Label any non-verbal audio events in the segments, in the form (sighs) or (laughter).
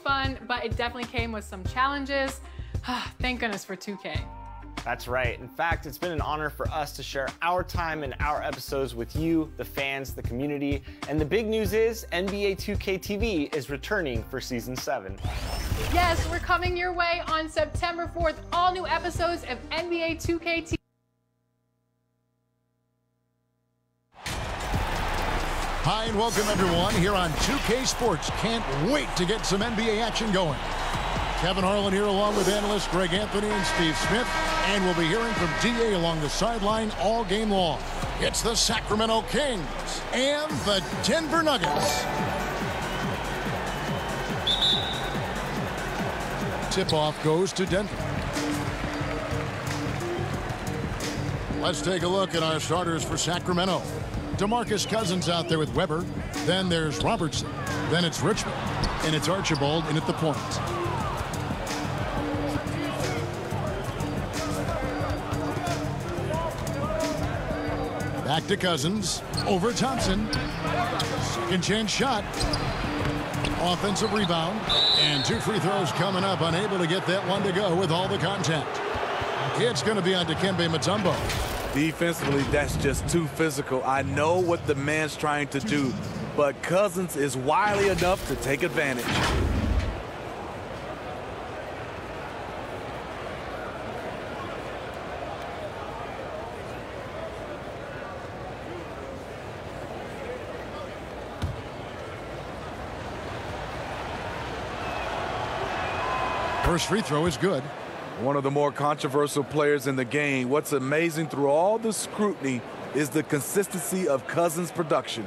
fun, but it definitely came with some challenges. (sighs) Thank goodness for 2K. That's right. In fact, it's been an honor for us to share our time and our episodes with you, the fans, the community. And the big news is NBA 2K TV is returning for season 7. Yes, we're coming your way on September 4th. All new episodes of NBA 2K TV. And welcome everyone here on 2K Sports. Can't wait to get some NBA action going. Kevin Harlan here along with analysts Greg Anthony and Steve Smith. And we'll be hearing from DA along the sideline all game long. It's the Sacramento Kings and the Denver Nuggets. Tip-off goes to Denver. Let's take a look at our starters for Sacramento. DeMarcus Cousins out there with Webber. Then there's Robertson. Then it's Richmond. And it's Archibald in at the point. Back to Cousins. Over Thompson. Second chance shot. Offensive rebound. And two free throws coming up. Unable to get that one to go with all the contact. It's going to be on Dikembe Mutombo. Defensively, that's just too physical. I know what the man's trying to do, but Cousins is wily enough to take advantage. First free throw is good. One of the more controversial players in the game. What's amazing through all the scrutiny is the consistency of Cousins' production.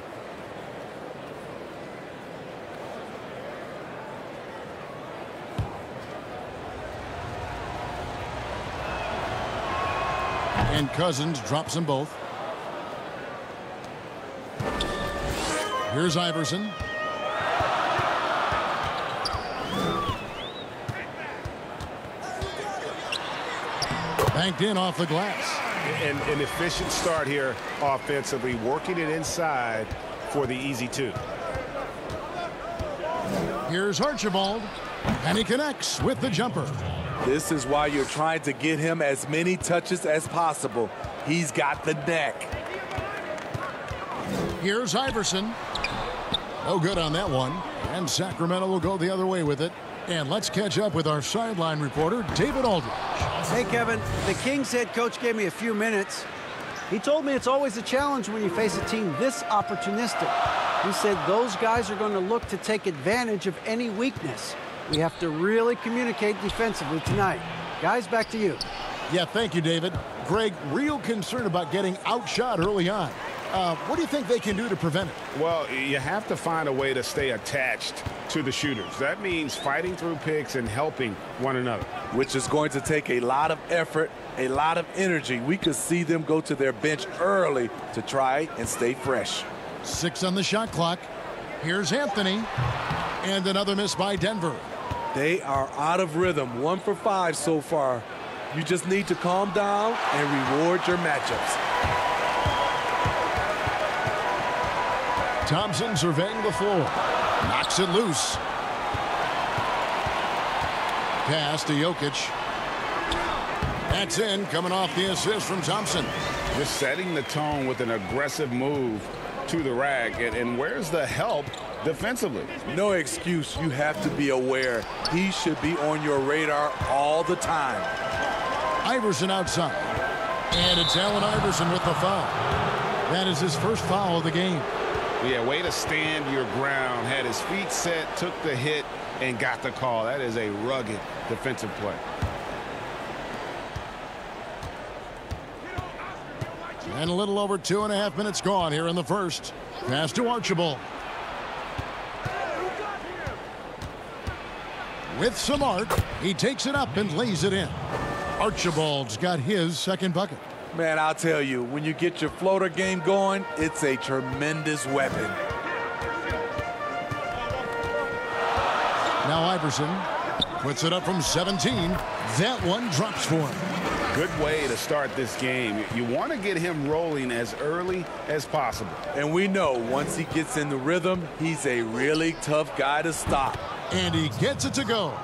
And Cousins drops them both. Here's Iverson. Banked in off the glass. An, an efficient start here offensively, working it inside for the easy two. Here's Archibald, and he connects with the jumper. This is why you're trying to get him as many touches as possible. He's got the neck. Here's Iverson. No good on that one. And Sacramento will go the other way with it. And let's catch up with our sideline reporter, David Aldridge. Hey, Kevin. The Kings head coach gave me a few minutes. He told me it's always a challenge when you face a team this opportunistic. He said those guys are going to look to take advantage of any weakness. We have to really communicate defensively tonight. Guys, back to you. Yeah, thank you, David. Greg, real concern about getting outshot early on. Uh, what do you think they can do to prevent it? Well, you have to find a way to stay attached to the shooters. That means fighting through picks and helping one another. Which is going to take a lot of effort, a lot of energy. We could see them go to their bench early to try and stay fresh. Six on the shot clock. Here's Anthony. And another miss by Denver. They are out of rhythm. One for five so far. You just need to calm down and reward your matchups. Thompson surveying the floor. Knocks it loose. Pass to Jokic. That's in, coming off the assist from Thompson. Just setting the tone with an aggressive move to the rack. And, and where's the help defensively? No excuse. You have to be aware. He should be on your radar all the time. Iverson outside. And it's Allen Iverson with the foul. That is his first foul of the game. Yeah, way to stand your ground. Had his feet set, took the hit, and got the call. That is a rugged defensive play. And a little over two and a half minutes gone here in the first. Pass to Archibald. With some art, he takes it up and lays it in. Archibald's got his second bucket. Man, I'll tell you, when you get your floater game going, it's a tremendous weapon. Now Iverson puts it up from 17. That one drops for him. Good way to start this game. You want to get him rolling as early as possible. And we know once he gets in the rhythm, he's a really tough guy to stop. And he gets it to go.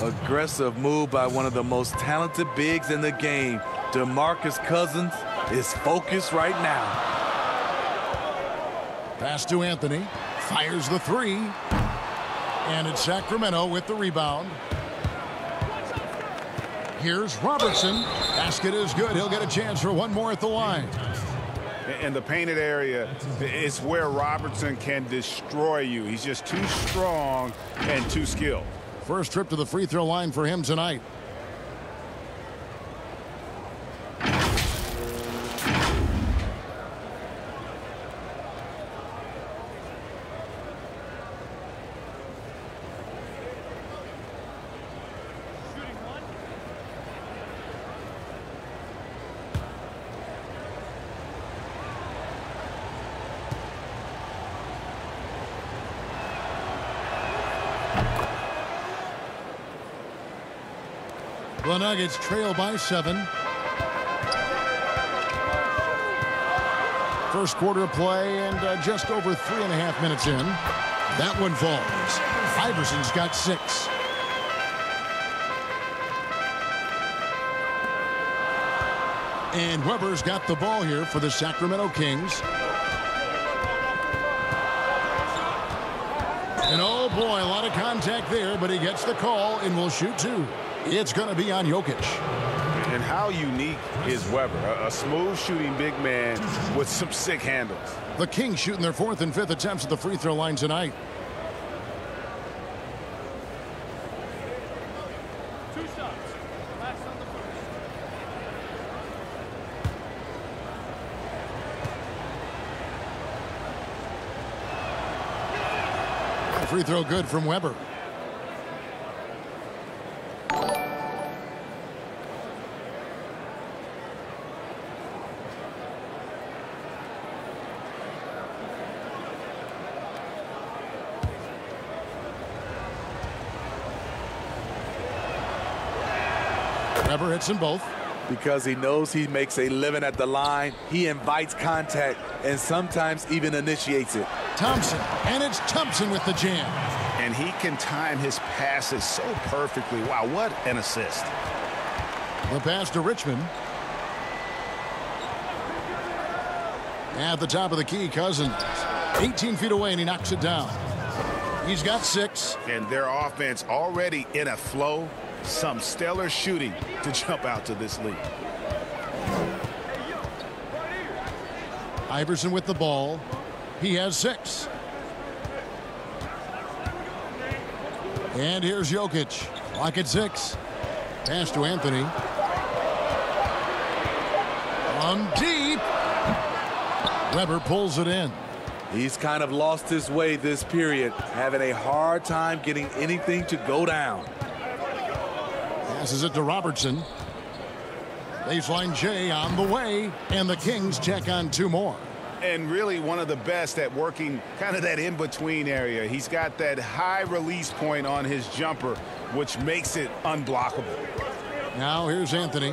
Aggressive move by one of the most talented bigs in the game. DeMarcus Cousins is focused right now. Pass to Anthony. Fires the three. And it's Sacramento with the rebound. Here's Robertson. Basket is good. He'll get a chance for one more at the line. In the painted area, it's where Robertson can destroy you. He's just too strong and too skilled. First trip to the free throw line for him tonight. The Nuggets trail by seven. First quarter play and uh, just over three and a half minutes in. That one falls. Iverson's got six. And Weber's got the ball here for the Sacramento Kings. And oh boy, a lot of contact there, but he gets the call and will shoot two. It's going to be on Jokic. And how unique is Webber? A, a, smooth shooting big man with some sick handles. The Kings shooting their fourth and fifth attempts at the free throw line tonight. Two shots. Last on the first. Free throw good from Webber. Webber hits them both. Because he knows he makes a living at the line, he invites contact and sometimes even initiates it. Thompson, and it's Thompson with the jam. And he can time his passes so perfectly. Wow, what an assist. The pass to Richmond. At the top of the key, Cousins. 18 feet away, and he knocks it down. He's got six. And their offense already in a flow. Some stellar shooting to jump out to this lead. Iverson with the ball. He has six. And here's Jokic. Lock at six. Pass to Anthony. On deep. Webber pulls it in. He's kind of lost his way this period, having a hard time getting anything to go down. Passes it to Robertson. Baseline J on the way, and the Kings check on two more. And really one of the best at working kind of that in-between area. He's got that high release point on his jumper, which makes it unblockable. Now here's Anthony.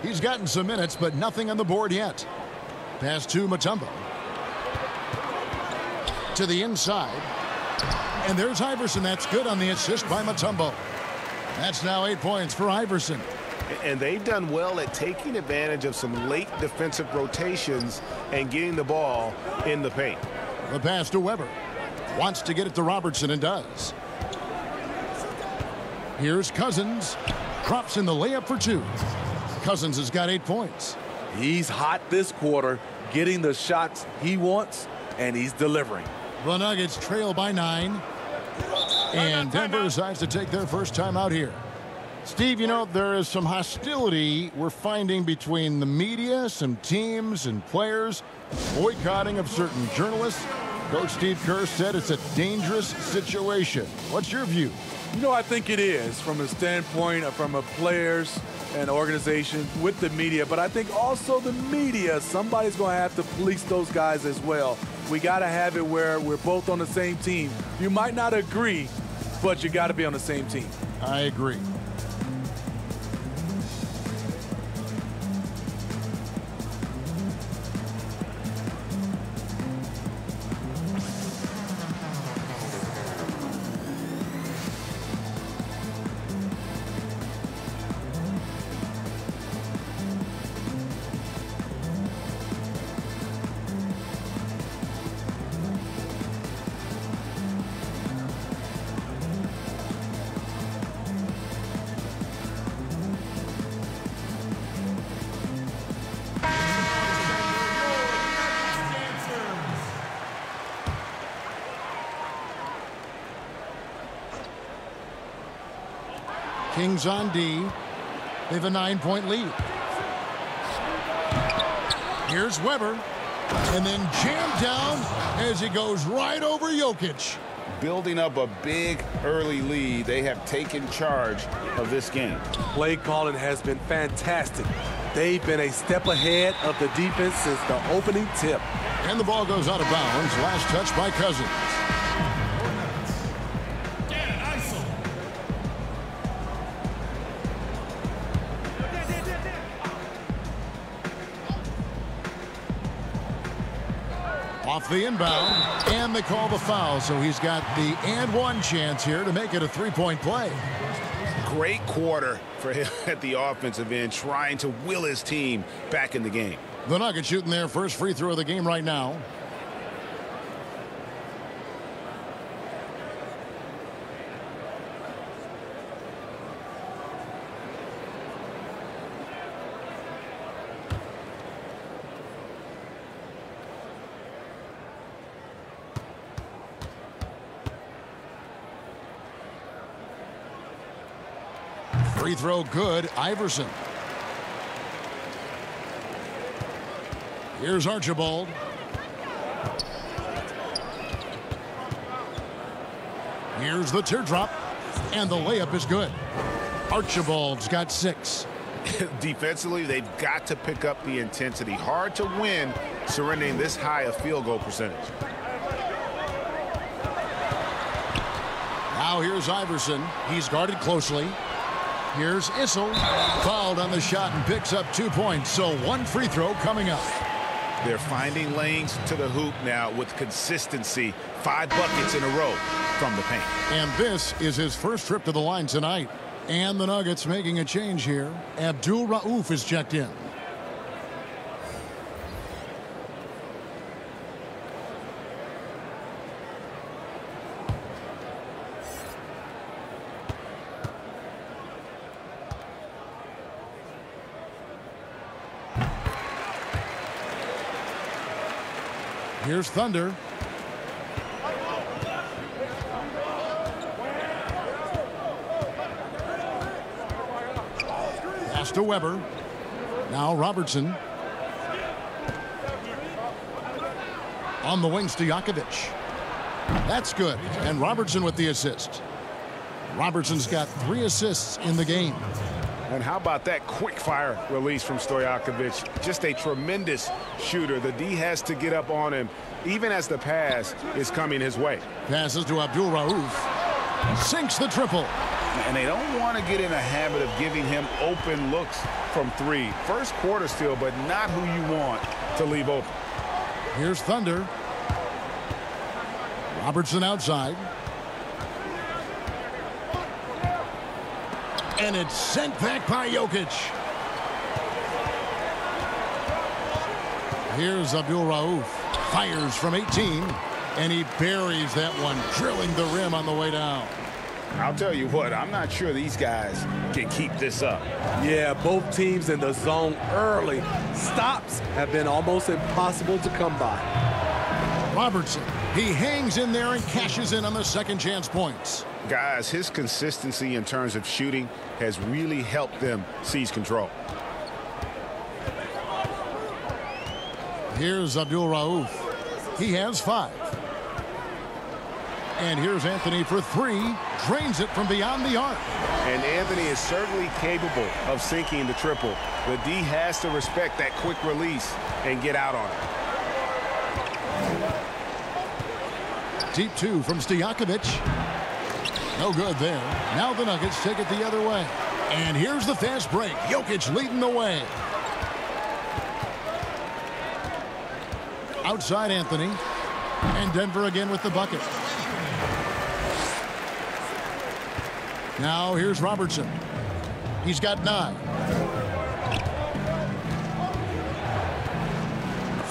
He's gotten some minutes, but nothing on the board yet. Pass to Mutombo. To the inside. And there's Iverson. That's good on the assist by Mutombo. That's now eight points for Iverson. And they've done well at taking advantage of some late defensive rotations and getting the ball in the paint. The pass to Webber. Wants to get it to Robertson and does. Here's Cousins. Drops in the layup for two. Cousins has got eight points. He's hot this quarter, getting the shots he wants, and he's delivering. The Nuggets trail by nine. And Denver decides to take their first time out here. Steve, you know, there is some hostility we're finding between the media, some teams and players, boycotting of certain journalists. Coach Steve Kerr said it's a dangerous situation. What's your view? You know, I think it is from a standpoint of from a players and organization with the media, but I think also the media, somebody's going to have to police those guys as well. We got to have it where we're both on the same team. You might not agree, but you got to be on the same team. I agree. Kings on D. They have a nine-point lead. Here's Webber. And then jammed down as he goes right over Jokic. Building up a big early lead, they have taken charge of this game. Play calling has been fantastic. They've been a step ahead of the defense since the opening tip. And the ball goes out of bounds. Last touch by Cousins. The inbound, and they call the foul, so he's got the and one chance here to make it a three-point play. Great quarter for him (laughs) at the offensive end, trying to will his team back in the game. The Nuggets shooting their first free throw of the game right now. Free throw good. Iverson. Here's Archibald. Here's the teardrop. And the layup is good. Archibald's got six. (laughs) Defensively, they've got to pick up the intensity. Hard to win surrendering this high a field goal percentage. Now here's Iverson. He's guarded closely. Here's Issel. Fouled on the shot and picks up two points. So one free throw coming up. They're finding lanes to the hoop now with consistency. Five buckets in a row from the paint. And this is his first trip to the line tonight. And the Nuggets making a change here. Abdul Rauf is checked in. Here's Thunder. Pass to Webber. Now Robertson. On the wings to Jakovic. That's good. And Robertson with the assist. Robertson's got three assists in the game. And how about that quick fire release from Stojakovic? Just a tremendous shooter. The D has to get up on him even as the pass is coming his way. Passes to Abdul Rauf. Sinks the triple. And they don't want to get in a habit of giving him open looks from three. First quarter still, but not who you want to leave open. Here's Thunder. Robertson outside. And it's sent back by Jokic. Here's Abdul Rauf. Fires from 18. And he buries that one, drilling the rim on the way down. I'll tell you what, I'm not sure these guys can keep this up. Yeah, both teams in the zone early. Stops have been almost impossible to come by. Robertson, he hangs in there and cashes in on the second chance points. Guys, his consistency in terms of shooting has really helped them seize control. Here's Abdul Rauf. He has five. And here's Anthony for three. Drains it from beyond the arc. And Anthony is certainly capable of sinking the triple. The D has to respect that quick release and get out on it. Deep two from Stojakovic. No good there. Now the Nuggets take it the other way. And here's the fast break. Jokic leading the way. Outside Anthony. And Denver again with the bucket. Now here's Robertson. He's got nine.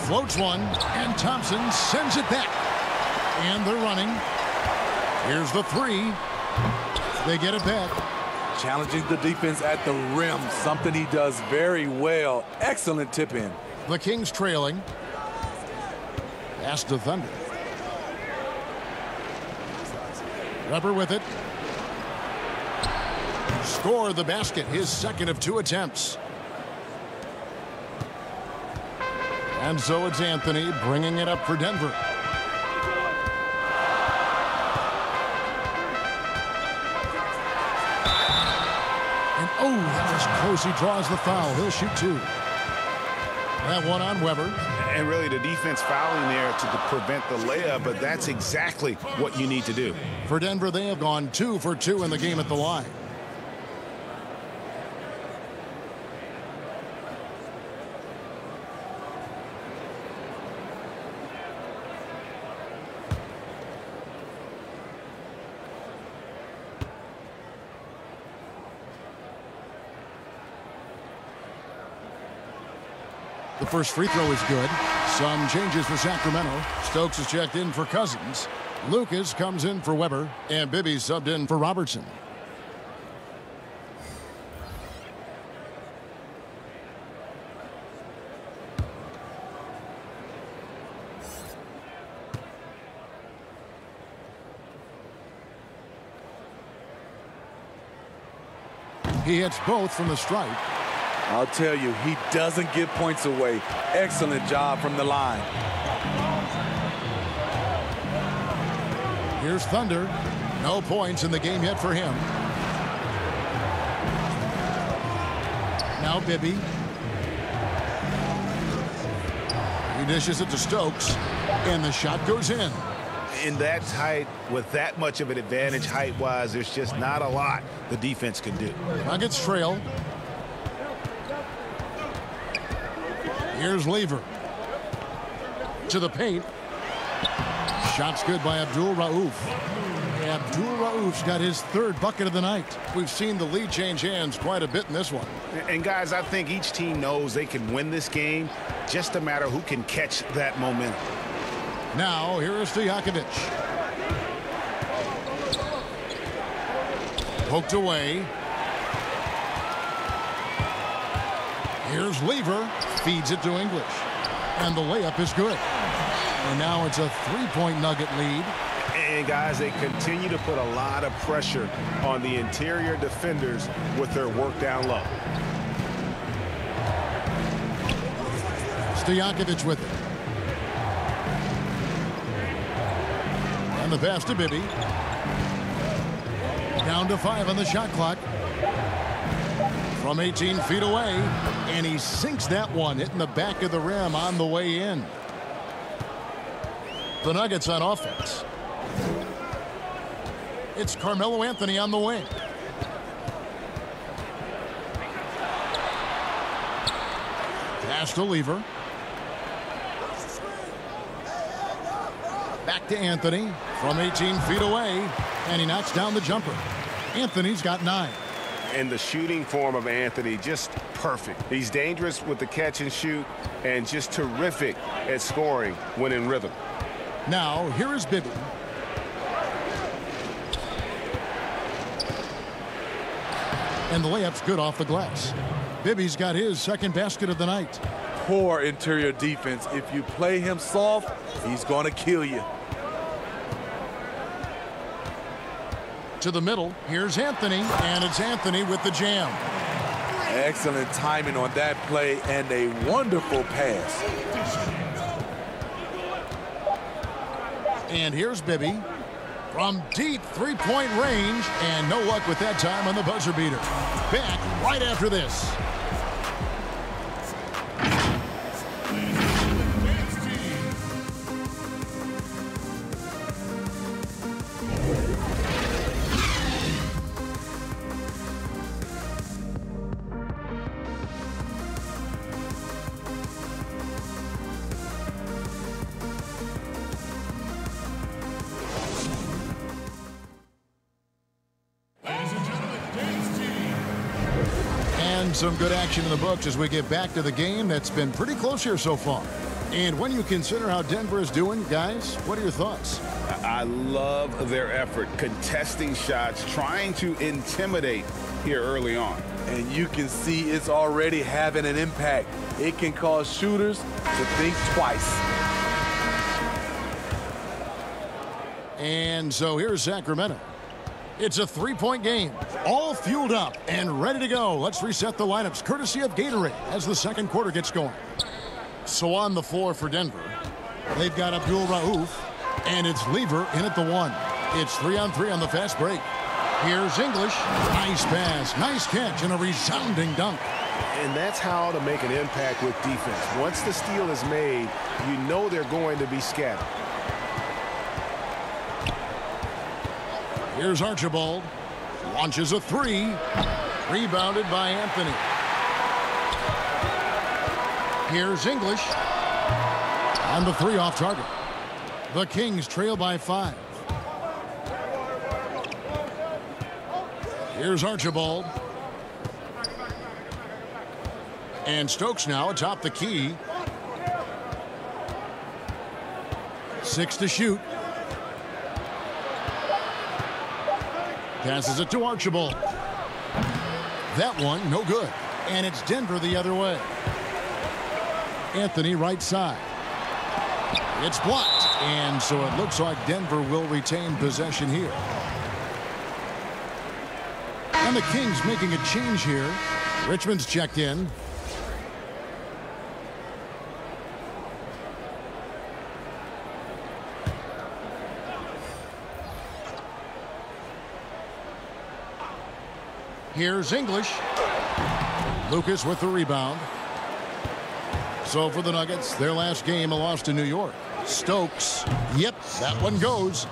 Floats one, and Thompson sends it back. And they're running. Here's the three. They get it back. Challenging the defense at the rim, something he does very well. Excellent tip in. The Kings trailing. Pass to Thunder. Webber with it. score the basket, his second of two attempts. And so it's Anthony bringing it up for Denver. That was close. He draws the foul. He'll shoot two. That one on Webber. And really the defense fouling there to prevent the layup, but that's exactly what you need to do. For Denver, they have gone two for two in the game at the line. First free throw is good. Some changes for Sacramento. Stokes is checked in for Cousins. Lucas comes in for Webber. And Bibby subbed in for Robertson. He hits both from the stripe. I'll tell you, he doesn't give points away. Excellent job from the line. Here's Thunder. No points in the game yet for him. Now Bibby. He dishes it to Stokes. And the shot goes in. In that height, with that much of an advantage height-wise, there's just not a lot the defense can do. Nuggets trail. Here's Lever. To the paint. Shots good by Abdul Rauf. Abdul Rauf's got his third bucket of the night. We've seen the lead change hands quite a bit in this one. And guys, I think each team knows they can win this game. Just a matter who can catch that momentum. Now, here is Stojakovic. Poked away. Here's Lever. Feeds it to English. And the layup is good. And now it's a three-point Nugget lead. And guys, they continue to put a lot of pressure on the interior defenders with their work down low. Stojakovic with it. And the pass to Bibby. Down to five on the shot clock. From 18 feet away. And he sinks that one, hitting the back of the rim on the way in. The Nuggets on offense. It's Carmelo Anthony on the wing. Pass to Lever. Back to Anthony from 18 feet away. And he knocks down the jumper. Anthony's got nine. And the shooting form of Anthony just perfect. He's dangerous with the catch and shoot and just terrific at scoring when in rhythm. Now, here is Bibby. And the layup's good off the glass. Bibby's got his second basket of the night. Poor interior defense. If you play him soft, he's going to kill you. To the middle, here's Anthony, and it's Anthony with the jam. Excellent timing on that play and a wonderful pass. And here's Bibby from deep three-point range, and no luck with that time on the buzzer beater. Back right after this. Good action in the books as we get back to the game that's been pretty close here so far. And when you consider how Denver is doing, guys, what are your thoughts? I love their effort contesting shots, trying to intimidate here early on. And you can see it's already having an impact. It can cause shooters to think twice. And so here's Sacramento. It's a three-point game. All fueled up and ready to go. Let's reset the lineups courtesy of Gatorade as the second quarter gets going. So on the floor for Denver, they've got Abdul Rauf, and it's Lever in at the one. It's three on three on the fast break. Here's English. Nice pass, nice catch, and a resounding dunk. And that's how to make an impact with defense. Once the steal is made, you know they're going to be scattered. Here's Archibald. Launches a three. Rebounded by Anthony. Here's English. And the three off target. The Kings trail by five. Here's Archibald. And Stokes now atop the key. Six to shoot. Passes it to Archibald. That one, no good. And it's Denver the other way. Anthony right side. It's blocked. And so it looks like Denver will retain possession here. And the Kings making a change here. Richmond's checked in. Here's English. Lucas with the rebound. So for the Nuggets, their last game, a loss to New York. Stokes. Yep, that one goes.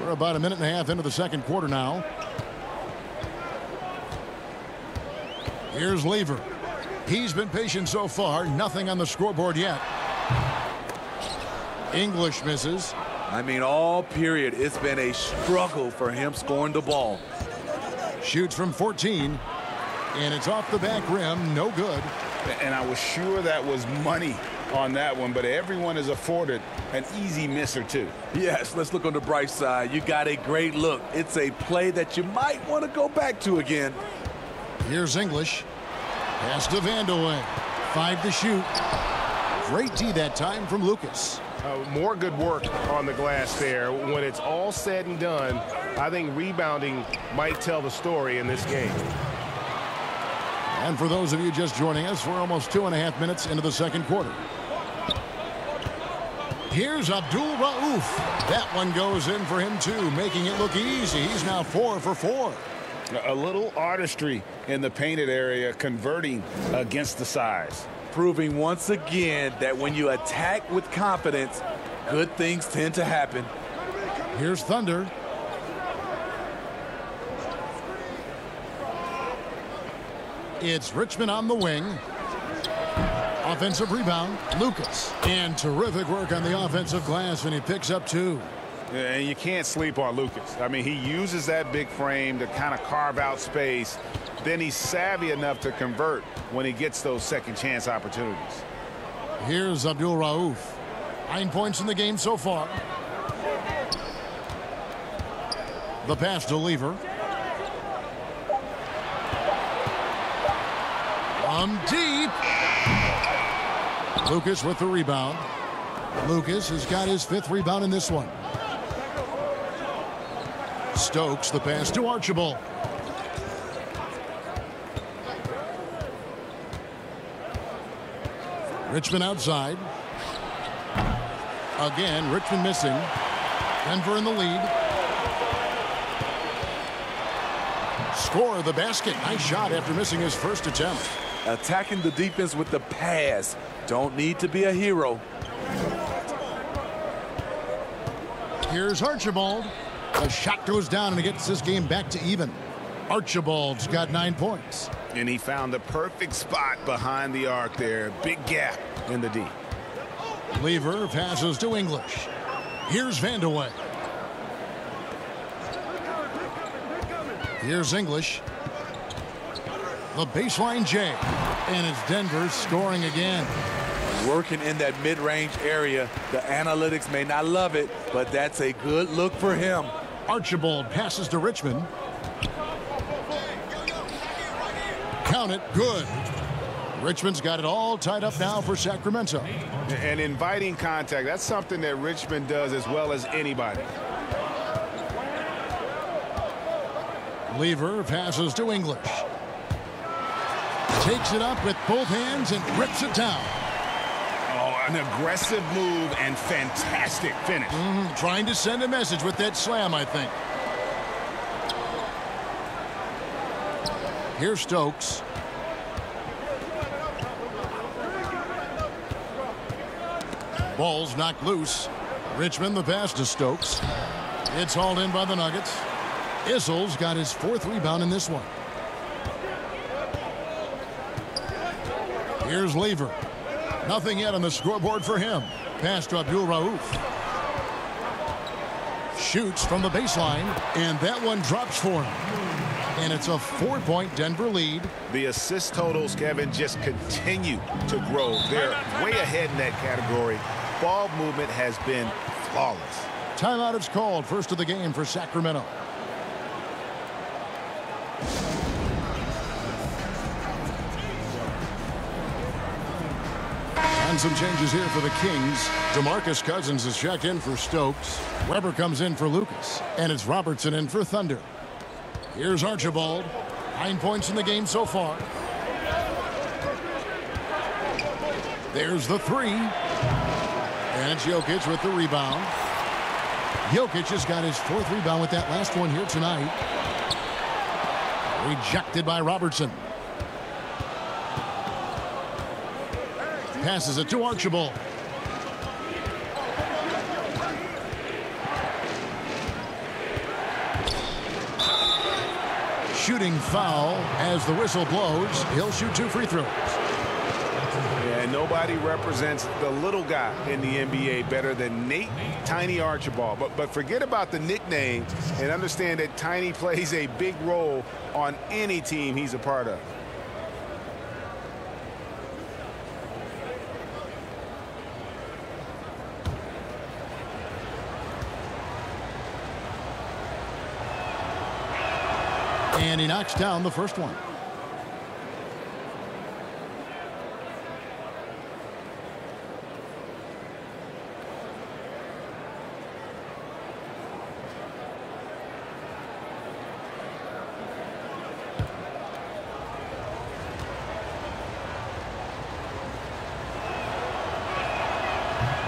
We're about a minute and a half into the second quarter now. Here's Lever. He's been patient so far. Nothing on the scoreboard yet. English misses. I mean, all period, it's been a struggle for him scoring the ball. Shoots from 14. And it's off the back rim. No good. And I was sure that was money on that one, but everyone is afforded an easy miss or two. Yes, let's look on the bright side. You got a great look. It's a play that you might want to go back to again. Here's English. Pass to Vandeweghe. Five to shoot. Great tee that time from Lucas. Uh, more good work on the glass there. When it's all said and done, I think rebounding might tell the story in this game. And for those of you just joining us, we're almost two and a half minutes into the second quarter. Here's Abdul Rauf. That one goes in for him too, making it look easy. He's now four for four. A little artistry in the painted area, converting against the size. Proving once again that when you attack with confidence, good things tend to happen. Here's Thunder. It's Richmond on the wing. Offensive rebound, Lucas. And terrific work on the offensive glass, and he picks up two. And you can't sleep on Lucas. I mean, he uses that big frame to kind of carve out space. Then he's savvy enough to convert when he gets those second chance opportunities. Here's Abdul Rauf. Nine points in the game so far. The pass to Lever. From deep. Lucas with the rebound. Lucas has got his fifth rebound in this one. Stokes the pass to Archibald. Richmond outside. Again, Richmond missing. Denver in the lead. Score the basket. Nice shot after missing his first attempt. Attacking the defense with the pass. Don't need to be a hero. Here's Archibald. The shot goes down and it gets this game back to even. Archibald's got nine points. And he found the perfect spot behind the arc there. Big gap in the D. Lever passes to English. Here's Vandeweghe. Here's English. The baseline J. And it's Denver scoring again. Working in that mid-range area. The analytics may not love it, but that's a good look for him. Archibald passes to Richmond. It. Good. Richmond's got it all tied up now for Sacramento. And inviting contact, that's something that Richmond does as well as anybody. Lever passes to English. Takes it up with both hands and rips it down. Oh, an aggressive move and fantastic finish. Mm -hmm. Trying to send a message with that slam, I think. Here's Stokes. Ball's knocked loose. Richmond the pass to Stokes. It's hauled in by the Nuggets. Issel's got his fourth rebound in this one. Here's Lever. Nothing yet on the scoreboard for him. Pass to Abdul Rauf. Shoots from the baseline, and that one drops for him. And it's a four-point Denver lead. The assist totals, Kevin, just continue to grow. They're way ahead in that category. Ball movement has been flawless. Timeout is called. First of the game for Sacramento. And some changes here for the Kings. DeMarcus Cousins is checked in for Stokes. Webber comes in for Lucas. And it's Robertson in for Thunder. Here's Archibald. Nine points in the game so far. There's the three. Jokic with the rebound. Jokic has got his fourth rebound with that last one here tonight. Rejected by Robertson. Passes it to Archibald. Shooting foul as the whistle blows. He'll shoot two free throws. Nobody represents the little guy in the NBA better than Nate Tiny Archibald. But, but forget about the nickname and understand that Tiny plays a big role on any team he's a part of. And he knocks down the first one.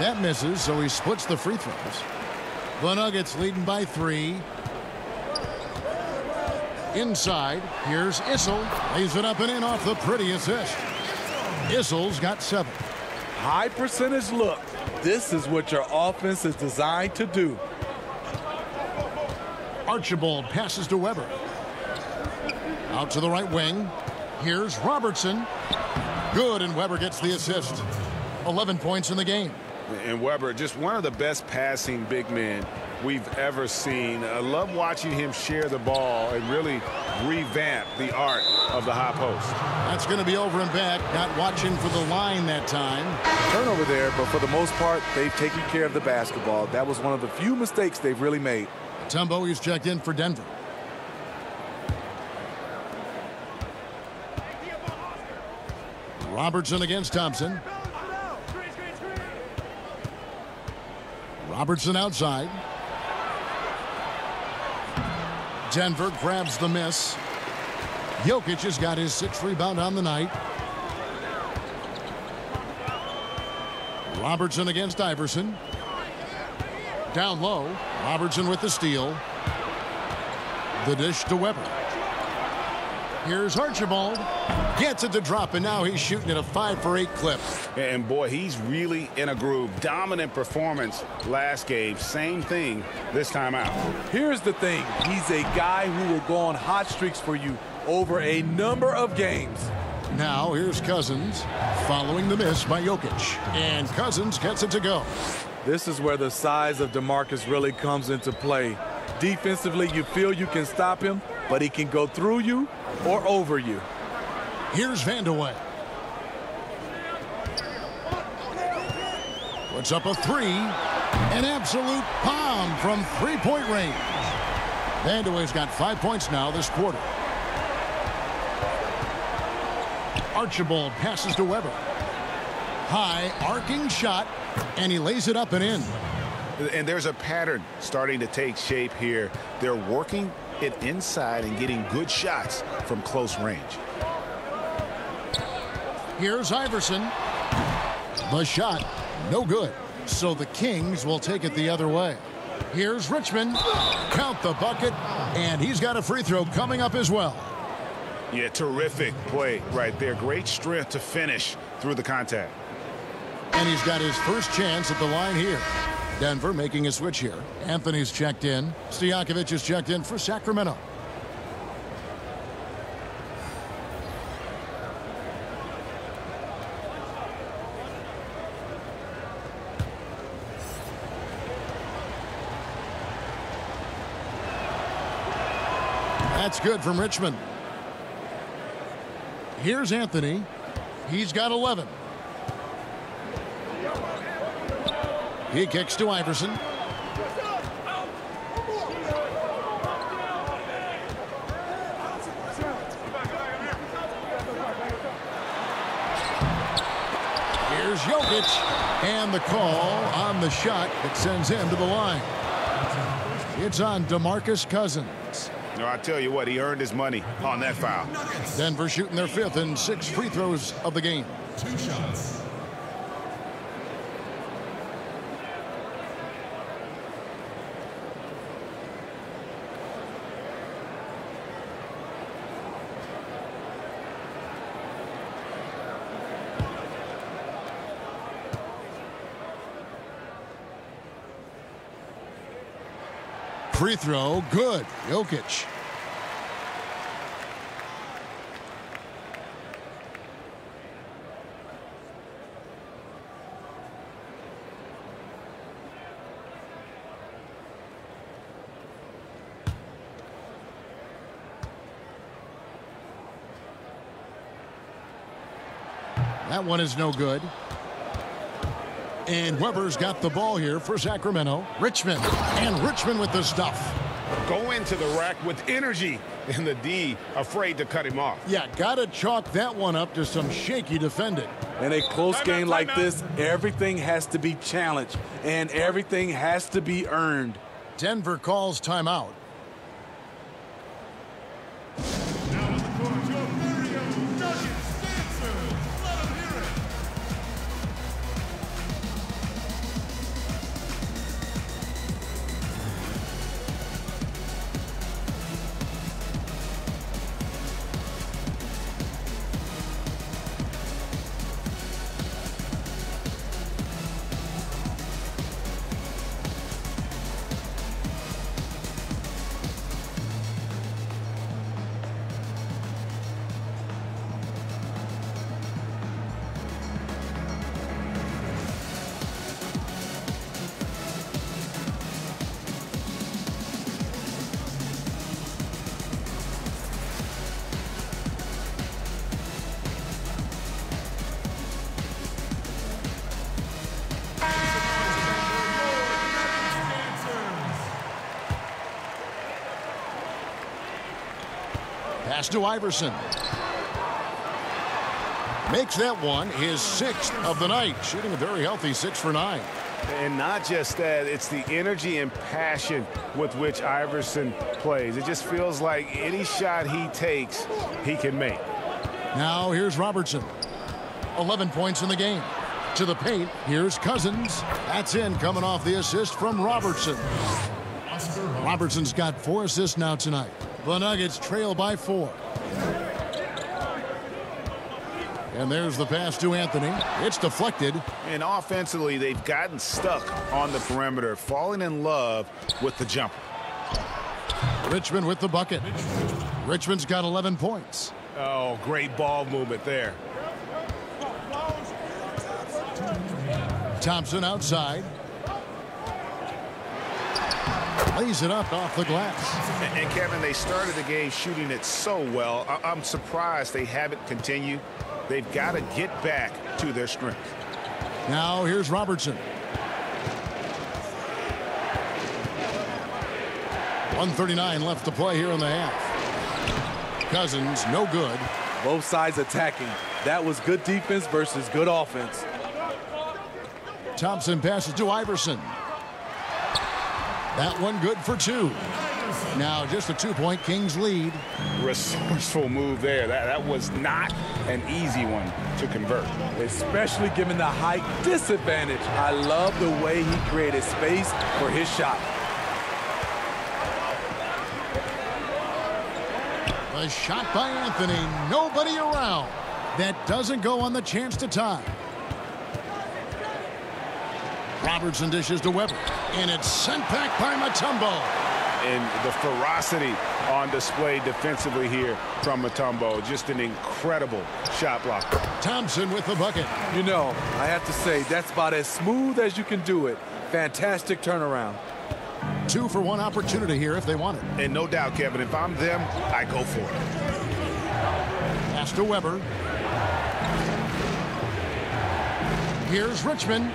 That misses, so he splits the free throws. The Nuggets leading by three. Inside, here's Issel. Lays it up and in off the pretty assist. Issel's got seven. High percentage look. This is what your offense is designed to do. Archibald passes to Webber. Out to the right wing. Here's Robertson. Good, and Webber gets the assist. 11 points in the game. And Webber, just one of the best passing big men we've ever seen. I love watching him share the ball and really revamp the art of the high post. That's going to be over and back. Not watching for the line that time. Turnover there, but for the most part, they've taken care of the basketball. That was one of the few mistakes they've really made. Tumbo is checked in for Denver. Robertson against Thompson. Robertson outside. Denver grabs the miss. Jokic has got his sixth rebound on the night. Robertson against Iverson. Down low. Robertson with the steal. The dish to Webber. Here's Archibald. Gets it to drop, and now he's shooting at a 5 for 8 clip. And boy, he's really in a groove. Dominant performance last game. Same thing this time out. Here's the thing. He's a guy who will go on hot streaks for you over a number of games. Now here's Cousins following the miss by Jokic. And Cousins gets it to go. This is where the size of DeMarcus really comes into play. Defensively, you feel you can stop him, but he can go through you or over you. Here's Vandeweghe. Puts up a three. An absolute bomb from three-point range. Vandeweghe's got five points now this quarter. Archibald passes to Webber. High arcing shot, and he lays it up and in. And there's a pattern starting to take shape here. They're working it inside and getting good shots from close range. Here's Iverson. The shot, no good. So the Kings will take it the other way. Here's Richmond. Count the bucket. And he's got a free throw coming up as well. Yeah, terrific play right there. Great strength to finish through the contact. And he's got his first chance at the line here. Denver making a switch here. Anthony's checked in. Stojakovic is checked in for Sacramento. That's good from Richmond. Here's Anthony. He's got 11. He kicks to Iverson. Here's Jokic. And the call on the shot that sends him to the line. It's on DeMarcus Cousins. No, I tell you what, he earned his money on that foul. Denver shooting their fifth and six free throws of the game. Two shots. Free throw, good. Jokic. That one is no good. And Webber's got the ball here for Sacramento. Richmond. And Richmond with the stuff. Go into the rack with energy. And the D afraid to cut him off. Yeah, got to chalk that one up to some shaky defending. In a close Timeout, game like timeout. this, everything has to be challenged and everything has to be earned. Denver calls timeout. Pass to Iverson. Makes that one his sixth of the night. Shooting a very healthy six for nine. And not just that, it's the energy and passion with which Iverson plays. It just feels like any shot he takes, he can make. Now here's Robertson. 11 points in the game. To the paint, here's Cousins. That's in, coming off the assist from Robertson. Robertson's got four assists now tonight. The Nuggets trail by four. And there's the pass to Anthony. It's deflected. And offensively, they've gotten stuck on the perimeter, falling in love with the jumper. Richmond with the bucket. Richmond's got 11 points. Oh, great ball movement there. Thompson outside. Lays it up off the glass. And, (laughs) and Kevin, they started the game shooting it so well. I- I'm surprised they haven't continued. They've got to get back to their strength. Now here's Robertson. 139 left to play here in the half. Cousins, no good. Both sides attacking. That was good defense versus good offense. Thompson passes to Iverson. That one good for two. Now just a two-point Kings lead. Resourceful move there. That, that was not an easy one to convert. Especially given the height disadvantage. I love the way he created space for his shot. A shot by Anthony. Nobody around. That doesn't go on the chance to tie. Robertson dishes to Webber. And it's sent back by Mutombo. And the ferocity on display defensively here from Mutombo. Just an incredible shot blocker. Thompson with the bucket. You know, I have to say, that's about as smooth as you can do it. Fantastic turnaround. Two for one opportunity here if they want it. And no doubt, Kevin, if I'm them, I go for it. Pass to Webber. Here's Richmond.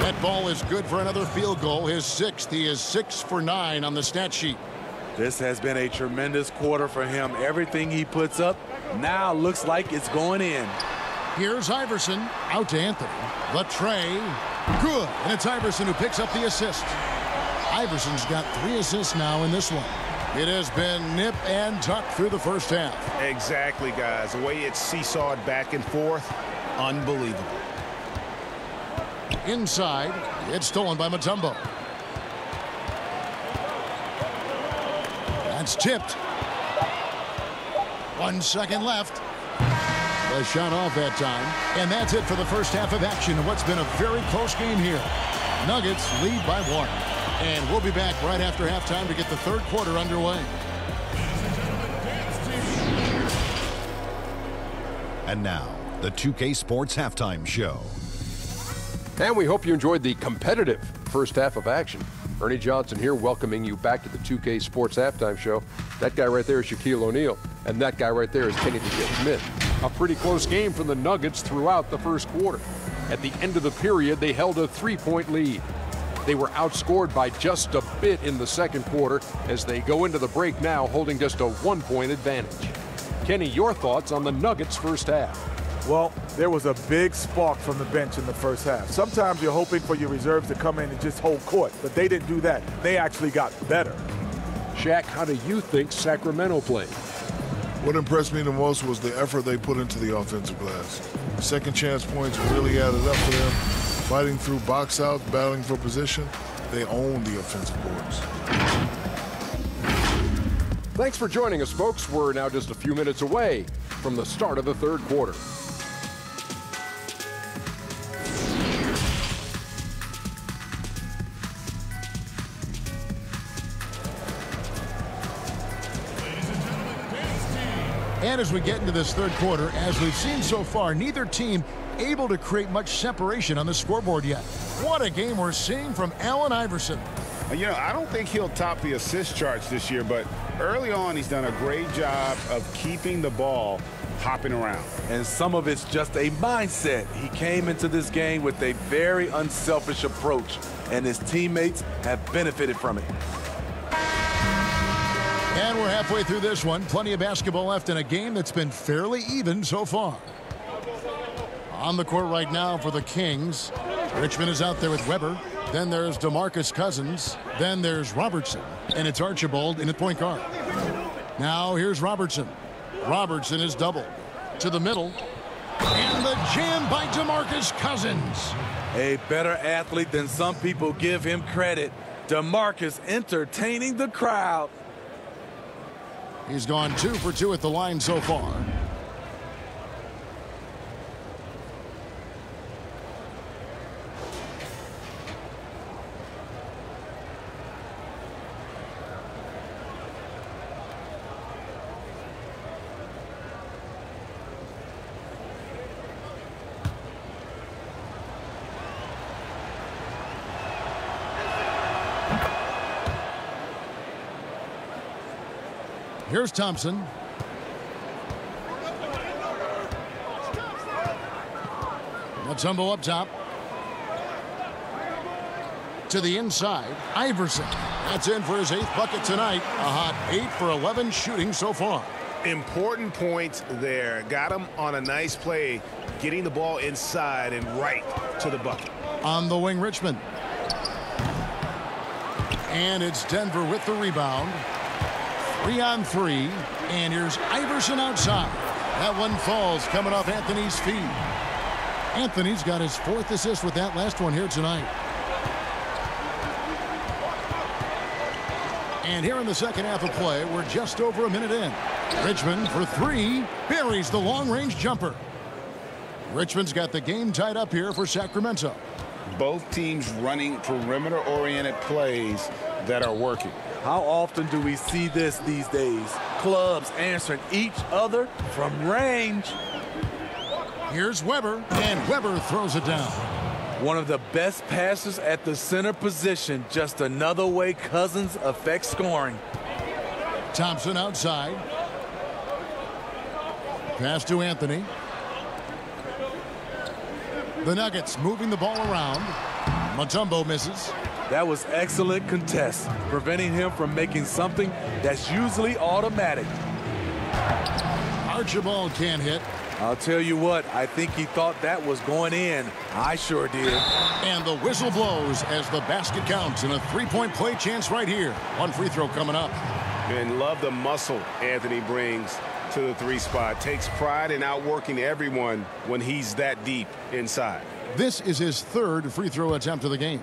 That ball is good for another field goal. His sixth. He is six for nine on the stat sheet. This has been a tremendous quarter for him. Everything he puts up now looks like it's going in. Here's Iverson. Out to Anthony. The tray. Good. And it's Iverson who picks up the assist. Iverson's got three assists now in this one. It has been nip and tuck through the first half. Exactly, guys. The way it's seesawed back and forth, unbelievable. Inside, it's stolen by Mutombo. That's tipped. One second left. The shot off that time. And that's it for the first half of action in what's been a very close game here. Nuggets lead by one. And we'll be back right after halftime to get the third quarter underway. And now, the 2K Sports Halftime Show. And we hope you enjoyed the competitive first half of action. Ernie Johnson here welcoming you back to the 2K Sports Halftime Show. That guy right there is Shaquille O'Neal, and that guy right there is Kenny the Smith. A pretty close game from the Nuggets throughout the first quarter. At the end of the period, they held a three-point lead. They were outscored by just a bit in the second quarter as they go into the break now holding just a one-point advantage. Kenny, your thoughts on the Nuggets' first half? Well, there was a big spark from the bench in the first half. Sometimes you're hoping for your reserves to come in and just hold court, but they didn't do that. They actually got better. Shaq, how do you think Sacramento played? What impressed me the most was the effort they put into the offensive glass. Second chance points really added up for them. Fighting through box outs, battling for position, they owned the offensive boards. Thanks for joining us, folks. We're now just a few minutes away from the start of the third quarter. And as we get into this third quarter, as we've seen so far, neither team able to create much separation on the scoreboard yet. What a game we're seeing from Allen Iverson. Uh, you know, I don't think he'll top the assist charts this year, but early on he's done a great job of keeping the ball hopping around. And some of it's just a mindset. He came into this game with a very unselfish approach, and his teammates have benefited from it. And we're halfway through this one. Plenty of basketball left in a game that's been fairly even so far. On the court right now for the Kings. Richmond is out there with Webber. Then there's DeMarcus Cousins. Then there's Robertson. And it's Archibald in at point guard. Now here's Robertson. Robertson is double. To the middle. And the jam by DeMarcus Cousins. A better athlete than some people give him credit. DeMarcus entertaining the crowd. He's gone two for two at the line so far. Here's Thompson. Mutombo up top. To the inside, Iverson. That's in for his eighth bucket tonight. A hot 8 for 11 shooting so far. Important points there. Got him on a nice play, getting the ball inside and right to the bucket. On the wing, Richmond. And it's Denver with the rebound. Three on three. And here's Iverson outside. That one falls coming off Anthony's feet. Anthony's got his fourth assist with that last one here tonight. And here in the second half of play, we're just over a minute in. Richmond for three, buries the long-range jumper. Richmond's got the game tied up here for Sacramento. Both teams running perimeter-oriented plays that are working. How often do we see this these days? Clubs answering each other from range. Here's Webber, and Webber throws it down. One of the best passes at the center position. Just another way Cousins affects scoring. Thompson outside. Pass to Anthony. The Nuggets moving the ball around. Mutombo misses. That was excellent contest, preventing him from making something that's usually automatic. Archibald can't hit. I'll tell you what, I think he thought that was going in. I sure did. And the whistle blows as the basket counts in a three-point play chance right here. One free throw coming up. And love the muscle Anthony brings to the three spot. Takes pride in outworking everyone when he's that deep inside. This is his third free throw attempt of the game.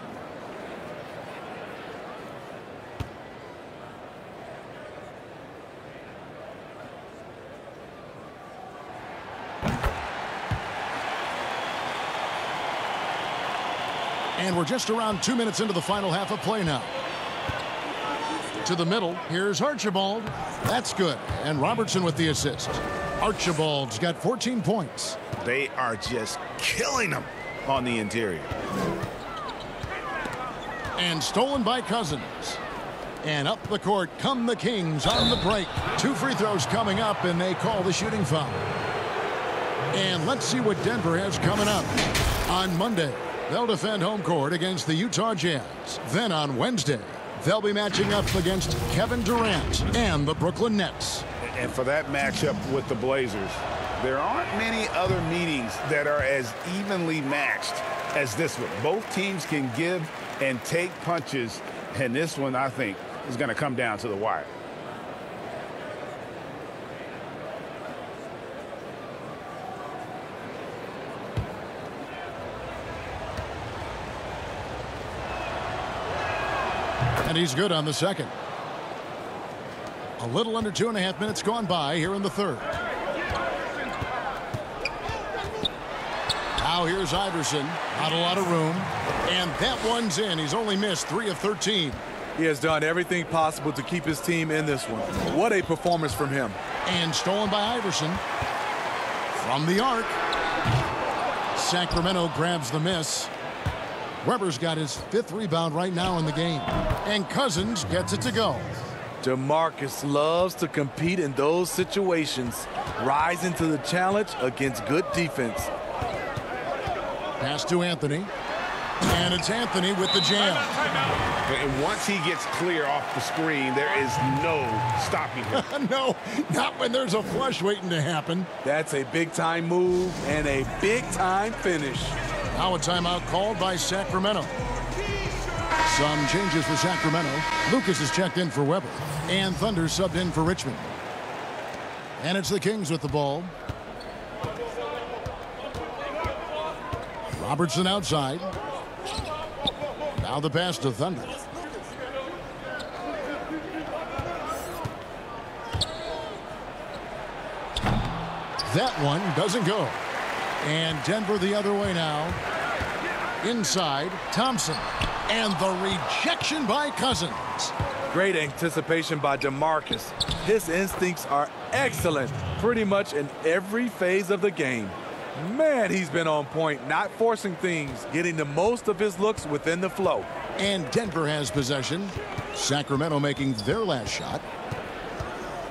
We're just around two minutes into the final half of play now. To the middle, here's Archibald. That's good. And Robertson with the assist. Archibald's got 14 points. They are just killing them on the interior. And stolen by Cousins. And up the court come the Kings on the break. Two free throws coming up, and they call the shooting foul. And let's see what Denver has coming up. On Monday, they'll defend home court against the Utah Jazz. Then on Wednesday, they'll be matching up against Kevin Durant and the Brooklyn Nets. And for that matchup with the Blazers, there aren't many other meetings that are as evenly matched as this one. Both teams can give and take punches, and this one, I think, is going to come down to the wire. And he's good on the second. A little under two and a half minutes gone by here in the third. Now here's Iverson. Not a lot of room. And that one's in. He's only missed three of 13. He has done everything possible to keep his team in this one. What a performance from him. And stolen by Iverson. From the arc. Sacramento grabs the miss. Webber's got his fifth rebound right now in the game. And Cousins gets it to go. DeMarcus loves to compete in those situations, rising to the challenge against good defense. Pass to Anthony. And it's Anthony with the jam. And once he gets clear off the screen, there is no stopping him. (laughs) no, not when there's a flush waiting to happen. That's a big-time move and a big-time finish. Now a timeout called by Sacramento. Some changes for Sacramento. Lucas is checked in for Webber. And Thunder subbed in for Richmond. And it's the Kings with the ball. Robertson outside. Now the pass to Thunder. That one doesn't go. And Denver the other way now. Inside, Thompson. And the rejection by Cousins. Great anticipation by DeMarcus. His instincts are excellent pretty much in every phase of the game. Man, he's been on point, not forcing things, getting the most of his looks within the flow. And Denver has possession. Sacramento making their last shot.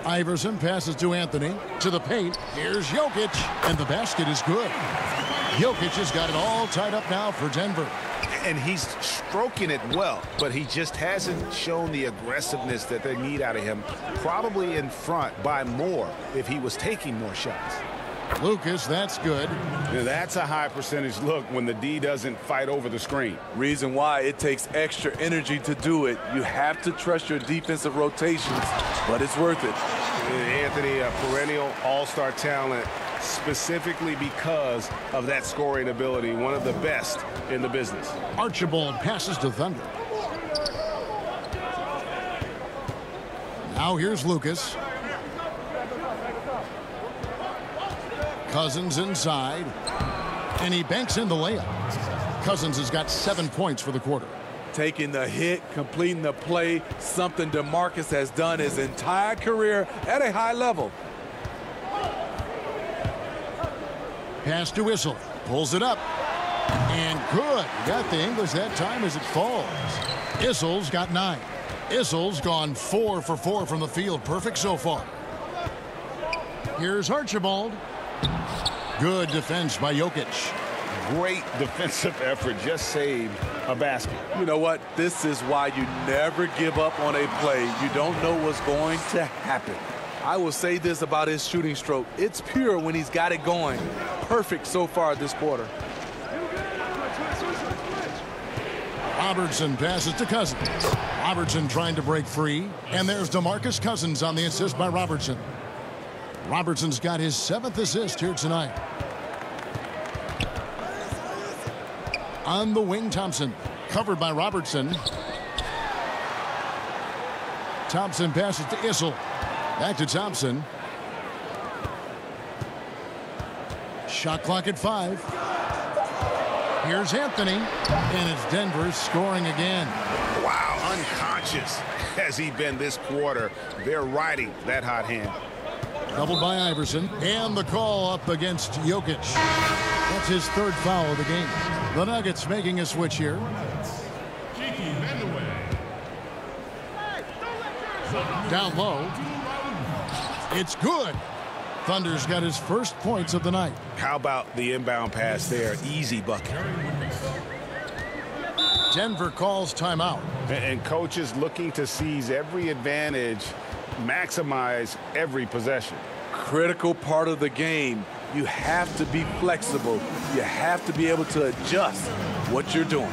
Iverson passes to Anthony. To the paint. Here's Jokic. And the basket is good. Jokic has got it all tied up now for Denver. And he's stroking it well, but he just hasn't shown the aggressiveness that they need out of him. Probably in front by more if he was taking more shots. Lucas, that's good. Now, that's a high percentage look when the D doesn't fight over the screen. Reason why it takes extra energy to do it. You have to trust your defensive rotations, but it's worth it. Anthony, a perennial all-star talent, specifically because of that scoring ability, one of the best in the business. Archibald passes to Thunder. Now here's Lucas. Cousins inside. And he banks in the layup. Cousins has got seven points for the quarter. Taking the hit, completing the play, something DeMarcus has done his entire career at a high level. Pass to Issel. Pulls it up. And good. Got the English that time as it falls. Issel's got nine. Issel's gone four for four from the field. Perfect so far. Here's Archibald. Good defense by Jokic. Great (laughs) defensive effort. Just saved a basket. You know what? This is why you never give up on a play. You don't know what's going to happen. I will say this about his shooting stroke. It's pure when he's got it going. Perfect so far this quarter. Robertson passes to Cousins. Robertson trying to break free. And there's DeMarcus Cousins on the assist by Robertson. Robertson's got his seventh assist here tonight. On the wing, Thompson. Covered by Robertson. Thompson passes to Issel. Back to Thompson. Shot clock at five. Here's Anthony. And it's Denver scoring again. Wow, unconscious (laughs) has he been this quarter. They're riding that hot hand. Doubled by Iverson. And the call up against Jokic. That's his third foul of the game. The Nuggets making a switch here. Down low. It's good. Thunder's got his first points of the night. How about the inbound pass there? Easy bucket. Denver calls timeout. And coaches looking to seize every advantage, maximize every possession. Critical part of the game. You have to be flexible. You have to be able to adjust what you're doing.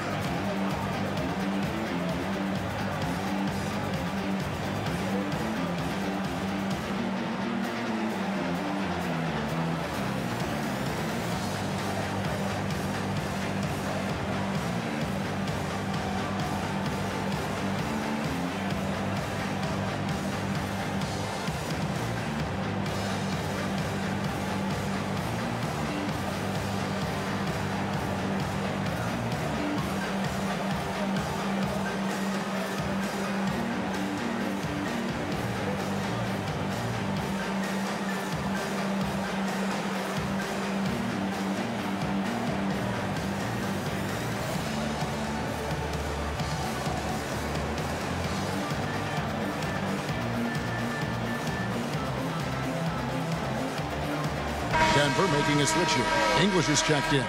Denver making a switch here. English is checked in.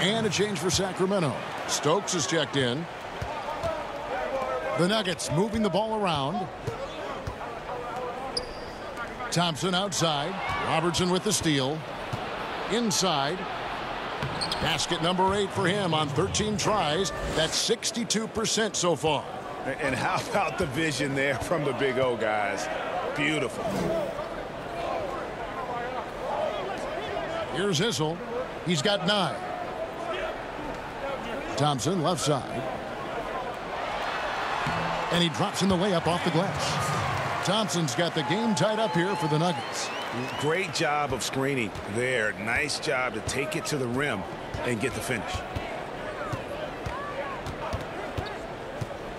And a change for Sacramento. Stokes is checked in. The Nuggets moving the ball around. Thompson outside. Robertson with the steal. Inside. Basket number eight for him on 13 tries. That's 62% so far. And how about the vision there from the Big O guys? Beautiful. Here's Issel. He's got nine. Thompson left side. And he drops in the layup off the glass. Thompson's got the game tied up here for the Nuggets. Great job of screening there. Nice job to take it to the rim and get the finish.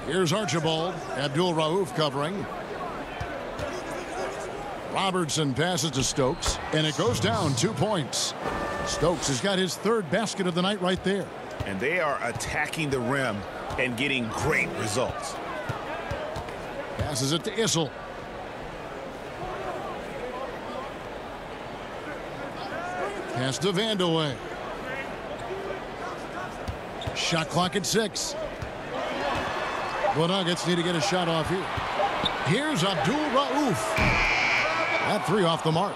Here's Archibald. Abdul Rauf covering. Robertson passes to Stokes, and it goes down two points. Stokes has got his third basket of the night right there. And they are attacking the rim and getting great results. Passes it to Issel. Pass to Vandeweghe. Shot clock at six. The Nuggets need to get a shot off here. Here's Abdul Rauf. That three off the mark.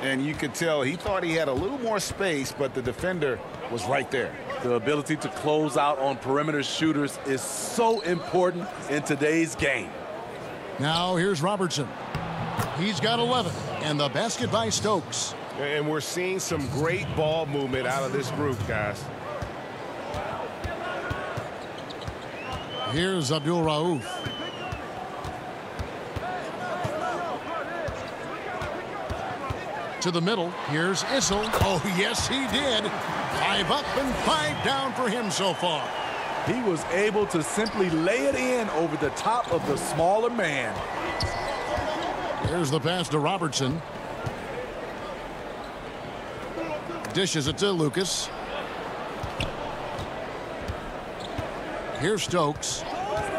And you could tell he thought he had a little more space, but the defender was right there. The ability to close out on perimeter shooters is so important in today's game. Now here's Robertson. He's got 11, and the basket by Stokes. And we're seeing some great ball movement out of this group, guys. Here's Abdul Rauf. To the middle. Here's Issel. Oh, yes, he did. Five up and five down for him so far. He was able to simply lay it in over the top of the smaller man. Here's the pass to Robertson. Dishes it to Lucas. Here's Stokes.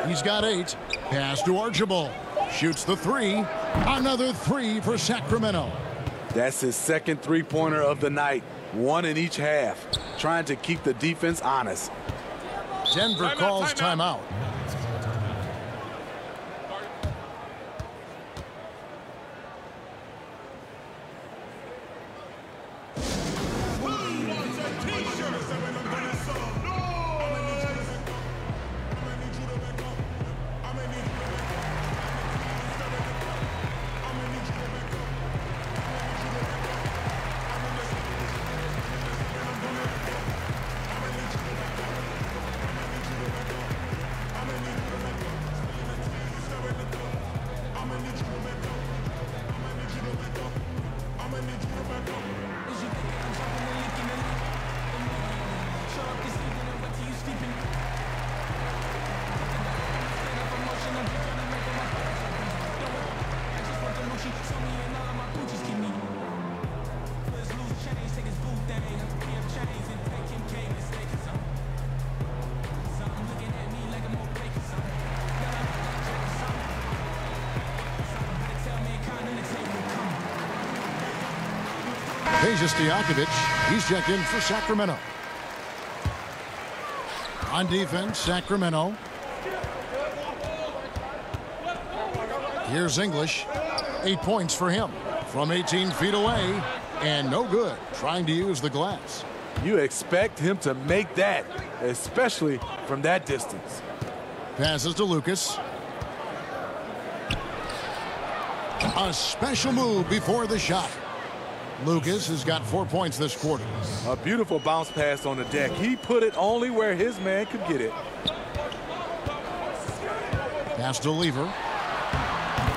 He's got eight. Pass to Archibald. Shoots the three. Another three for Sacramento. That's his second three-pointer of the night. One in each half. Trying to keep the defense honest. Denver time calls out, timeout. Stojakovic. He's checked in for Sacramento. On defense, Sacramento. Here's English. Eight points for him from 18 feet away. And no good trying to use the glass. You expect him to make that, especially from that distance. Passes to Lucas. A special move before the shot. Lucas has got four points this quarter. A beautiful bounce pass on the deck. He put it only where his man could get it. Pass to Lever.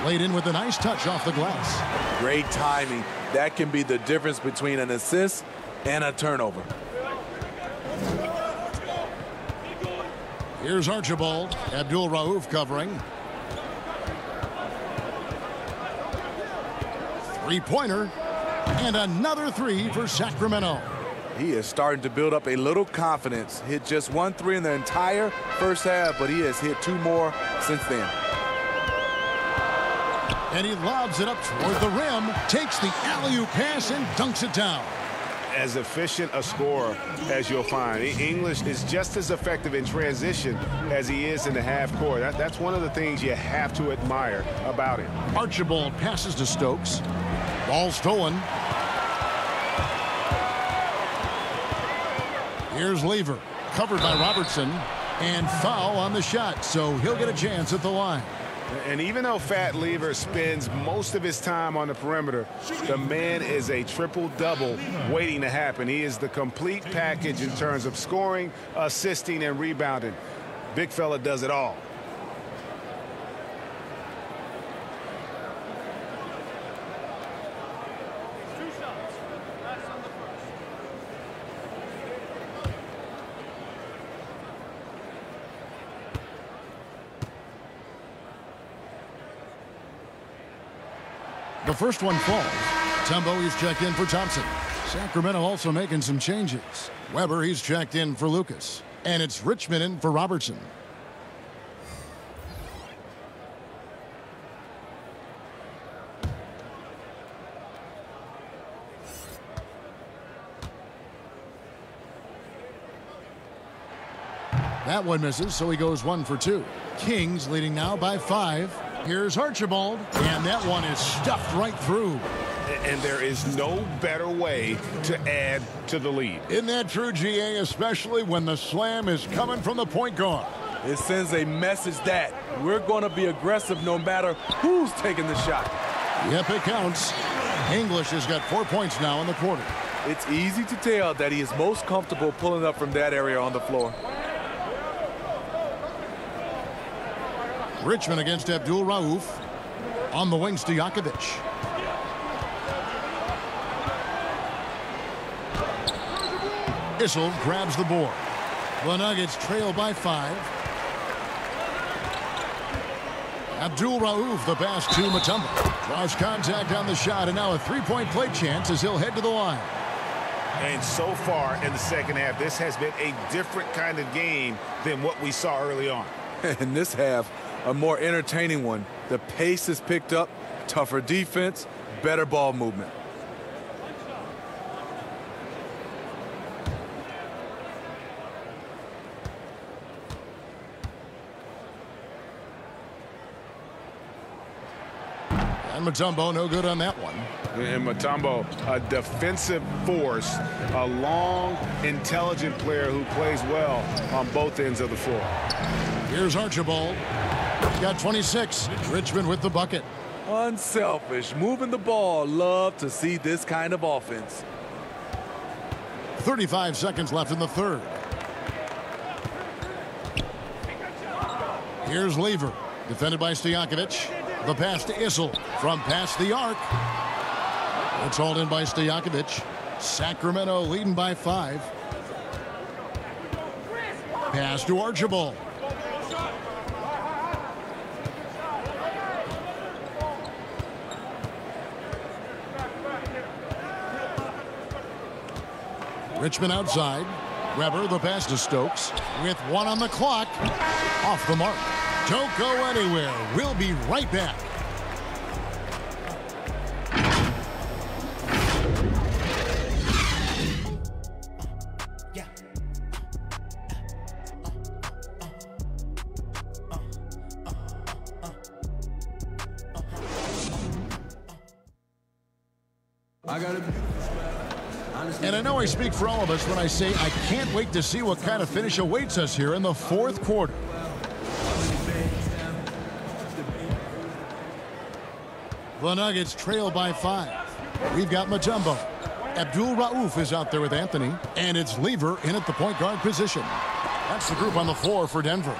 Laid in with a nice touch off the glass. Great timing. That can be the difference between an assist and a turnover. Here's Archibald. Abdul Rauf covering. Three-pointer. And another three for Sacramento. He is starting to build up a little confidence. Hit just one three in the entire first half, but he has hit two more since then. And he lobs it up toward the rim, takes the alley-oop pass and dunks it down. As efficient a scorer as you'll find. English is just as effective in transition as he is in the half court. That, that's one of the things you have to admire about him. Archibald passes to Stokes. Ball stolen. Here's Lever, covered by Robertson, and foul on the shot, so he'll get a chance at the line. And even though Fat Lever spends most of his time on the perimeter, the man is a triple-double waiting to happen. He is the complete package in terms of scoring, assisting, and rebounding. Big fella does it all. The first one falls. Tumbo, he's checked in for Thompson. Sacramento also making some changes. Webber, he's checked in for Lucas. And it's Richmond in for Robertson. That one misses, so he goes one for two. Kings leading now by five. Here's Archibald, and that one is stuffed right through. and there is no better way to add to the lead. Isn't that true, GA, especially when the slam is coming from the point guard? It sends a message that we're going to be aggressive no matter who's taking the shot. Yep, it counts. English has got four points now in the quarter. It's easy to tell that he is most comfortable pulling up from that area on the floor. Richmond against Abdul Rauf. On the wing, Stojakovic. Issel grabs the board. The Nuggets trail by five. Abdul Rauf, the pass to Mutombo. Draws contact on the shot, and now a three-point play chance as he'll head to the line. And so far in the second half, this has been a different kind of game than what we saw early on. (laughs) In this half, a more entertaining one. The pace is picked up, tougher defense, better ball movement. And Mutombo no good on that one. And Mutombo, a defensive force, a long, intelligent player who plays well on both ends of the floor. Here's Archibald. He's got 26. Richmond with the bucket. Unselfish, moving the ball. Love to see this kind of offense. 35 seconds left in the third. Here's Lever, defended by Stojakovic. The pass to Issel from past the arc. It's hauled in by Stojakovic. Sacramento leading by five. Pass to Archibald. Richmond outside. Webber, the pass to Stokes. With one on the clock. Off the mark. Don't go anywhere. We'll be right back. I speak for all of us when I say I can't wait to see what kind of finish awaits us here in the fourth quarter. The Nuggets trail by five. We've got Mutombo. Abdul Rauf is out there with Anthony, and it's Lever in at the point guard position. That's the group on the floor for Denver.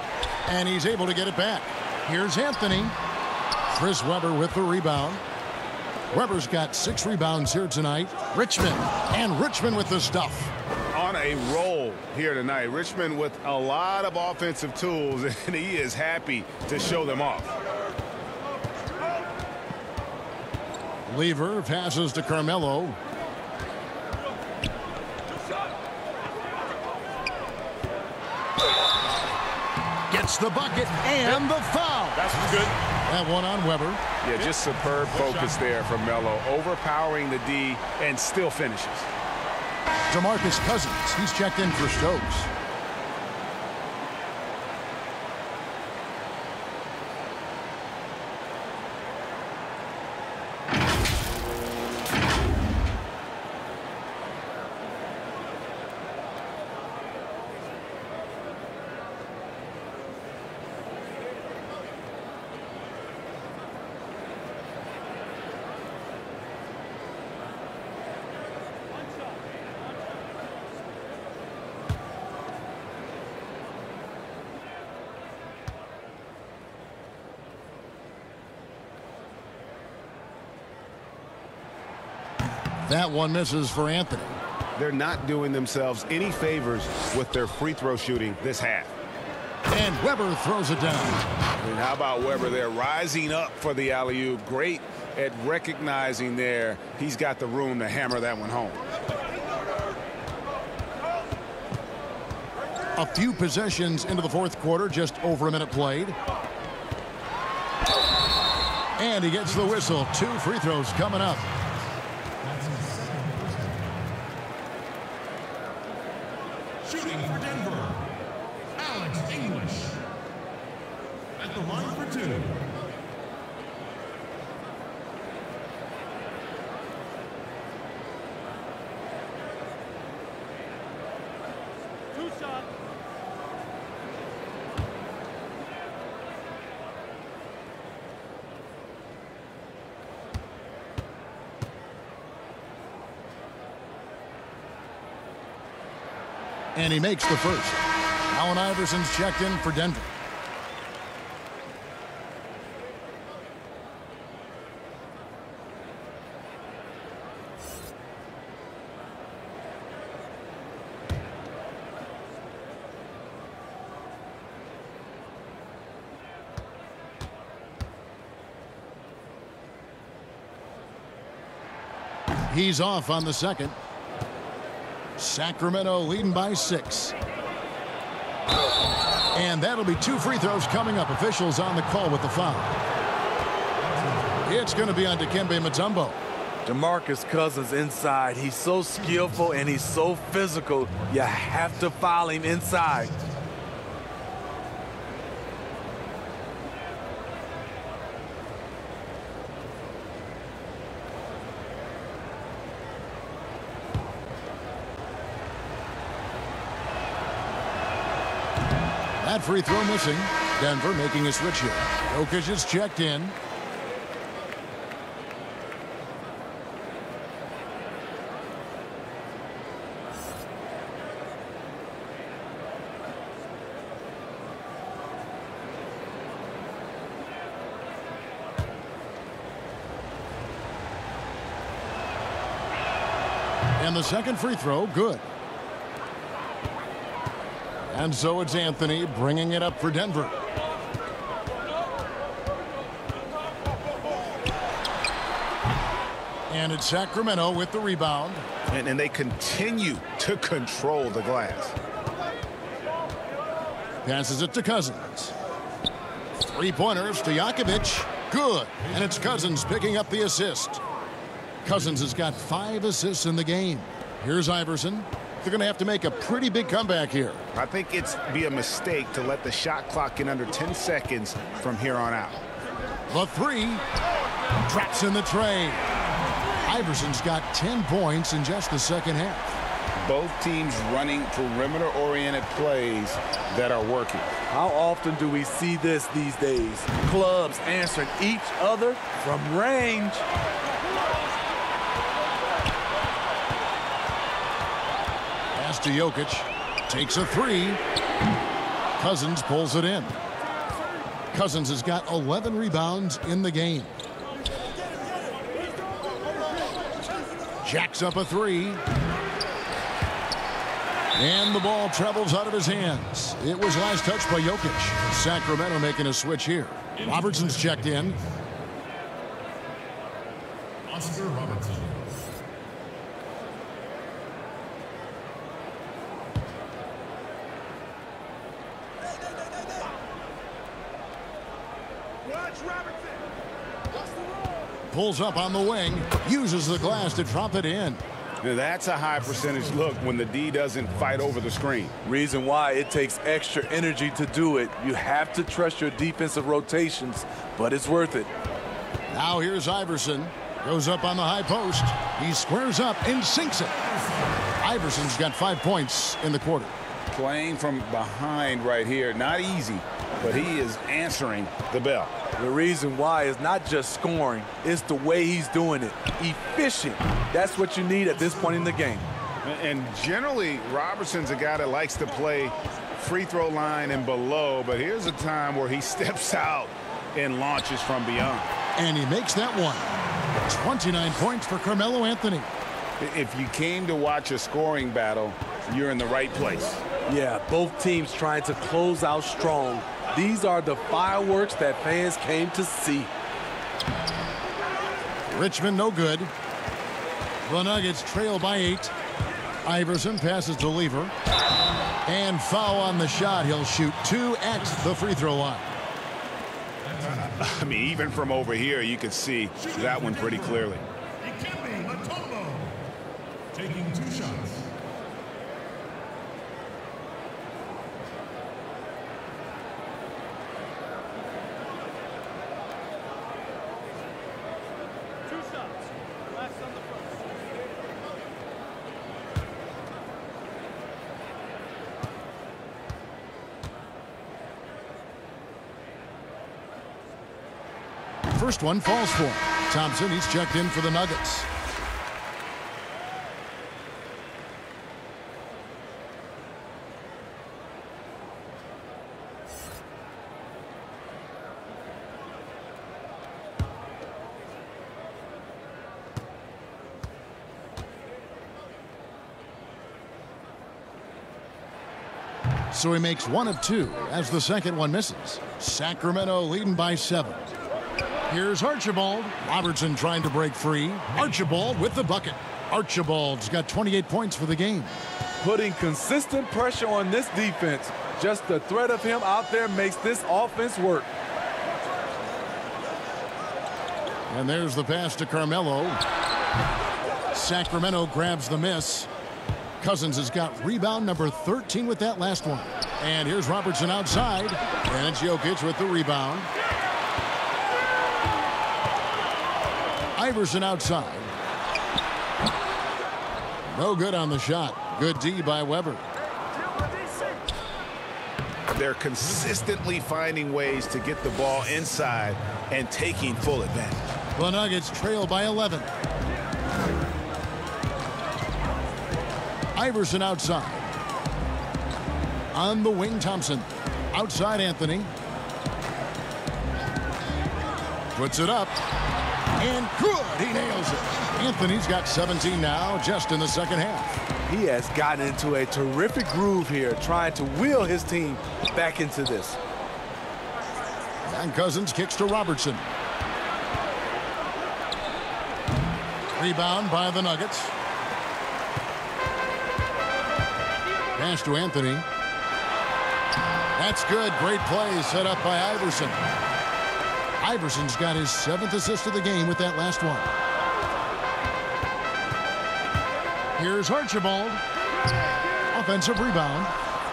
And he's able to get it back. Here's Anthony. Chris Webber with the rebound. Webber's got six rebounds here tonight. Richmond, and Richmond with the stuff. On a roll here tonight. Richmond with a lot of offensive tools, (laughs) and he is happy to show them off. Lever passes to Carmelo. Gets the bucket and the foul. That's good. That one on Webber. Yeah, just superb focus there from Melo, overpowering the D and still finishes. DeMarcus Cousins, he's checked in for Stokes. That one misses for Anthony. They're not doing themselves any favors with their free throw shooting this half. And Webber throws it down. And how about Webber there rising up for the alley-oop. Great at recognizing there he's got the room to hammer that one home. A few possessions into the fourth quarter, just over a minute played. And he gets the whistle. Two free throws coming up. Shooting for Denver, Alex English. At the line for two. And he makes the first. Allen Iverson's checked in for Denver. He's off on the second. Sacramento leading by six. And that'll be two free throws coming up. Officials on the call with the foul. It's going to be on Dikembe Mutombo. DeMarcus Cousins inside. He's so skillful and he's so physical. You have to foul him inside. Free throw missing. Denver making a switch here. Jokic is checked in. And the second free throw, good. And so it's Anthony bringing it up for Denver. And it's Sacramento with the rebound. And, and they continue to control the glass. Passes it to Cousins. Three-pointers to Jokic. Good. And it's Cousins picking up the assist. Cousins has got five assists in the game. Here's Iverson. They're going to have to make a pretty big comeback here. I think it's be a mistake to let the shot clock in under 10 seconds from here on out. The three traps in the tray. Iverson's got 10 points in just the second half. Both teams running perimeter-oriented plays that are working. How often do we see this these days? Clubs answering each other from range. To Jokic. Takes a three. Cousins pulls it in. Cousins has got 11 rebounds in the game. Jacks up a three. And the ball travels out of his hands. It was last touched by Jokic. Sacramento making a switch here. Robertson's checked in. Pulls up on the wing. Uses the glass to drop it in. Now, that's a high percentage look when the D doesn't fight over the screen. Reason why it takes extra energy to do it. You have to trust your defensive rotations, but it's worth it. Now here's Iverson. Goes up on the high post. He squares up and sinks it. Iverson's got five points in the quarter. Playing from behind right here, not easy, but he is answering the bell. The reason why is not just scoring, it's the way he's doing it. Efficient. That's what you need at this point in the game. And generally, Robertson's a guy that likes to play free throw line and below, but here's a time where he (laughs) steps out and launches from beyond. And he makes that one. 29 points for Carmelo Anthony. If you came to watch a scoring battle, you're in the right place. Yeah, both teams trying to close out strong. These are the fireworks that fans came to see. Richmond no good. The Nuggets trail by eight. Iverson passes to Lever. And foul on the shot. He'll shoot two at the free throw line. I mean, even from over here, you could see that one pretty clearly. First one falls for. Thompson, he's checked in for the Nuggets. So he makes one of two as the second one misses. Sacramento leading by seven. Here's Archibald. Robertson trying to break free. Archibald with the bucket. Archibald's got 28 points for the game. Putting consistent pressure on this defense. Just the threat of him out there makes this offense work. And there's the pass to Carmelo. Sacramento grabs the miss. Cousins has got rebound number 13 with that last one. And here's Robertson outside. And it's Jokic with the rebound. Iverson outside. No good on the shot. Good D by Webber. They're consistently finding ways to get the ball inside and taking full advantage. The Nuggets trail by 11. Iverson outside. On the wing, Thompson. Outside, Anthony. Puts it up. And good. He nails it. Anthony's got 17 now, just in the second half. He has gotten into a terrific groove here, trying to wheel his team back into this. And Cousins kicks to Robertson. Rebound by the Nuggets. Pass to Anthony. That's good. Great play set up by Iverson. Iverson's got his seventh assist of the game with that last one. Here's Archibald. Offensive rebound.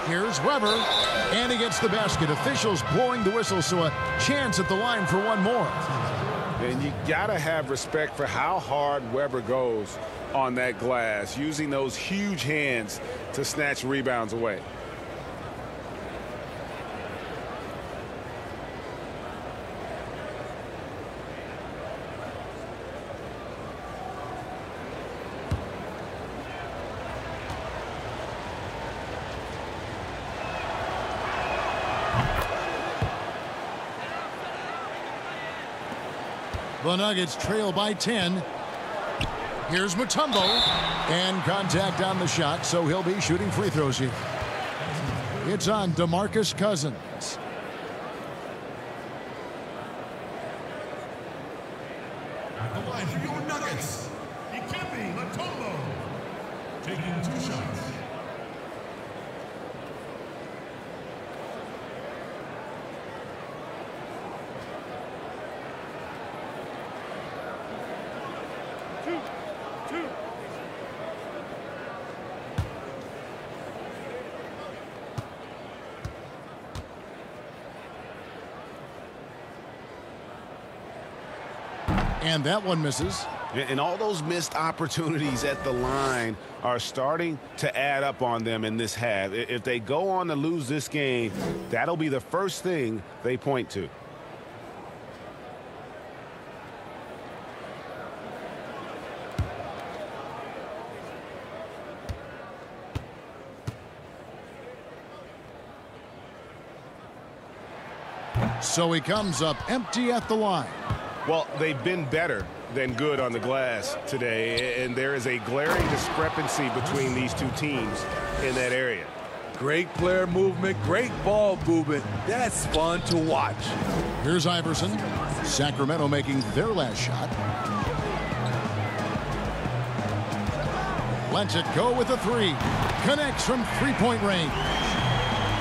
Here's Webber. And he gets the basket. Officials blowing the whistle, so a chance at the line for one more. And you got to have respect for how hard Webber goes on that glass, using those huge hands to snatch rebounds away. The Nuggets trail by 10. Here's Mutombo. And contact on the shot, so he'll be shooting free throws here. It's on DeMarcus Cousins. At the line for your Nuggets, Dikembe Mutombo. Taking two shots. Two, two. And that one misses. And all those missed opportunities at the line are starting to add up on them in this half. If they go on to lose this game, that'll be the first thing they point to. So he comes up empty at the line. Well, they've been better than good on the glass today, and there is a glaring discrepancy between these two teams in that area. Great player movement, great ball movement. That's fun to watch. Here's Iverson. Sacramento making their last shot. Lets it go with a three. Connects from three-point range.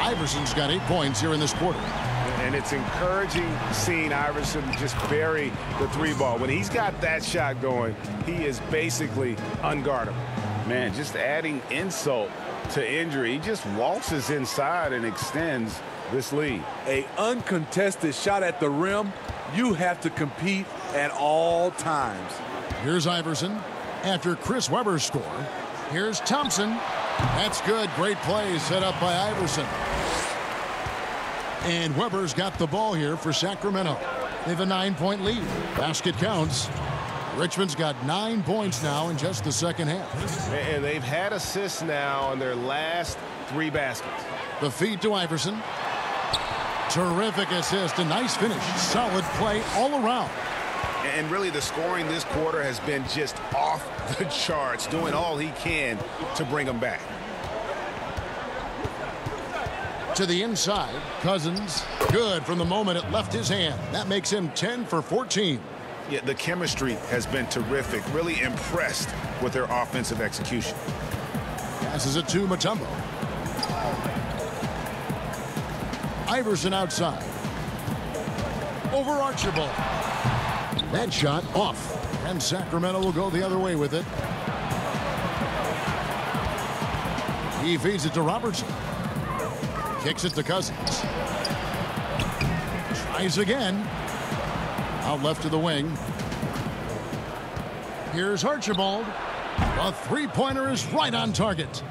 Iverson's got eight points here in this quarter. And it's encouraging seeing Iverson just bury the three ball. When he's got that shot going, he is basically unguardable. Man, just adding insult to injury. He just waltzes inside and extends this lead. A uncontested shot at the rim, you have to compete at all times. Here's Iverson. After Chris Webber's score, here's Thompson. That's good. Great play set up by Iverson. And Webber's got the ball here for Sacramento. They have a nine-point lead. Basket counts. Richmond's got nine points now in just the second half. And they've had assists now on their last three baskets. The feed to Iverson. Terrific assist. A nice finish. Solid play all around. And really the scoring this quarter has been just off the charts, doing all he can to bring them back. To the inside, Cousins. Good from the moment it left his hand. That makes him 10 for 14. Yeah, the chemistry has been terrific. Really impressed with their offensive execution. Passes it to Mutombo. Iverson outside. Over Archibald. That shot off. And Sacramento will go the other way with it. He feeds it to Robertson. Kicks it to Cousins. Tries again. Out left to the wing. Here's Archibald. The three-pointer is right on target.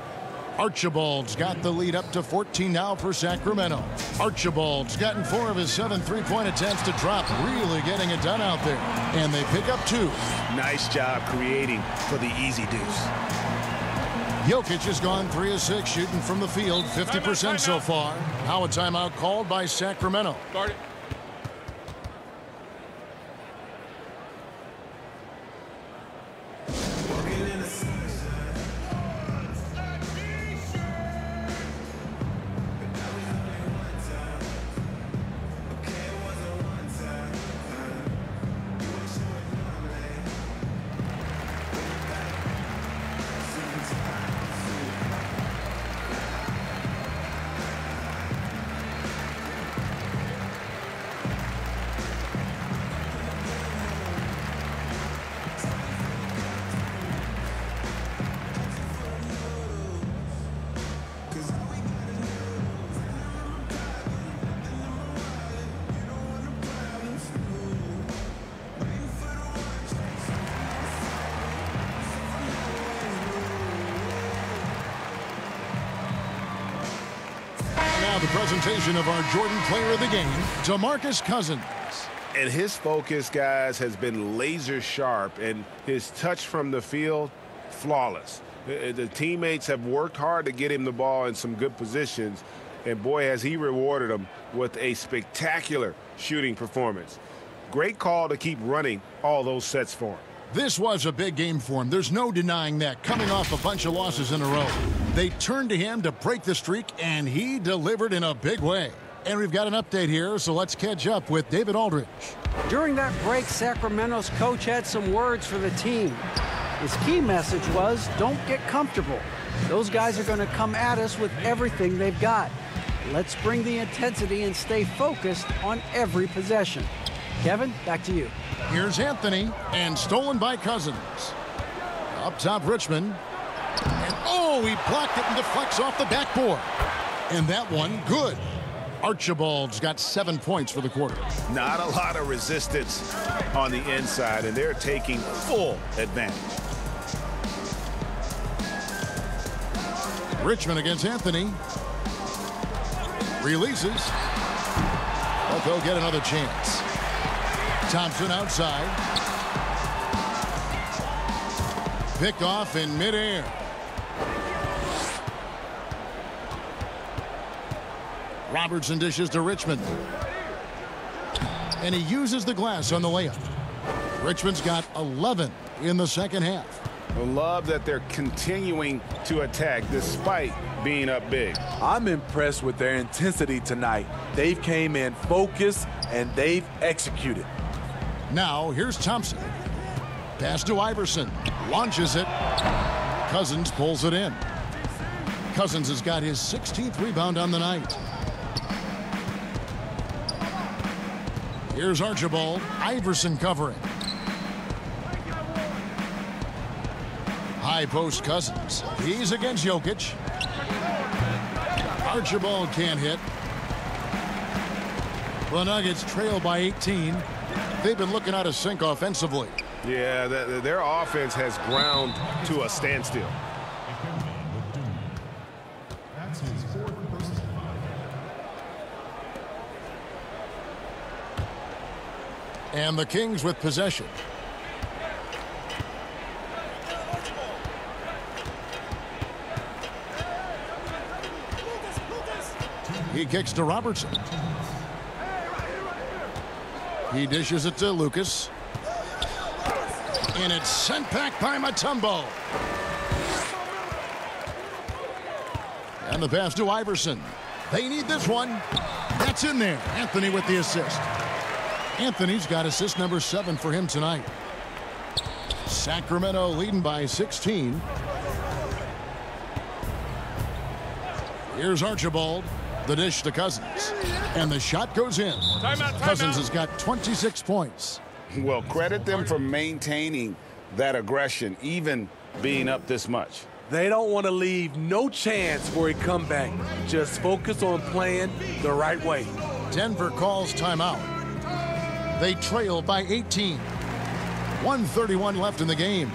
Archibald's got the lead up to 14 now for Sacramento. Archibald's gotten four of his seven three-point attempts to drop, really getting it done out there. And they pick up two. Nice job creating for the easy deuce. Jokic has gone three of six shooting from the field, 50% so far. Now a timeout called by Sacramento. Presentation of our Jordan player of the game, DeMarcus Cousins. And his focus, guys, has been laser sharp, and his touch from the field, flawless. The, the teammates have worked hard to get him the ball in some good positions, and boy, has he rewarded them with a spectacular shooting performance. Great call to keep running all those sets for him. This was a big game for him. There's no denying that. Coming off a bunch of losses in a row. They turned to him to break the streak, and he delivered in a big way. And we've got an update here, so let's catch up with David Aldridge. During that break, Sacramento's coach had some words for the team. His key message was, don't get comfortable. Those guys are going to come at us with everything they've got. Let's bring the intensity and stay focused on every possession. Kevin, back to you. Here's Anthony, and stolen by Cousins. Up top, Richmond. And oh, he blocked it and deflects off the backboard. And that one, good. Archibald's got seven points for the quarter. Not a lot of resistance on the inside, and they're taking full advantage. Richmond against Anthony. Releases. But they'll get another chance. Thompson outside. Picked off in midair. Robertson dishes to Richmond. And he uses the glass on the layup. Richmond's got 11 in the second half. I love that they're continuing to attack despite being up big. I'm impressed with their intensity tonight. They've came in focused and they've executed. Now here's Thompson. Pass to Iverson. Launches it. Cousins pulls it in. Cousins has got his 16th rebound on the night. Here's Archibald. Iverson covering. High post Cousins. He's against Jokic. Archibald can't hit. The Nuggets trail by 18. They've been looking out of sync offensively. Yeah, the, their offense has ground to a standstill. That's his fourth personal foul. And the Kings with possession. He kicks to Robertson. He dishes it to Lucas. And it's sent back by Mutombo. And the pass to Iverson. They need this one. That's in there. Anthony with the assist. Anthony's got assist number seven for him tonight. Sacramento leading by 16. Here's Archibald. The dish to Cousins. And the shot goes in. Cousins has got 26 points. Well, credit them for maintaining that aggression, even being up this much. They don't want to leave no chance for a comeback. Just focus on playing the right way. Denver calls timeout. They trail by 18. 131 left in the game.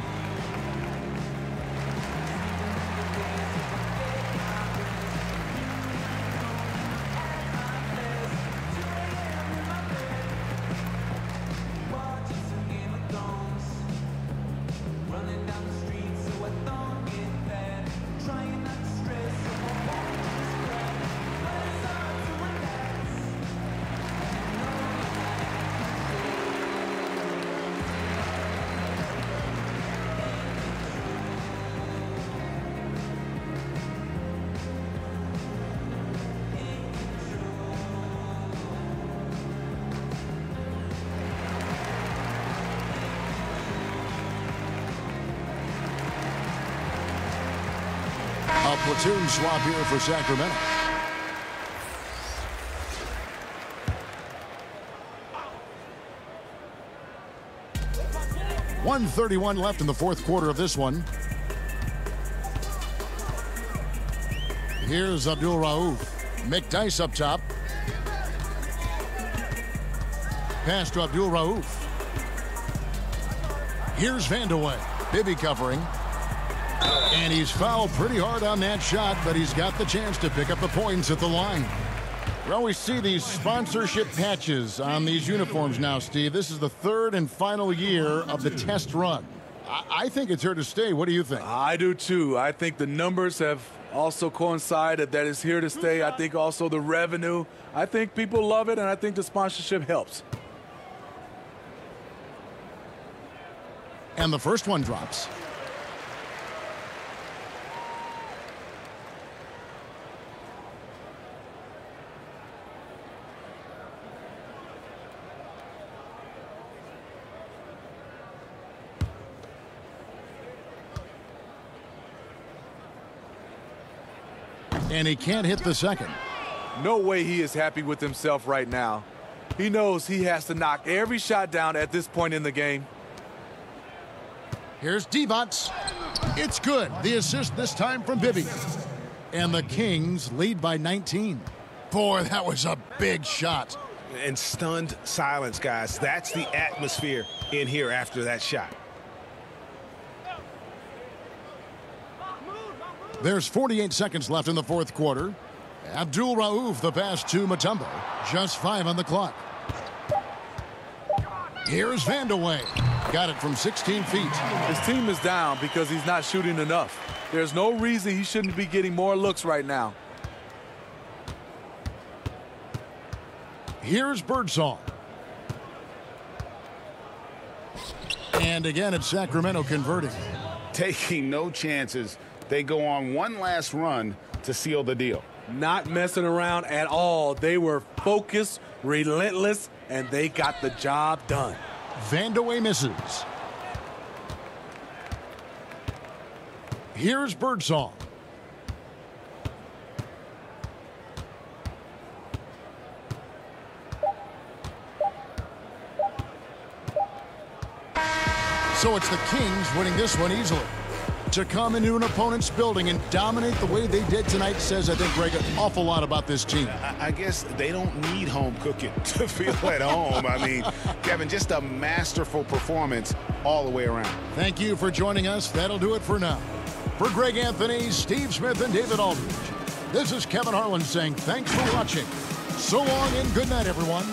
Platoon swap here for Sacramento. One thirty-one left in the fourth quarter of this one. Here's Abdul Rauf. McDyess up top. Pass to Abdul Rauf. Here's Vandeweghe. Bibby covering. And he's fouled pretty hard on that shot, but he's got the chance to pick up the points at the line. We always see these sponsorship patches on these uniforms now, Steve. This is the third and final year of the test run. I, I think it's here to stay. What do you think? I do too. I think the numbers have also coincided that it's here to stay. I think also the revenue. I think people love it, and I think the sponsorship helps. And the first one drops. And he can't hit the second. No way he is happy with himself right now. He knows he has to knock every shot down at this point in the game. Here's Divac. It's good. The assist this time from Bibby. And the Kings lead by 19. Boy, that was a big shot. And stunned silence, guys. That's the atmosphere in here after that shot. There's 48 seconds left in the fourth quarter. Abdul Rauf, the pass to Mutombo. Just five on the clock. Here's Vandeweghe. Got it from 16 feet. His team is down because he's not shooting enough. There's no reason he shouldn't be getting more looks right now. Here's Birdsong. And again, it's Sacramento converting. Taking no chances. They go on one last run to seal the deal. Not messing around at all. They were focused, relentless, and they got the job done. Vandeweghe misses. Here's Birdsong. So it's the Kings winning this one easily. To come into an opponent's building and dominate the way they did tonight says, I think, Greg, an awful lot about this team. I, I guess they don't need home cooking (laughs) to feel at home. I mean, Kevin, just a masterful performance all the way around. Thank you for joining us. That'll do it for now. For Greg Anthony, Steve Smith, and David Aldridge, this is Kevin Harlan saying thanks for watching. So long and good night, everyone.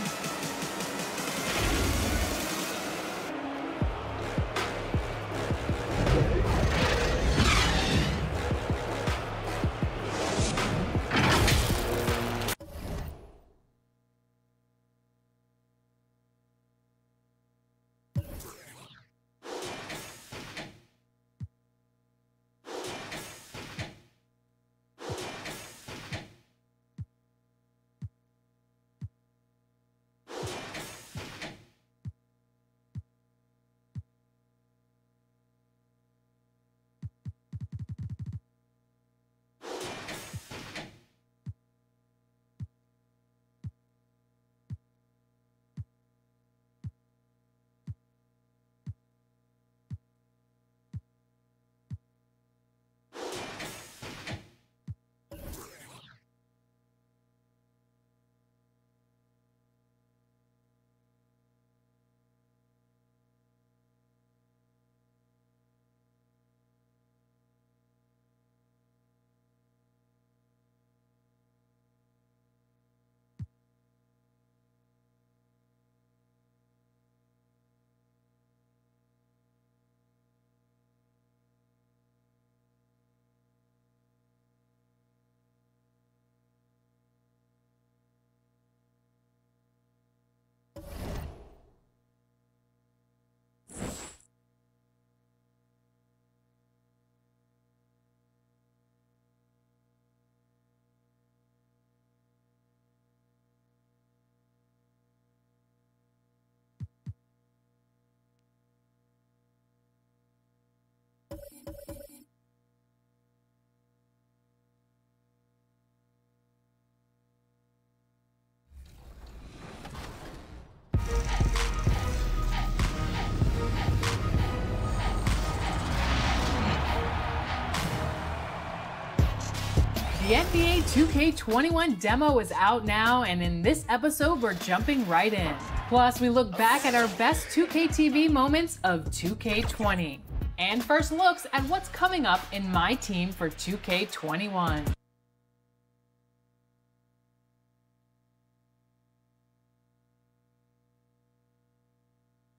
2K21 demo is out now, and in this episode, we're jumping right in. Plus, we look back at our best 2K TV moments of 2K20 and first looks at what's coming up in my team for 2K21.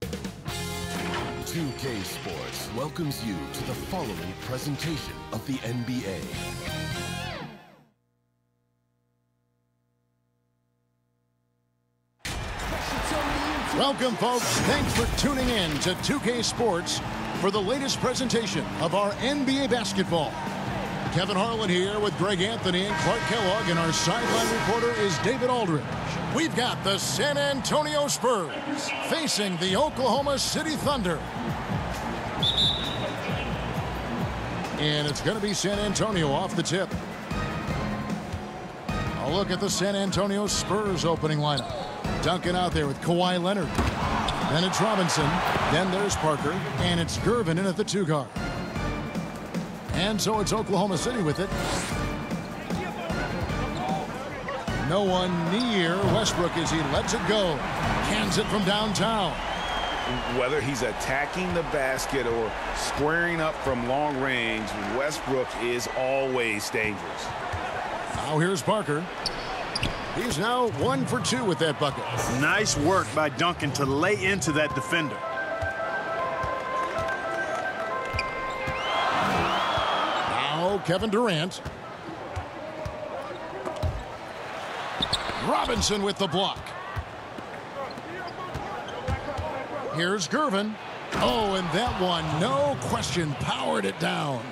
2K Sports welcomes you to the following presentation of the NBA. Welcome, folks. Thanks for tuning in to 2K Sports for the latest presentation of our NBA basketball. Kevin Harlan here with Greg Anthony and Clark Kellogg, and our sideline reporter is David Aldridge. We've got the San Antonio Spurs facing the Oklahoma City Thunder. And it's going to be San Antonio off the tip. A look at the San Antonio Spurs opening lineup. Duncan out there with Kawhi Leonard. Then it's Robinson. Then there's Parker. And it's Gervin in at the two guard. And so it's Oklahoma City with it. No one near Westbrook as he lets it go. Cans it from downtown. Whether he's attacking the basket or squaring up from long range, Westbrook is always dangerous. Now here's Parker. He's now one for two with that bucket. Nice work by Duncan to lay into that defender. Now Kevin Durant. Robinson with the block. Here's Gervin. Oh, and that one, no question, powered it down.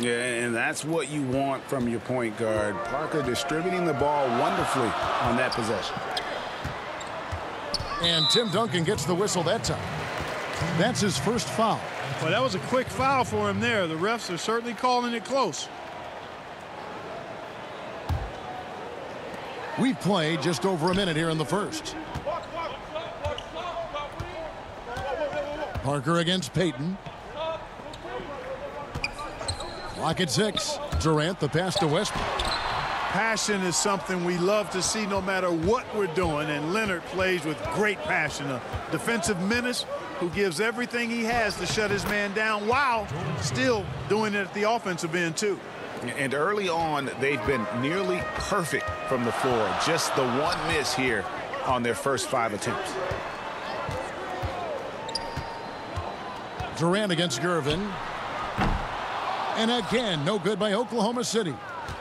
Yeah, and that's what you want from your point guard. Parker distributing the ball wonderfully on that possession. And Tim Duncan gets the whistle that time. That's his first foul. Well, that was a quick foul for him there. The refs are certainly calling it close. We've played just over a minute here in the first. Parker against Payton. Clock at six. Durant the pass to Westbrook. Passion is something we love to see no matter what we're doing, and Leonard plays with great passion. A defensive menace who gives everything he has to shut his man down while still doing it at the offensive end, too. And early on, they've been nearly perfect from the floor. Just the one miss here on their first five attempts. Durant against Gervin. And again, no good by Oklahoma City.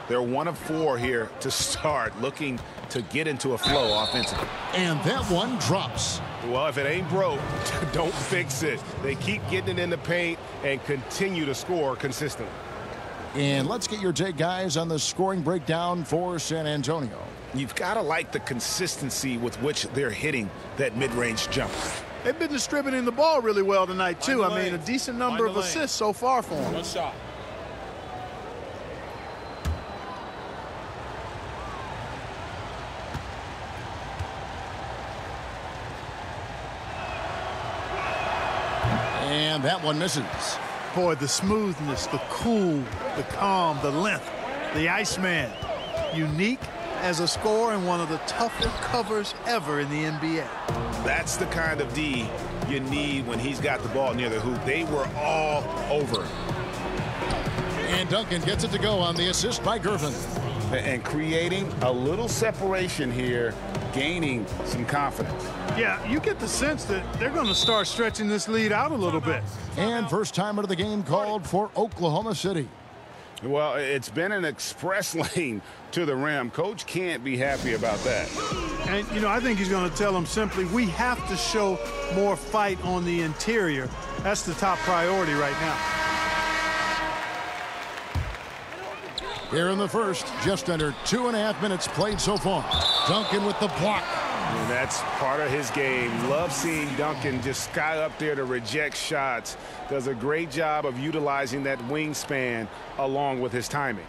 They're one of four here to start, looking to get into a flow offensively. And that one drops. Well, if it ain't broke, (laughs) don't fix it. They keep getting it in the paint and continue to score consistently. And let's get your take, guys, on the scoring breakdown for San Antonio. You've got to like the consistency with which they're hitting that mid-range jumper. They've been distributing the ball really well tonight, too. I mean, a decent number of assists so far for them. One shot. And that one misses. Boy, the smoothness, the cool, the calm, the length, the Iceman. Unique as a scorer and one of the tougher covers ever in the NBA. That's the kind of D you need when he's got the ball near the hoop. They were all over. And Duncan gets it to go on the assist by Gervin. And creating a little separation here, gaining some confidence. Yeah, you get the sense that they're going to start stretching this lead out a little bit. And first timer of the game called for Oklahoma City. Well, it's been an express (laughs) lane to the rim. Coach can't be happy about that. And, you know, I think he's going to tell them simply, we have to show more fight on the interior. That's the top priority right now. Here in the first, just under two and a half minutes played so far. Duncan with the block. And that's part of his game. Love seeing Duncan just sky up there to reject shots. Does a great job of utilizing that wingspan along with his timing.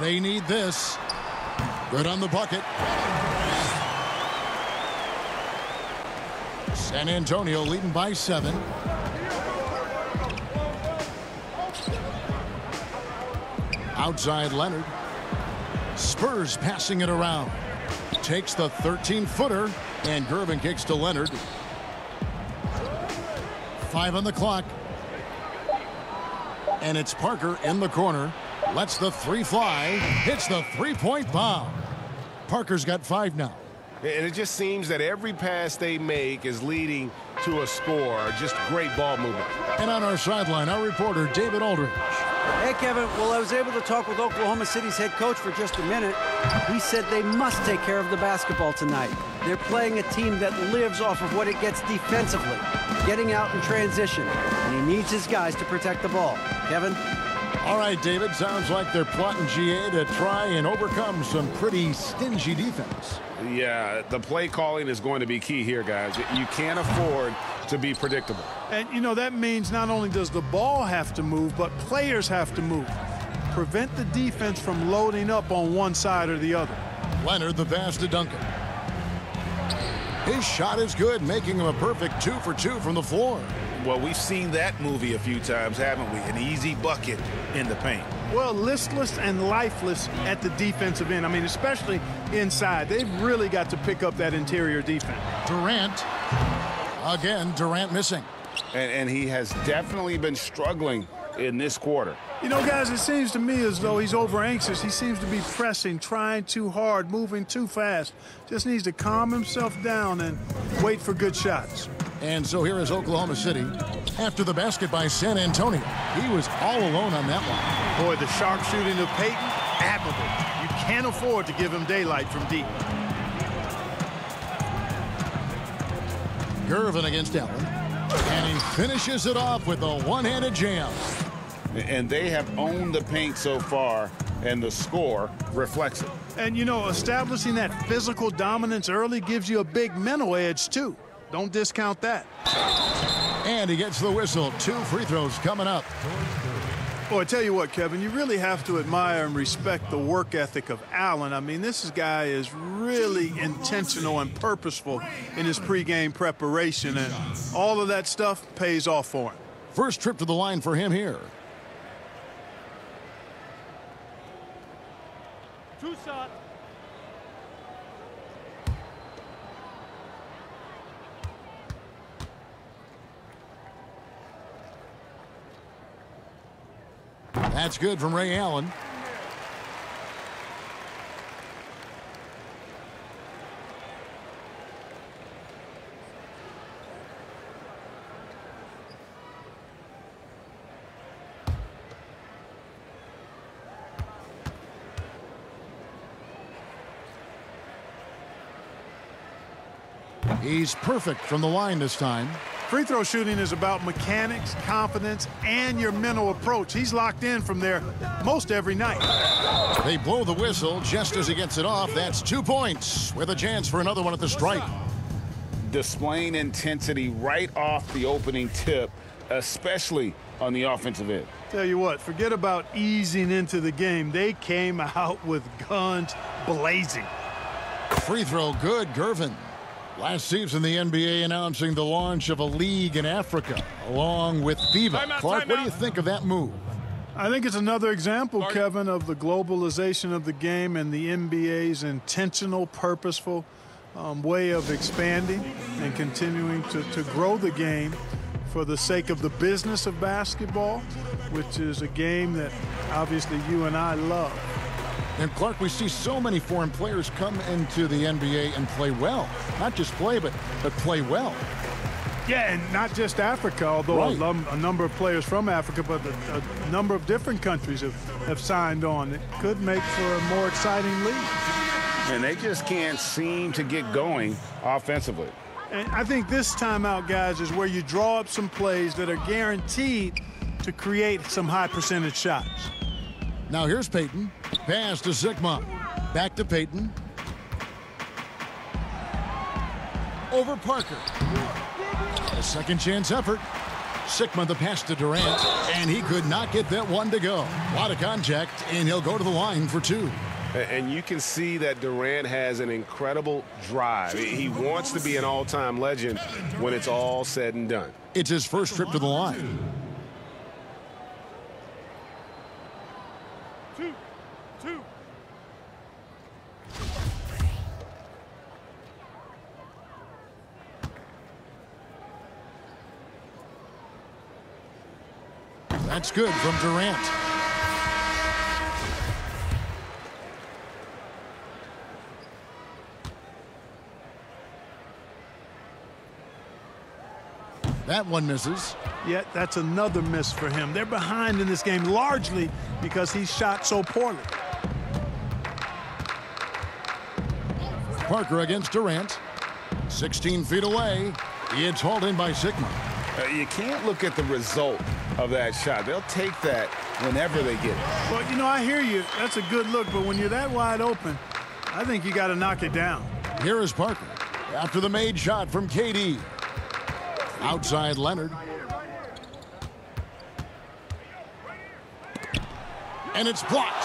They need this. Good on the bucket. San Antonio leading by seven. Outside Leonard. Spurs passing it around. Takes the 13-footer, and Gervin kicks to Leonard. Five on the clock. And it's Parker in the corner. Lets the three fly. Hits the three-point bomb. Parker's got five now. And it just seems that every pass they make is leading to a score. Just great ball movement. And on our sideline, our reporter, David Aldridge. Hey, Kevin. Well, I was able to talk with Oklahoma City's head coach for just a minute. He said they must take care of the basketball tonight. They're playing a team that lives off of what it gets defensively, getting out in transition. And he needs his guys to protect the ball. Kevin? All right, David. Sounds like they're plotting GA to try and overcome some pretty stingy defense. Yeah, the play calling is going to be key here, guys. You can't afford to be predictable. And, you know, that means not only does the ball have to move, but players have to move. Prevent the defense from loading up on one side or the other. Leonard, the pass to Duncan. His shot is good, making him a perfect two for two from the floor. Well, we've seen that movie a few times, haven't we? An easy bucket in the paint. Well, listless and lifeless at the defensive end. I mean, especially inside. They've really got to pick up that interior defense. Durant. Again, Durant missing. And, and he has definitely been struggling in this quarter. You know, guys, it seems to me as though he's over anxious. He seems to be pressing, trying too hard, moving too fast. Just needs to calm himself down and wait for good shots. And so here is Oklahoma City after the basket by San Antonio. He was all alone on that one. Boy, the sharp shooting of Payton, admirable. You can't afford to give him daylight from deep. Gervin against Allen. And he finishes it off with a one-handed jam. And they have owned the paint so far, and the score reflects it. And, you know, establishing that physical dominance early gives you a big mental edge, too. Don't discount that. And he gets the whistle. Two free throws coming up. Boy, I tell you what, Kevin, you really have to admire and respect the work ethic of Allen. I mean, this guy is really intentional and purposeful in his pregame preparation, and all of that stuff pays off for him. First trip to the line for him here. Shot. That's good from Ray Allen. He's perfect from the line this time. Free throw shooting is about mechanics, confidence, and your mental approach. He's locked in from there most every night. They blow the whistle just as he gets it off. That's two points with a chance for another one at the stripe. Displaying intensity right off the opening tip, especially on the offensive end. Tell you what, forget about easing into the game. They came (laughs) out with guns blazing. Free throw good, Gervin. Last season, the NBA announcing the launch of a league in Africa, along with FIBA. Clark, what do you think of that move? I think it's another example, Clark. Kevin, of the globalization of the game and the NBA's intentional, purposeful um, way of expanding and continuing to, to grow the game for the sake of the business of basketball, which is a game that obviously you and I love. And Clark, we see so many foreign players come into the NBA and play well. Not just play, but, but play well. Yeah, and not just Africa, although right. a, a, number of players from Africa, but a, a, number of different countries have, have signed on. It could make for a more exciting league. And they just can't seem to get going offensively. And I think this timeout, guys, is where you draw up some plays that are guaranteed to create some high percentage shots. Now here's Payton. Pass to Sikma. Back to Payton. Over Parker. A second chance effort. Sikma the pass to Durant, and he could not get that one to go. A lot of contact, and he'll go to the line for two. And you can see that Durant has an incredible drive. He wants to be an all-time legend when it's all said and done. It's his first trip to the line. That's good from Durant. That one misses. Yet that's another miss for him. They're behind in this game largely because he shot so poorly. Parker against Durant. 16 feet away. It's hauled in by Sikma. Uh, you can't look at the result of that shot. They'll take that whenever they get it. Well, you know, I hear you. That's a good look, but when you're that wide open, I think you got to knock it down. Here is Parker after the made shot from KD. Outside Leonard. And it's blocked.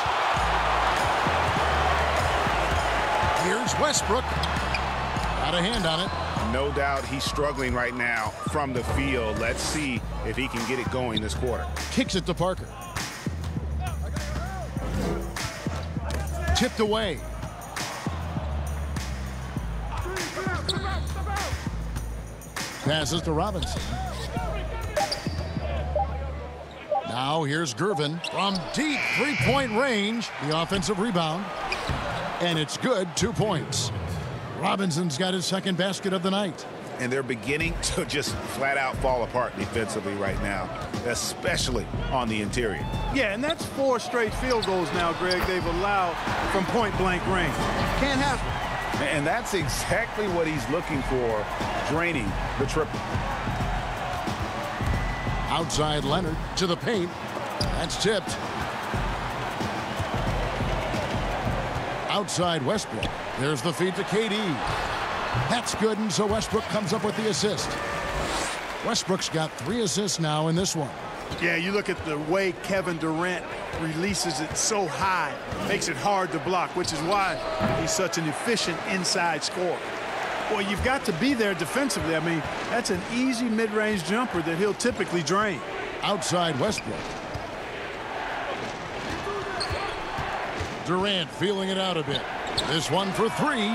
Here's Westbrook. Got a hand on it. No doubt he's struggling right now from the field. Let's see if he can get it going this quarter. Kicks it to Parker. Tipped away. Passes to Robinson. Now here's Gervin from deep three-point range. The offensive rebound. And it's good, two points. Robinson's got his second basket of the night. And they're beginning (laughs) to just flat out fall apart defensively right now, especially on the interior. Yeah, and that's four straight field goals now, Greg, they've allowed from point-blank range. Can't happen. And that's exactly what he's looking for, draining the triple. Outside Leonard to the paint. That's tipped. Outside Westbrook. There's the feed to KD. That's good, and so Westbrook comes up with the assist. Westbrook's got three assists now in this one. Yeah, you look at the way Kevin Durant releases it so high, makes it hard to block, which is why he's such an efficient inside scorer. Well, you've got to be there defensively. I mean, that's an easy mid-range jumper that he'll typically drain. Outside Westbrook. Durant feeling it out a bit. This one for three.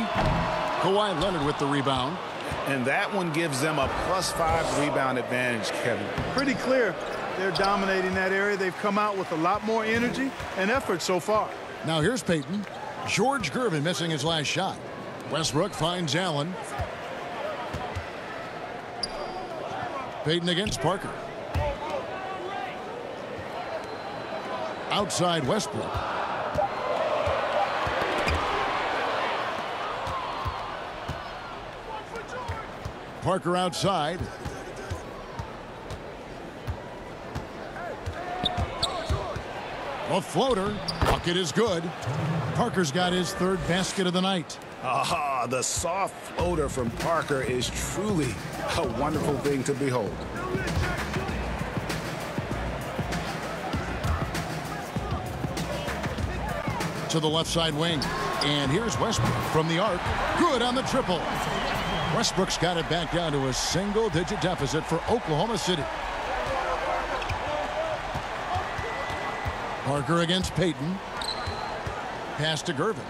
Kawhi Leonard with the rebound. And that one gives them a plus five rebound advantage, Kevin. Pretty clear. They're dominating that area. They've come out with a lot more energy and effort so far. Now here's Payton. George Gervin missing his last shot. Westbrook finds Allen. Payton against Parker. Outside Westbrook. Parker outside. A floater. Bucket is good. Parker's got his third basket of the night. Ah, the soft floater from Parker is truly a wonderful thing to behold. To the left side wing. And here's Westbrook from the arc. Good on the triple. Westbrook's got it back down to a single-digit deficit for Oklahoma City. Parker against Payton. Pass to Gervin.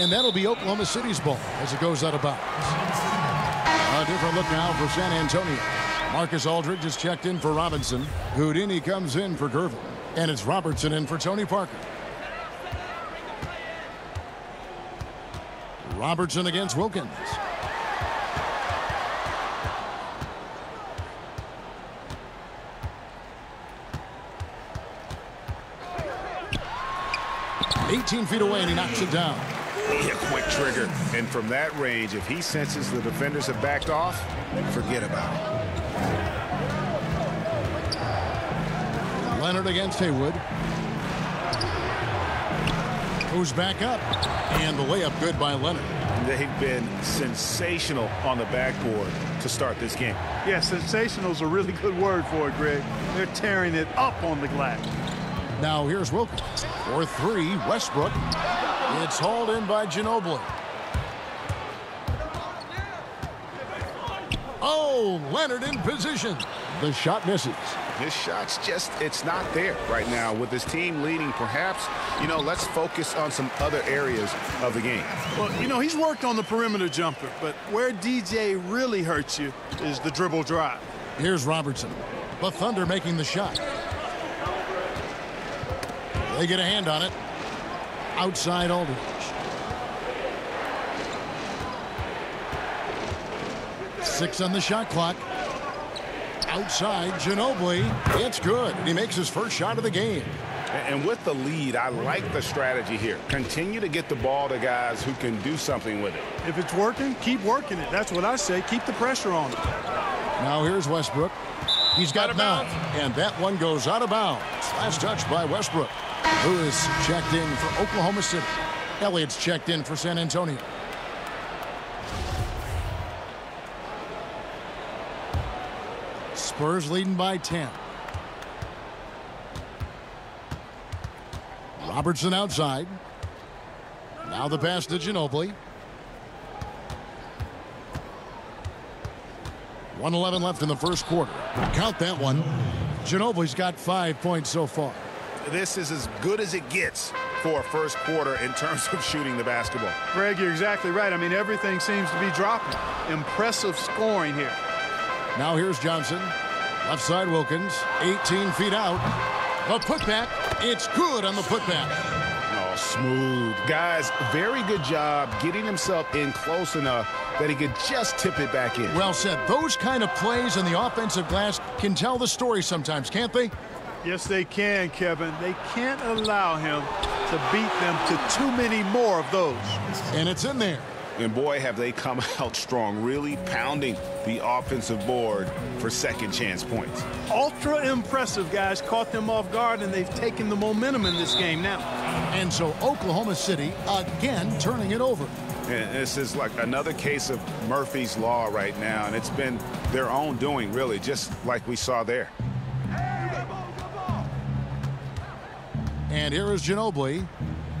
And that'll be Oklahoma City's ball as it goes out of bounds. A different look now for San Antonio. Marcus Aldridge has checked in for Robinson. Houdini comes in for Gervin. And it's Robertson in for Tony Parker. Robertson against Wilkens. Eighteen feet away, and he knocks it down. A quick trigger. And from that range, if he senses the defenders have backed off, forget about it. Leonard against Haywood. Who's back up? And the layup good by Leonard. They've been sensational on the backboard to start this game. Yeah, sensational is a really good word for it, Greg. They're tearing it up on the glass. Now here's Wilkens. For three, Westbrook. It's hauled in by Ginobili. Oh, Leonard in position. The shot misses. His shot's just, it's not there right now. With his team leading, perhaps, you know, let's focus on some other areas of the game. Well, you know, he's worked on the perimeter jumper, but where DJ really hurts you is the dribble drive. Here's Robertson. The Thunder making the shot. They get a hand on it. Outside Aldridge. Six on the shot clock. Outside Ginobili. It's good. He makes his first shot of the game. And with the lead, I like the strategy here. Continue to get the ball to guys who can do something with it. If it's working, keep working it. That's what I say. Keep the pressure on it. Now here's Westbrook. He's got nine. And that one goes out of bounds. Last touch by Westbrook. Lewis checked in for Oklahoma City. Elliott's checked in for San Antonio. Spurs leading by 10. Robertson outside. Now the pass to Ginobili. 111 left in the first quarter. Count that one. Ginobili's got five points so far. This is as good as it gets for a first quarter in terms of shooting the basketball. Greg, you're exactly right. I mean, everything seems to be dropping. Impressive scoring here. Now here's Johnson. Left side Wilkens. 18 feet out. The putback. It's good on the putback. Oh, smooth. Guys, very good job getting himself in close enough that he could just tip it back in. Well said. Those kind of plays in the offensive glass can tell the story sometimes, can't they? Yes, they can, Kevin. They can't allow him to beat them to too many more of those. And it's in there. And boy, have they come (laughs) out strong, really pounding the offensive board for second chance points. Ultra impressive, guys. Caught them off guard, and they've taken the momentum in this game now. And so Oklahoma City again turning it over. And this is like another case of Murphy's Law right now, and it's been their own doing, really, just like we saw there. And here is Ginobili.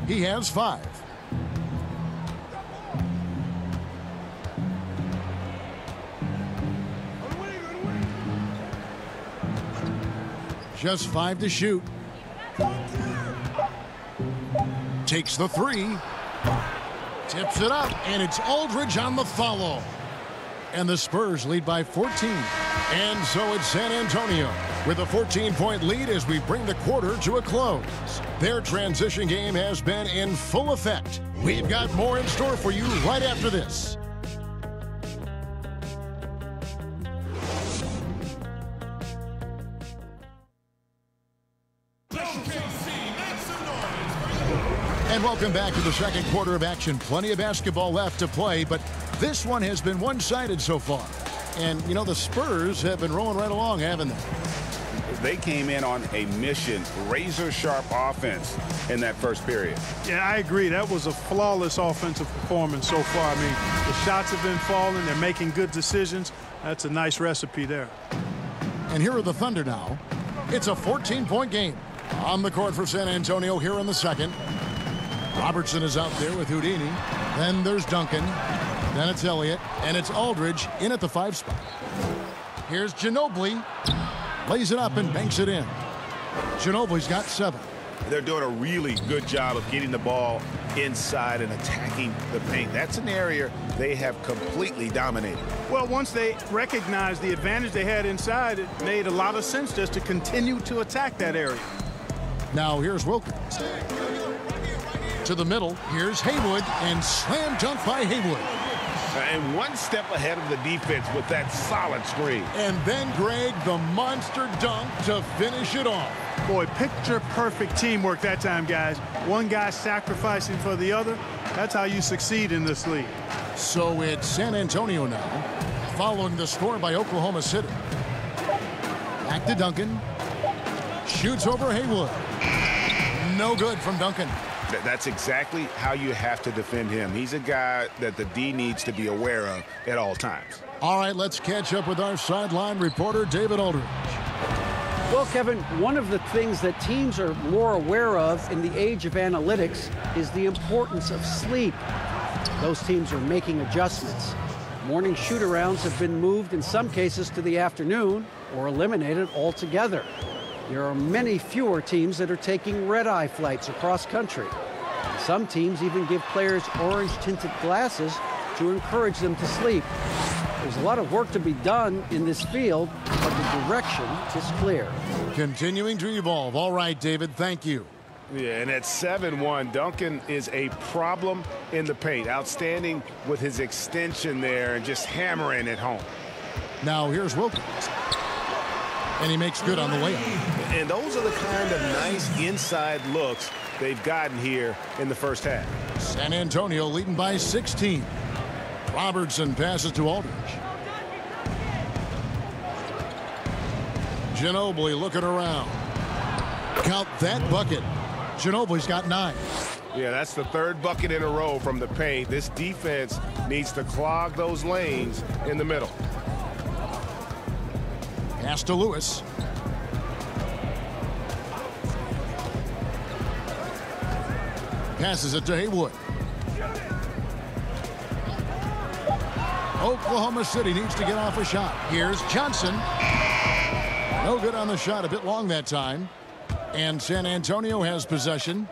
He has five. Just five to shoot. Takes the three. Tips it up, and it's Aldridge on the follow. And the Spurs lead by 14. And so it's San Antonio with a 14-point lead as we bring the quarter to a close. Their transition game has been in full effect. We've got more in store for you right after this. Welcome back to the second quarter of action. Plenty of basketball left to play, but this one has been one-sided so far. And, you know, the Spurs have been rolling right along, haven't they? They came in on a mission, razor-sharp offense in that first period. Yeah, I agree. That was a flawless offensive performance so far. I mean, the shots have been falling. They're making good decisions. That's a nice recipe there. And here are the Thunder now. It's a 14-point game. On the court for San Antonio here in the second. Robertson is out there with Houdini. Then there's Duncan. Then it's Elliott. And it's Aldridge in at the five spot. Here's Ginobili. Lays it up and banks it in. Ginobili's got seven. They're doing a really good job of getting the ball inside and attacking the paint. That's an area they have completely dominated. Well, once they recognized the advantage they had inside, it made a lot of sense just to continue to attack that area. Now here's Wilkens. To the middle, here's Haywood, and slam dunk by Haywood. And one step ahead of the defense with that solid screen. And then Greg, the monster dunk to finish it off. Boy, picture perfect teamwork that time, guys. One guy sacrificing for the other. That's how you succeed in this league. So it's San Antonio now, following the score by Oklahoma City. Back to Duncan. Shoots over Haywood. No good from Duncan. That's exactly how you have to defend him. He's a guy that the D needs to be aware of at all times. All right, let's catch up with our sideline reporter, David Aldridge. Well, Kevin, one of the things that teams are more aware of in the age of analytics is the importance of sleep. Those teams are making adjustments. Morning shoot-arounds have been moved in some cases to the afternoon or eliminated altogether. There are many fewer teams that are taking red-eye flights across country. Some teams even give players orange-tinted glasses to encourage them to sleep. There's a lot of work to be done in this field, but the direction is clear. Continuing to evolve. All right, David, thank you. Yeah, and at 7-1, Duncan is a problem in the paint. Outstanding with his extension there and just hammering it home. Now here's Wilkens. And he makes good on the way And those are the kind of nice inside looks they've gotten here in the first half. San Antonio leading by 16. Robertson passes to Aldridge. Ginobili looking around. Count that bucket. Ginobili's got nine. Yeah, that's the third bucket in a row from the paint. This defense needs to clog those lanes in the middle. Pass to Lewis. Passes it to Haywood. Oklahoma City needs to get off a shot. Here's Johnson. No good on the shot. A bit long that time. And San Antonio has possession.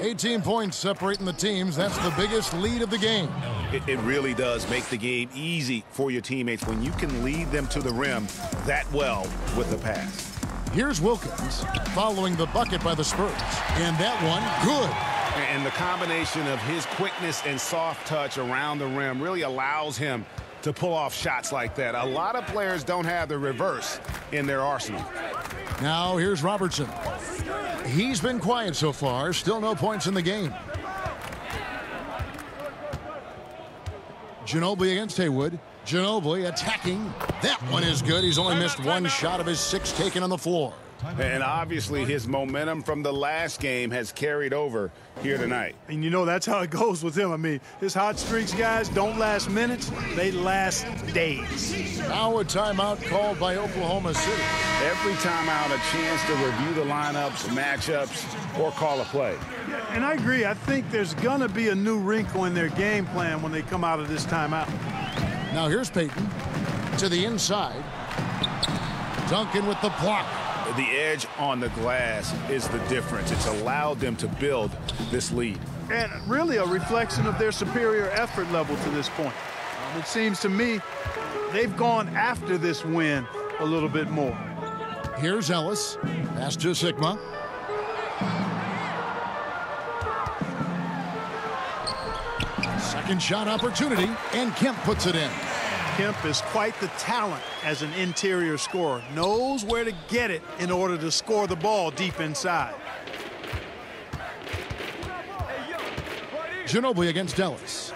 18 points separating the teams. That's the biggest lead of the game. It, it, really does make the game easy for your teammates when you can lead them to the rim that well with the pass. Here's Wilkens following the bucket by the Spurs. And that one, good. And the combination of his quickness and soft touch around the rim really allows him to pull off shots like that. A lot of players don't have the reverse in their arsenal. Now here's Robertson. He's been quiet so far. Still no points in the game. Ginobili against Haywood. Ginobili attacking. That one is good. He's only missed one shot of his six taken on the floor. And obviously his momentum from the last game has carried over here tonight. And you know that's how it goes with him. I mean, his hot streaks, guys, don't last minutes. They last days. Now a timeout called by Oklahoma City. Every timeout a chance to review the lineups, matchups, or call a play. And I agree. I think there's going to be a new wrinkle in their game plan when they come out of this timeout. Now here's Payton to the inside. Duncan with the block. The edge on the glass is the difference. It's allowed them to build this lead. And really a reflection of their superior effort level to this point. Um, it seems to me they've gone after this win a little bit more. Here's Ellis. Pass to Sikma. Second shot opportunity, and Kemp puts it in. Kemp is quite the talent as an interior scorer. Knows where to get it in order to score the ball deep inside. Ginobili against Ellis.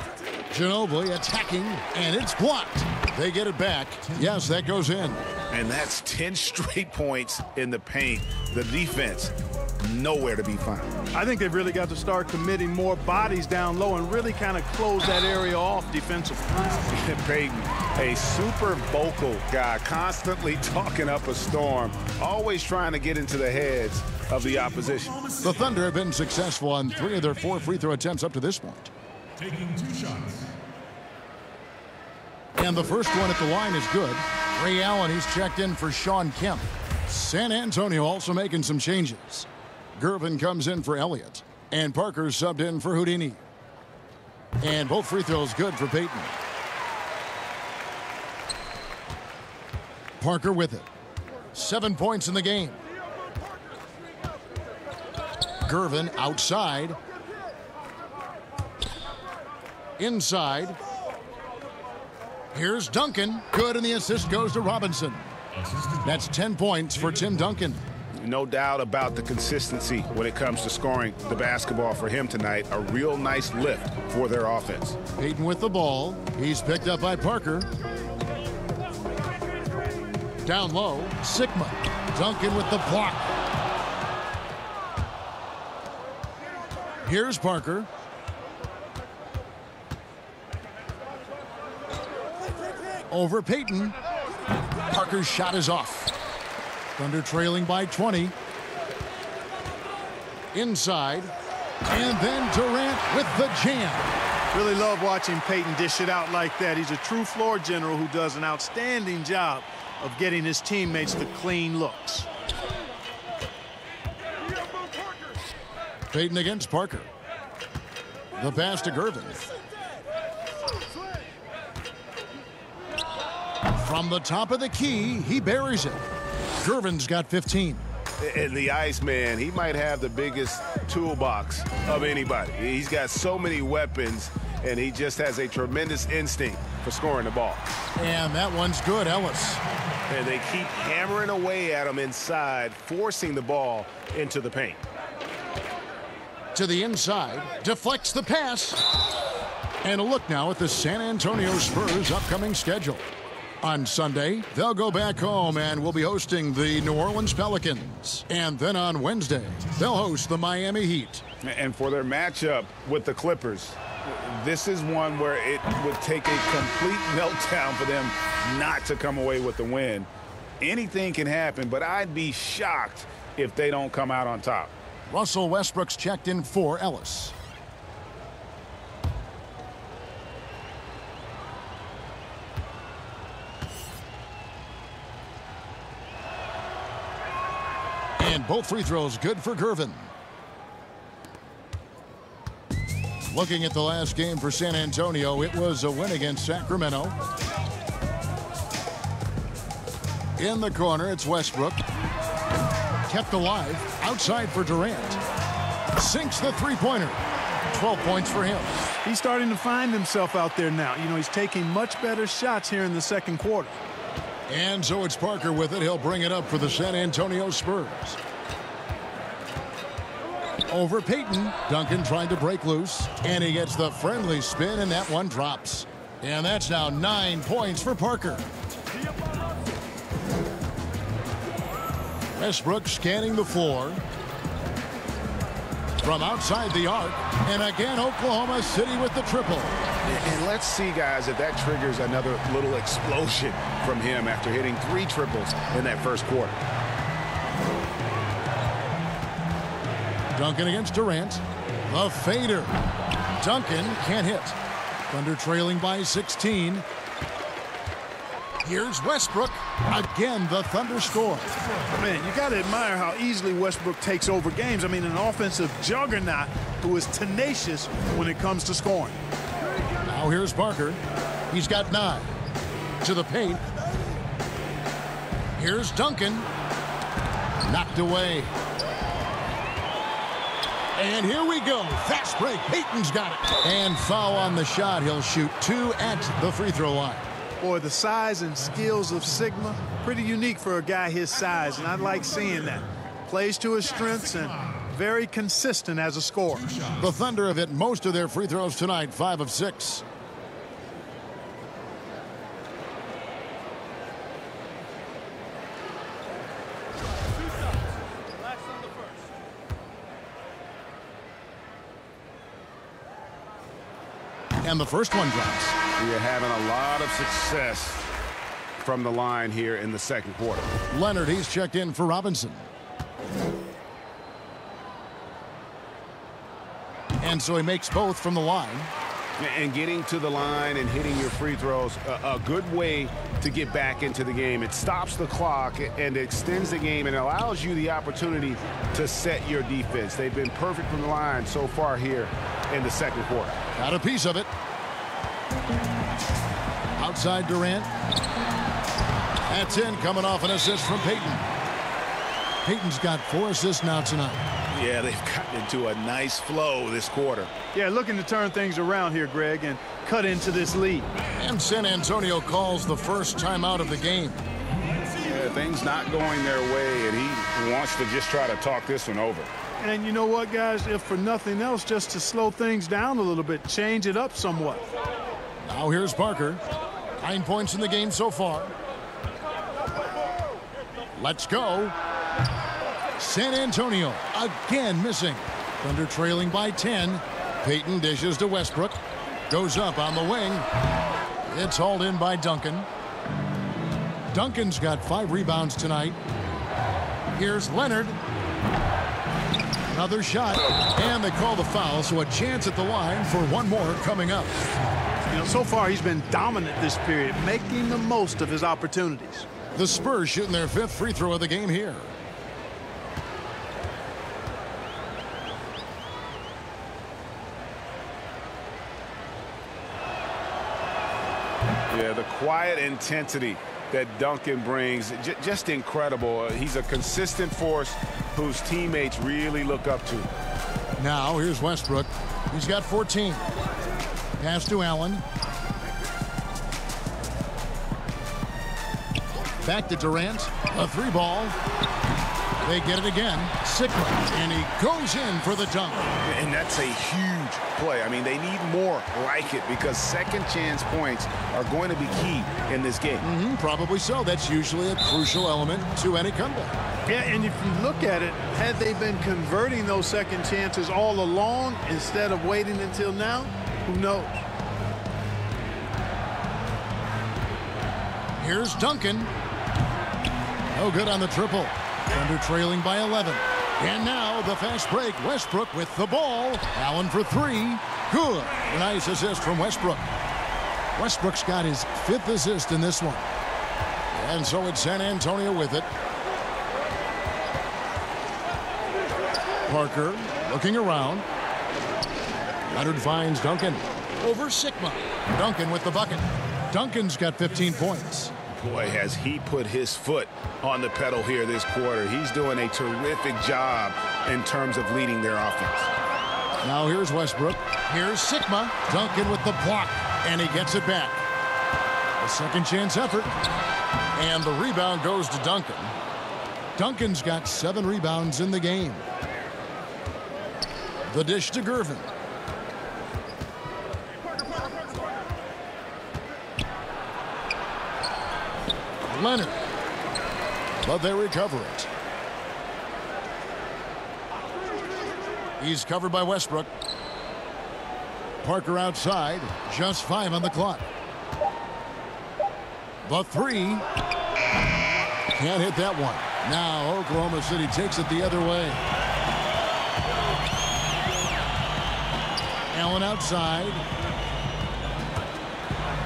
Ginobili attacking, and it's blocked. They get it back. Yes, that goes in. And that's 10 (laughs) straight points in the paint. The defense nowhere to be found. I think they've really got to start committing more bodies down low and really kind of close that area off defensively. Payton, (laughs) a super vocal guy, constantly talking up a storm, always trying to get into the heads of the opposition. The Thunder have been successful on three of their four free throw attempts up to this point. Taking two shots. And the first one at the line is good. Ray Allen, he's checked in for Shawn Kemp. San Antonio also making some changes. Gervin comes in for Elliott. And Parker subbed in for Houdini. And both free throws good for Payton. Parker with it. Seven points in the game. Gervin outside. Inside. Here's Duncan. Good, and the assist goes to Robinson. That's 10 points for Tim Duncan. No doubt about the consistency when it comes to scoring the basketball for him tonight. A real nice lift for their offense. Payton with the ball. He's picked up by Parker. Down low, Sikma. Duncan with the block. Here's Parker. Over Payton. Parker's shot is off. Thunder trailing by 20. Inside. And then Durant with the jam. Really love watching Payton dish it out like that. He's a true floor general who does an outstanding job of getting his teammates the clean looks. Payton against Parker. The pass to Gervin. From the top of the key, he buries it. Gervin's got 15. And the Iceman, he might have the biggest toolbox of anybody. He's got so many weapons, and he just has a tremendous instinct for scoring the ball. And that one's good, Ellis. And they keep hammering away at him inside, forcing the ball into the paint. To the inside, deflects the pass. And a look now at the San Antonio Spurs' upcoming schedule. On Sunday, they'll go back home and will be hosting the New Orleans Pelicans. And then on Wednesday, they'll host the Miami Heat. And for their matchup with the Clippers, this is one where it would take a complete (laughs) meltdown for them not to come away with the win. Anything can happen, but I'd be shocked if they don't come out on top. Russell Westbrook's checked in for Ellis. And both free throws good for Gervin. Looking at the last game for San Antonio, it was a win against Sacramento. In the corner, it's Westbrook. Kept alive. Outside for Durant. Sinks the three-pointer. 12 points for him. He's starting to find himself out there now. You know, he's taking much better shots here in the second quarter. And so it's Parker with it. He'll bring it up for the San Antonio Spurs. Over Payton. Duncan trying to break loose. And he gets the friendly spin, and that one drops. And that's now nine points for Parker. Westbrook scanning the floor. From outside the arc. And again, Oklahoma City with the triple. And let's see, guys, if that triggers another little explosion from him after hitting three triples in that first quarter. Duncan against Durant. The fader. Duncan can't hit. Thunder trailing by 16. Here's Westbrook. Again, the Thunder score. Man, you got to admire how easily Westbrook takes over games. I mean, an offensive juggernaut who is tenacious when it comes to scoring. Now here's Parker. He's got nine. To the paint. Here's Duncan. Knocked away. And here we go. Fast break. Payton's got it. And foul on the shot. He'll shoot two at the free throw line. Boy, the size and skills of Sikma, pretty unique for a guy his size, and I like seeing that. Plays to his strengths and very consistent as a scorer. The Thunder have hit most of their free throws tonight, five of six. The first one drops. We are having a lot of success from the line here in the second quarter. Leonard, he's checked in for Robinson. And so he makes both from the line. And getting to the line and hitting your free throws, a, a, good way to get back into the game. It stops the clock and extends the game and allows you the opportunity to set your defense. They've been perfect from the line so far here in the second quarter. Got a piece of it. Outside Durant. That's in, coming off an assist from Payton. Payton's got four assists now tonight. Yeah, they've gotten into a nice flow this quarter. Yeah, looking to turn things around here, Greg, and cut into this lead. And San Antonio calls the first timeout of the game. Yeah, things not going their way, and he wants to just try to talk this one over. And you know what, guys? If for nothing else, just to slow things down a little bit, change it up somewhat. Now here's Parker. Nine points in the game so far. Let's go. San Antonio again missing. Thunder trailing by 10. Payton dishes to Westbrook. Goes up on the wing. It's hauled in by Duncan. Duncan's got five rebounds tonight. Here's Leonard. Another shot. And they call the foul, so a chance at the line for one more coming up. You know, so far he's been dominant this period, making the most of his opportunities. The Spurs shooting their fifth free throw of the game here. Yeah, the quiet intensity that Duncan brings, just incredible. He's a consistent force whose teammates really look up to. Now, here's Westbrook. He's got 14. Pass to Allen. Back to Durant. A three ball. They get it again. Sikma. And he goes in for the dunk. And that's a huge play. I mean, they need more like it because second chance points are going to be key in this game. Mm -hmm, probably so. That's usually a crucial element to any comeback. Yeah, and if you look at it, had they been converting those second chances all along instead of waiting until now, who knows? Here's Duncan. No good on the triple. Thunder trailing by 11. And now the fast break. Westbrook with the ball. Allen for three. Good. Nice assist from Westbrook. Westbrook's got his fifth assist in this one. And so it's San Antonio with it. Parker looking around. Leonard finds Duncan over Sikma. Duncan with the bucket. Duncan's got 15 points. Boy, has he put his foot on the pedal here this quarter. He's doing a terrific job in terms of leading their offense. Now here's Westbrook. Here's Sikma. Duncan with the block, and he gets it back. A second chance effort. And the rebound goes to Duncan. Duncan's got seven rebounds in the game. The dish to Gervin. Leonard. But they recover it. He's covered by Westbrook. Parker outside. Just five on the clock. The three. Can't hit that one. Now Oklahoma City takes it the other way. Allen outside.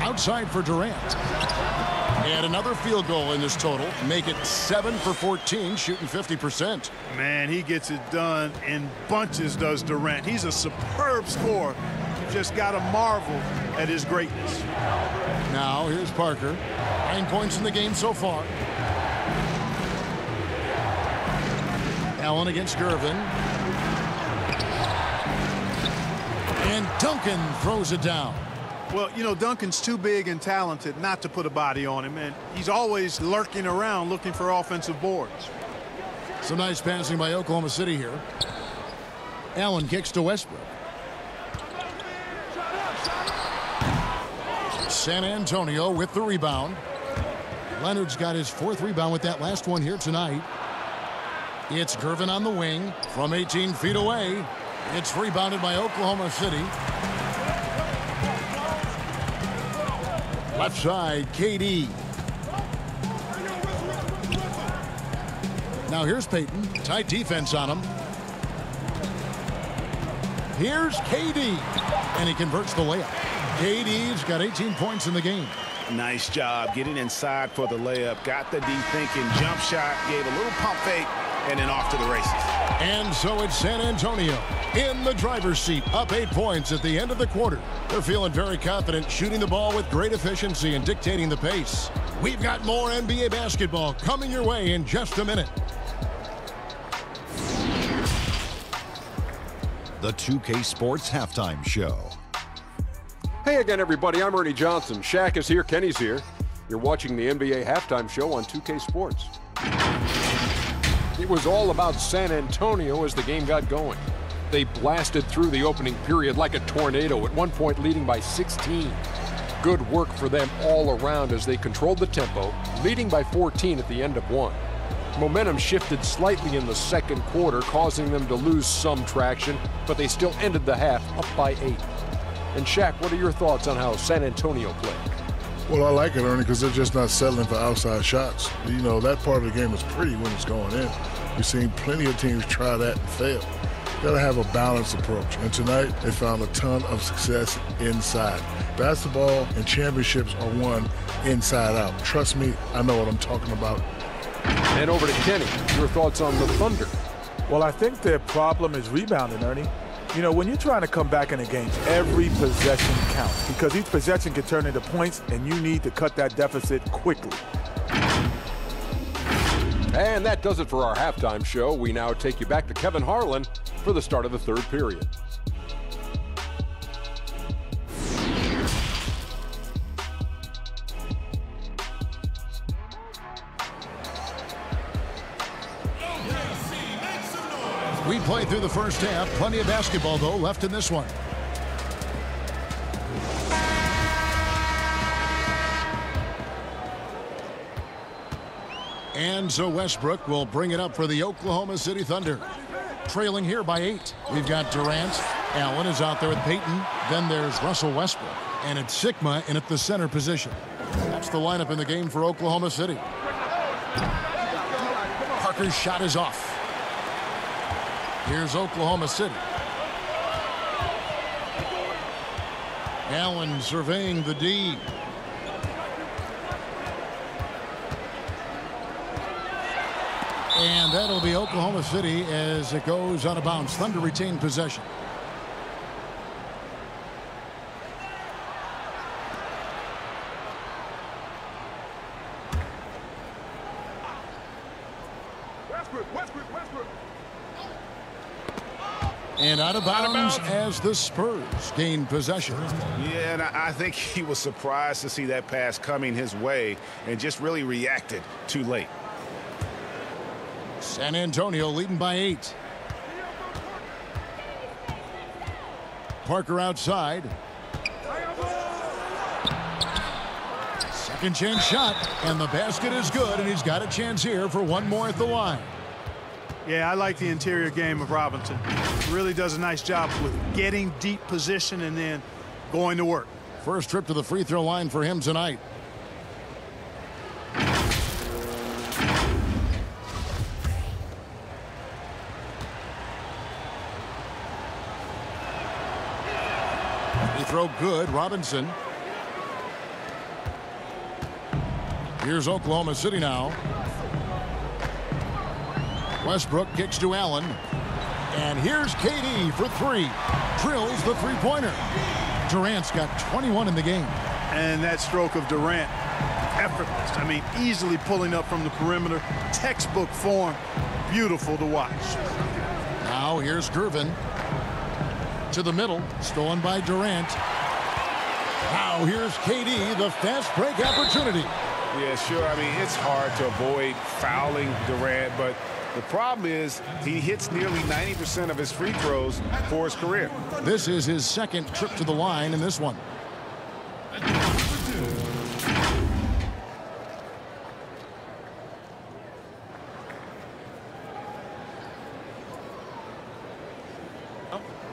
Outside for Durant. And another field goal in this total. Make it 7 for 14, shooting 50%. Man, he gets it done in bunches, does Durant. He's a superb scorer. You just got to marvel at his greatness. Now, here's Parker. Nine points in the game so far. Allen against Gervin. And Duncan throws it down. Well, you know, Duncan's too big and talented not to put a body on him, and he's always lurking around looking for offensive boards. Some nice passing by Oklahoma City here. Allen kicks to Westbrook. San Antonio with the rebound. Leonard's got his fourth rebound with that last one here tonight. It's Gervin on the wing from 18 feet away. It's rebounded by Oklahoma City. Left side, KD. Now here's Payton. Tight defense on him. Here's KD. And he converts the layup. KD's got 18 points in the game. Nice job getting inside for the layup. Got the D thinking jump shot. Gave a little pump fake and then off to the races. And so it's San Antonio in the driver's seat, up eight points at the end of the quarter. They're feeling very confident, shooting the ball with great efficiency and dictating the pace. We've got more NBA basketball coming your way in just a minute. The 2K Sports Halftime Show. Hey again, everybody. I'm Ernie Johnson. Shaq is here. Kenny's here. You're watching the NBA Halftime Show on 2K Sports. It was all about San Antonio as the game got going. They blasted through the opening period like a tornado, at one point leading by 16. Good work for them all around as they controlled the tempo, leading by 14 at the end of one. Momentum shifted slightly in the second quarter, causing them to lose some traction, but they still ended the half up by eight. And Shaq, what are your thoughts on how San Antonio played? Well, I like it, Ernie, because they're just not settling for outside shots. You know, that part of the game is pretty when it's going in. We've seen plenty of teams try that and fail. Got to have a balanced approach. And tonight, they found a ton of success inside. Basketball and championships are won inside out. Trust me, I know what I'm talking about. And over to Kenny. Your thoughts on the Thunder? Well, I think their problem is rebounding, Ernie. You know, when you're trying to come back in a game, every possession counts because each possession can turn into points, and you need to cut that deficit quickly. And that does it for our halftime show. We now take you back to Kevin Harlan for the start of the third period. We played through the first half. Plenty of basketball, though, left in this one. And so Westbrook will bring it up for the Oklahoma City Thunder. Trailing here by eight. We've got Durant. Allen is out there with Payton. Then there's Russell Westbrook. And it's Sikma in at the center position. That's the lineup in the game for Oklahoma City. Parker's shot is off. Here's Oklahoma City. Allen surveying the D. And that'll be Oklahoma City as it goes out of bounds. Thunder retain possession. And out of bounds as the Spurs gain possession. Yeah, and I I think (laughs) he was surprised to see that pass coming his way and just really reacted too late. San Antonio leading by eight. Parker outside. Second chance shot, and the basket is good, and he's got a chance here for one more at the line. Yeah, I like the interior game of Robinson. Really does a nice job with getting deep position and then going to work. First trip to the free throw line for him tonight. He throw good. Robinson. Here's Oklahoma City now. Westbrook kicks to Allen. And here's KD for three. Drills the three-pointer. Durant's got 21 in the game. And that stroke of Durant, effortless. I mean, easily pulling up from the perimeter. Textbook form. Beautiful to watch. Now here's Gervin. To the middle. Stolen by Durant. Now here's KD, the fast break opportunity. Yeah, sure. I mean, it's hard to avoid fouling Durant, but the problem is he hits nearly 90% of his free throws for his career. This is his second trip to the line in this one.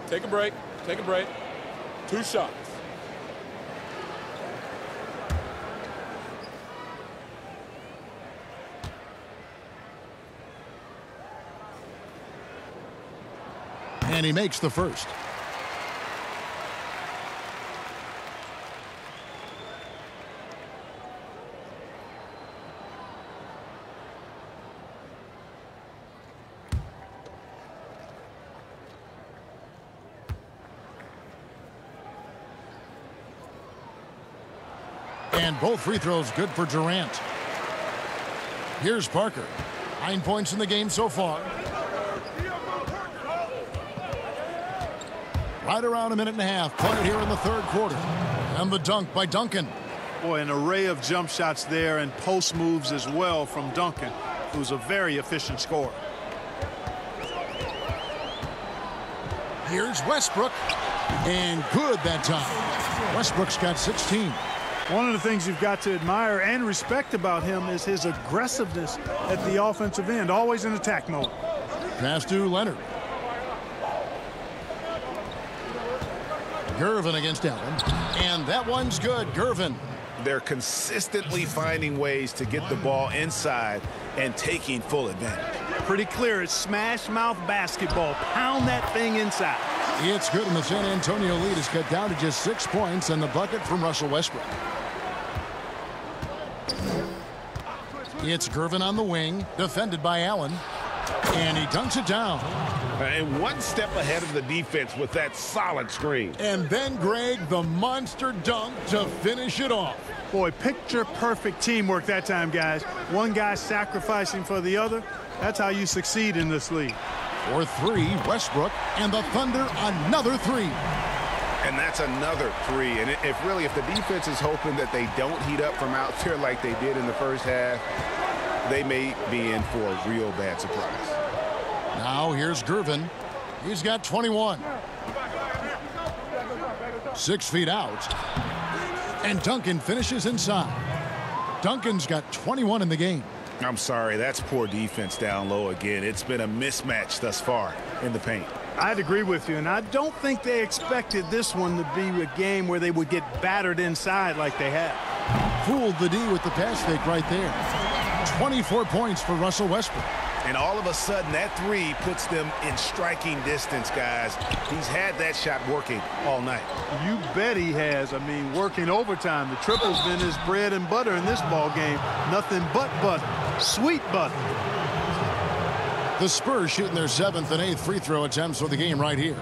Take a break. Take a break. Two shots. And he makes the first. And both free throws good for Durant. Here's Parker. Nine points in the game so far. Right around a minute and a half. Played here in the third quarter. And the dunk by Duncan. Boy, an array of jump shots there and post moves as well from Duncan, who's a very efficient scorer. Here's Westbrook. And good that time. Westbrook's got 16. One of the things you've got to admire and respect about him is his aggressiveness at the offensive end, always in attack mode. Pass to Leonard. Gervin against Allen. And that one's good. Gervin. They're consistently finding ways to get the ball inside and taking full advantage. Pretty clear. It's smash mouth basketball. Pound that thing inside. It's good, and the San Antonio lead is cut down to just six points and the bucket from Russell Westbrook. It's Gervin on the wing, defended by Allen. And he dunks it down. And one step ahead of the defense with that solid screen. And then, Greg, the monster dunk to finish it off. Boy, picture perfect teamwork that time, guys. One guy sacrificing for the other. That's how you succeed in this league. For three, Westbrook, and the Thunder another three. And that's another three. And if really, if the defense is hoping that they don't heat up from out there like they did in the first half, they may be in for a real bad surprise. Now here's Gervin. He's got 21. Six feet out. And Duncan finishes inside. Duncan's got 21 in the game. I'm sorry, that's poor defense down low again. It's been a mismatch thus far in the paint. I'd agree with you, and I don't think they expected this one to be a game where they would get battered inside like they have. Fooled the D with the pass fake right there. 24 points for Russell Westbrook. And all of a sudden, that three puts them in striking distance, guys. He's had that shot working all night. You bet he has. I mean, working overtime. The triple's been his bread and butter in this ball game. Nothing but butter. Sweet butter. The Spurs shooting their seventh and eighth free throw attempts for the game right here.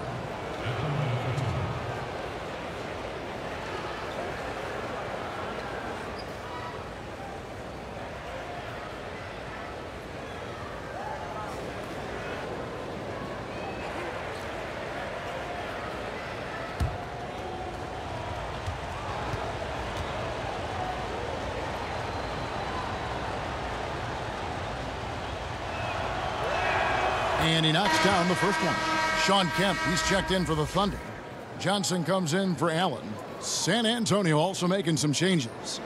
And he knocks down the first one. Shawn Kemp, he's checked in for the Thunder. Johnson comes in for Allen. San Antonio also making some changes.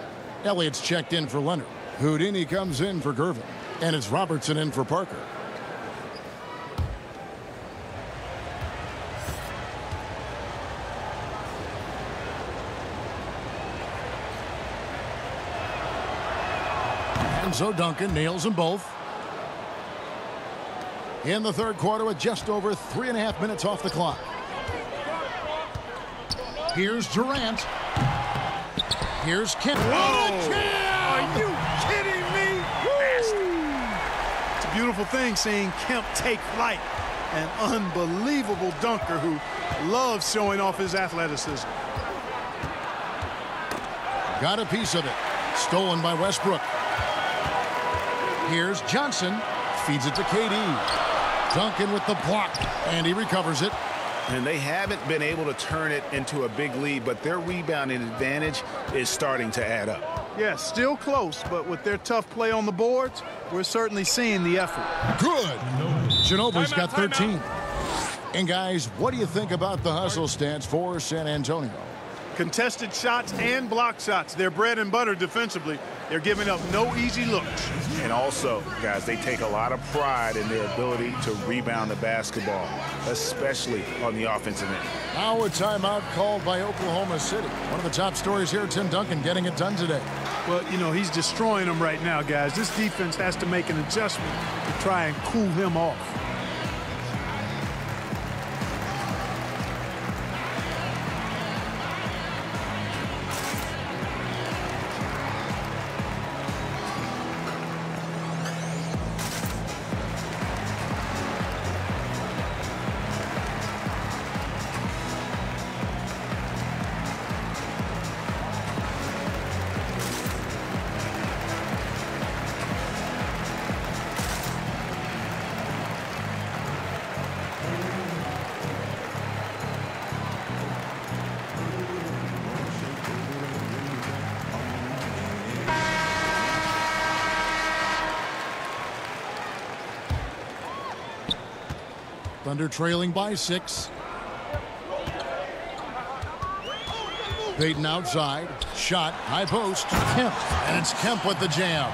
Elliott's checked in for Leonard. Houdini comes in for Gervin. And it's Robertson in for Parker. And so Duncan nails them both. In the third quarter with just over three and a half minutes off the clock. Here's Durant. Here's Kemp. What a jam! Are you kidding me? It's a beautiful thing seeing Kemp take flight. An unbelievable dunker who loves showing off his athleticism. Got a piece of it. Stolen by Westbrook. Here's Johnson. Feeds it to KD. Duncan with the block. And he recovers it. And they haven't been able to turn it into a big lead, but their rebounding advantage is starting to add up. Yeah, still close, but with their tough play on the boards, we're certainly seeing the effort. Good. Ginobili's got 13. And guys, what do you think about the hustle stance for San Antonio? Contested shots and block shots. They're bread and butter defensively. They're giving up no easy looks. And also, guys, they take a lot of pride in their ability to rebound the basketball, especially on the offensive end. Now a timeout called by Oklahoma City. One of the top stories here, Tim Duncan getting it done today. Well, you know, he's destroying them right now, guys. This defense has to make an adjustment to try and cool him off. Thunder trailing by six. Payton outside. Shot. High post. Kemp. And it's Kemp with the jam.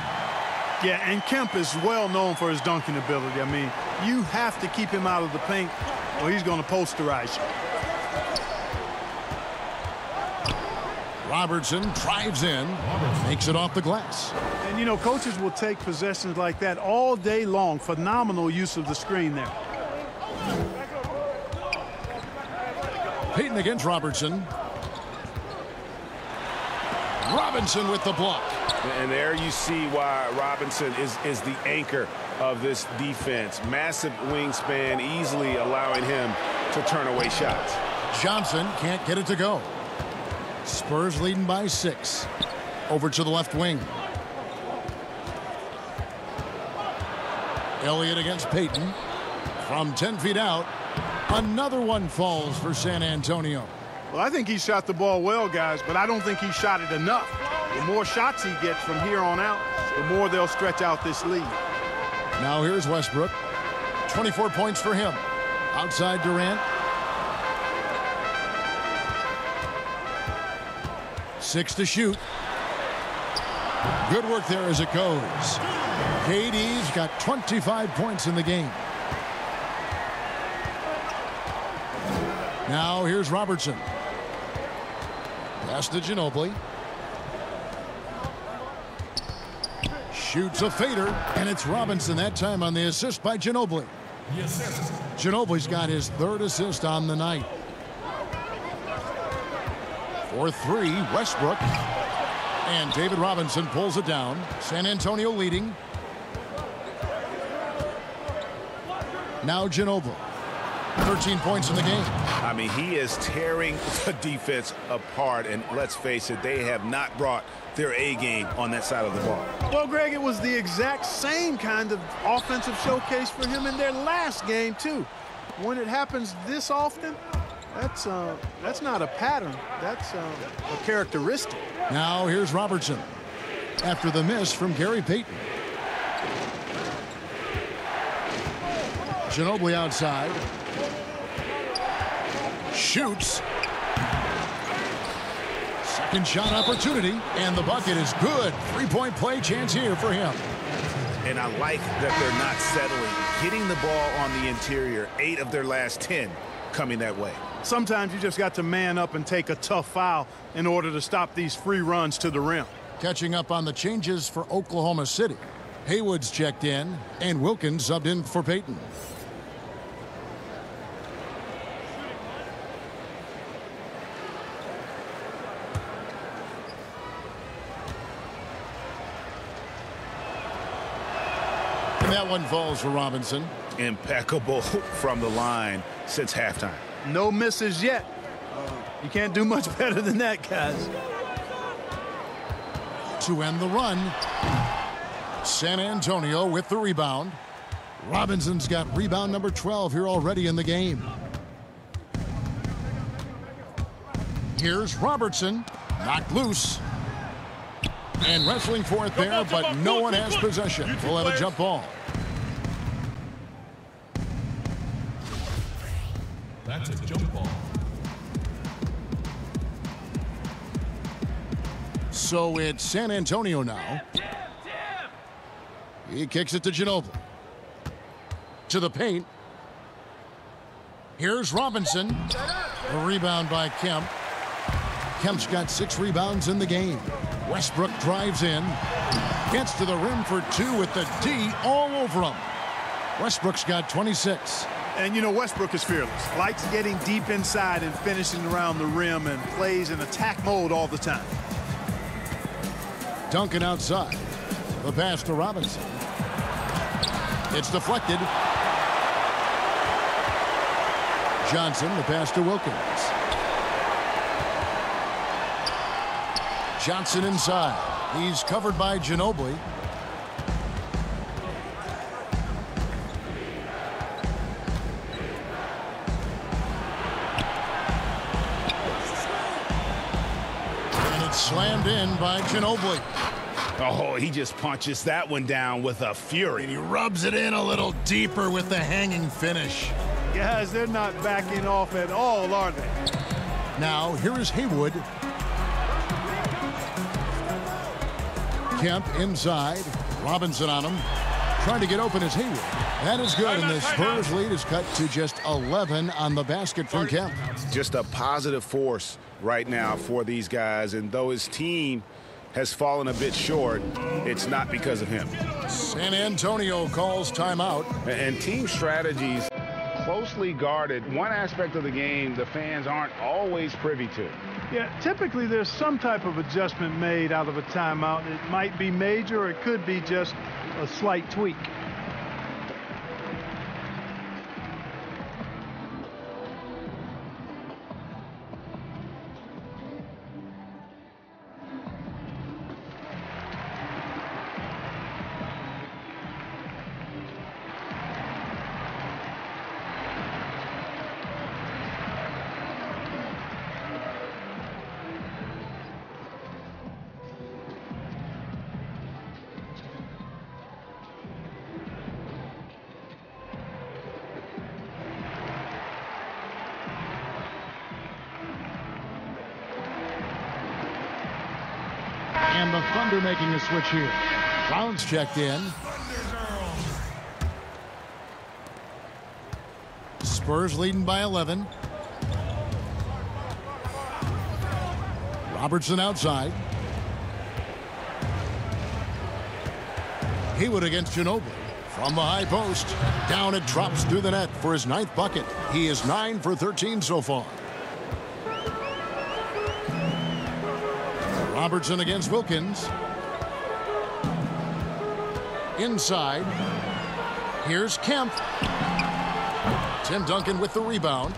Yeah, and Kemp is well known for his dunking ability. I mean, you have to keep him out of the paint or he's going to posterize you. Robertson drives in, makes it off the glass. And, you know, coaches will take possessions like that all day long. Phenomenal use of the screen there. Payton against Robertson. Robinson with the block. And there you see why Robinson is, is the anchor of this defense. Massive wingspan, easily allowing him to turn away shots. Johnson can't get it to go. Spurs leading by six. Over to the left wing. Elliott against Payton. From 10 feet out. Another one falls for San Antonio. Well, I think he shot the ball well, guys, but I don't think he shot it enough. The more shots he gets from here on out, the more they'll stretch out this lead. Now here's Westbrook. 24 points for him. Outside Durant. Six to shoot. Good work there as it goes. KD's got 25 points in the game. Now here's Robertson. Pass to Ginobili. Shoots a fader, and it's Robinson that time on the assist by Ginobili. Ginobili's got his third assist on the night. For three, Westbrook. And David Robinson pulls it down. San Antonio leading. Now Ginobili. 13 points in the game. I mean, he is tearing (laughs) the defense apart. And let's face it, they have not brought their A game on that side of the ball. Well, Greg, it was the exact same kind of offensive showcase for him in their last game, too. When it happens this often, that's uh, that's not a pattern. That's uh, a characteristic. Now here's Robertson. After the miss from Gary Payton. Ginobili outside. Shoots. Second shot opportunity, and the bucket is good. Three-point play chance here for him. And I like that they're not settling. Getting the ball on the interior, eight of their last 10 coming that way. Sometimes you just got to man up and take a tough foul in order to stop these free runs to the rim. Catching up on the changes for Oklahoma City. Haywood's checked in, and Wilkens subbed in for Payton. That one falls for Robinson. Impeccable (laughs) from the line since halftime. No misses yet. You can't do much (laughs) better than that, guys. To end the run, San Antonio with the rebound. Robinson's got rebound number 12 here already in the game. Here's Robertson, knocked loose. And wrestling for it there, but no one has possession. We'll have a jump ball. That's a jump ball. So it's San Antonio now. He kicks it to Ginobili. To the paint. Here's Robinson. A rebound by Kemp. Kemp's got six rebounds in the game. Westbrook drives in. Gets to the rim for two with the D all over him. Westbrook's got 26. And you know, Westbrook is fearless. Likes getting deep inside and finishing around the rim and plays in attack mode all the time. Duncan outside. The pass to Robinson. It's deflected. Johnson, the pass to Wilkens. Johnson inside. He's covered by Ginobili. Slammed in by Ginobili. Oh, he just punches that one down with a fury. And he rubs it in a little deeper with the hanging finish. Guys, they're not backing off at all, are they? Now, here is Haywood. Kemp inside. Robinson on him. Trying to get open is Haywood. That is good, and the Spurs lead is cut to just 11 on the basket from Kemp. Just a positive force right now for these guys, and though his team has fallen a bit short, it's not because of him. San Antonio calls timeout. And team strategies closely guarded. One aspect of the game the fans aren't always privy to. Yeah, typically there's some type of adjustment made out of a timeout. It might be major or it could be just a slight tweak. Switch here. Brown's checked in. Spurs leading by 11. Robertson outside. Haywood against Ginobili. From the high post. Down it drops through the net for his ninth bucket. He is 9 for 13 so far. Robertson against Wilkens. Inside. Here's Kemp. Tim Duncan with the rebound.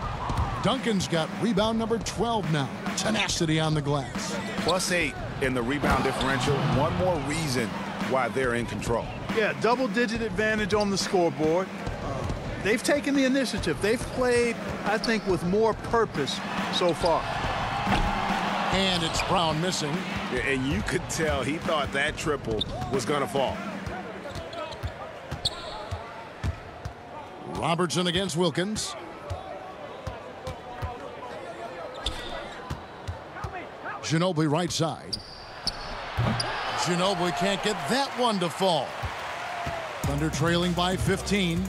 Duncan's got rebound number 12 now. Tenacity on the glass. Plus eight in the rebound differential. One more reason why they're in control. Yeah, double-digit advantage on the scoreboard. Uh, they've taken the initiative. They've played, I think, with more purpose so far. And it's Brown missing. And you could tell he thought that triple was going to fall. Robertson against Wilkens. Ginobili right side. Ginobili can't get that one to fall. Thunder trailing by 15.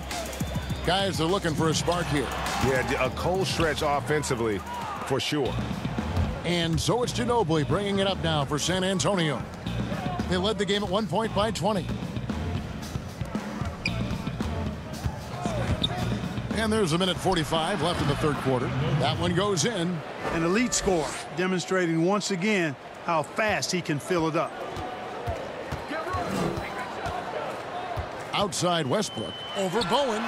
Guys are looking for a spark here. Yeah, a cold stretch offensively for sure. And so it's Ginobili bringing it up now for San Antonio. They led the game at one point by 20. And there's a minute 45 left in the third quarter. That one goes in. An elite score, demonstrating once again how fast he can fill it up. Outside Westbrook over Bowen.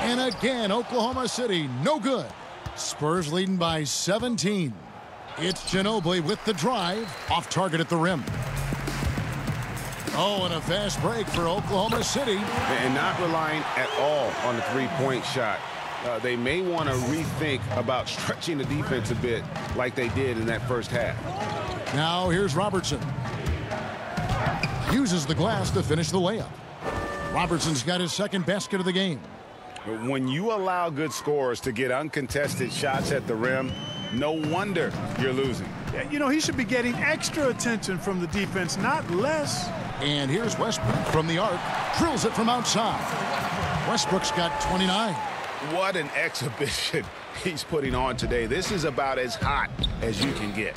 And again, Oklahoma City, no good. Spurs leading by 17. It's Ginobili with the drive, off target at the rim. Oh, and a fast break for Oklahoma City. And not relying at all on the three-point shot. Uh, they may want to rethink about stretching the defense a bit like they did in that first half. Now here's Robertson. Uses the glass to finish the layup. Robertson's got his second basket of the game. When you allow good scorers to get uncontested shots at the rim, no wonder you're losing. Yeah, you know, he should be getting extra attention from the defense, not less. And here's Westbrook from the arc. Drills it from outside. Westbrook's got 29. What an exhibition (laughs) he's putting on today. This is about as hot as you can get.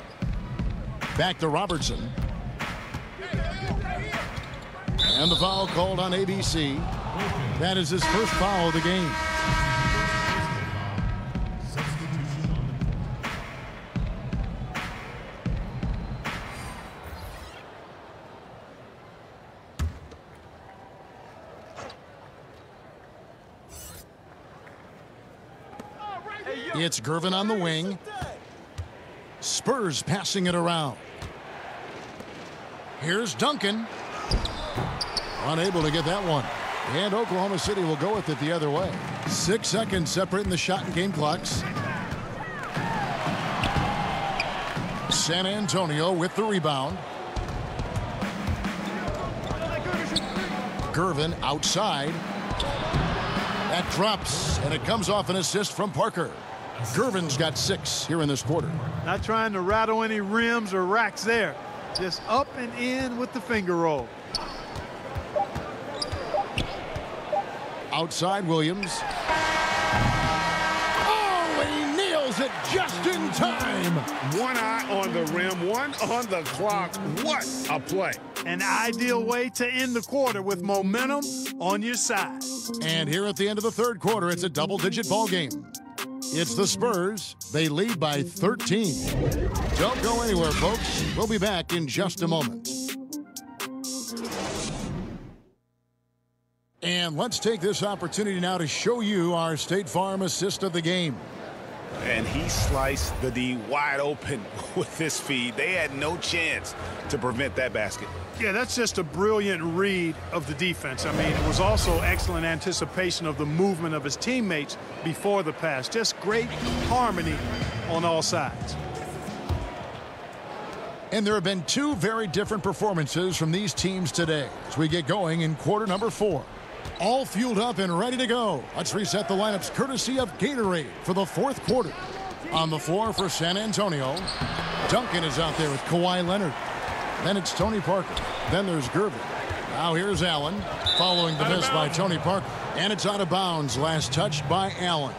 Back to Robertson. And the foul called on ABC. That is his first foul of the game. It's Gervin on the wing. Spurs passing it around. Here's Duncan. Unable to get that one. And Oklahoma City will go with it the other way. Six seconds separating the shot and game clocks. San Antonio with the rebound. Gervin outside. That drops, and it comes off an assist from Parker. Gervin's got six here in this quarter. Not trying to rattle any rims or racks there. Just up and in with the finger roll. Outside Williams. Oh, and he nails it just in time. One eye on the rim, one on the clock. What a play. An ideal way to end the quarter with momentum on your side. And here at the end of the third quarter, it's a double-digit ball game. It's the Spurs. They lead by 13. Don't go anywhere, folks. We'll be back in just a moment. And let's take this opportunity now to show you our State Farm assist of the game. And he sliced the D wide open (laughs) with this feed. They had no chance to prevent that basket. Yeah, that's just a brilliant read of the defense. I mean, it was also excellent anticipation of the movement of his teammates before the pass. Just great harmony on all sides. And there have been two very different performances from these teams today as we get going in quarter number four. All fueled up and ready to go. Let's reset the lineups courtesy of Gatorade for the fourth quarter. On the floor for San Antonio, Duncan is out there with Kawhi Leonard. Then it's Tony Parker. Then there's Gervin. Now here's Allen following the miss by Tony Parker. And it's out of bounds. Last touched by Allen.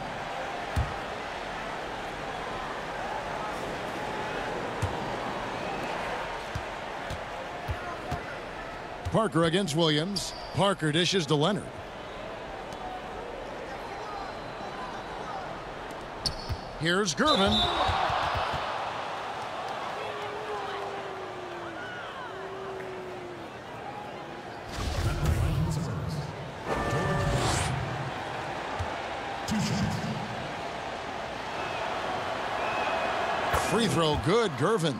Parker against Williams. Parker dishes to Leonard. Here's Gervin. Free throw good, Gervin.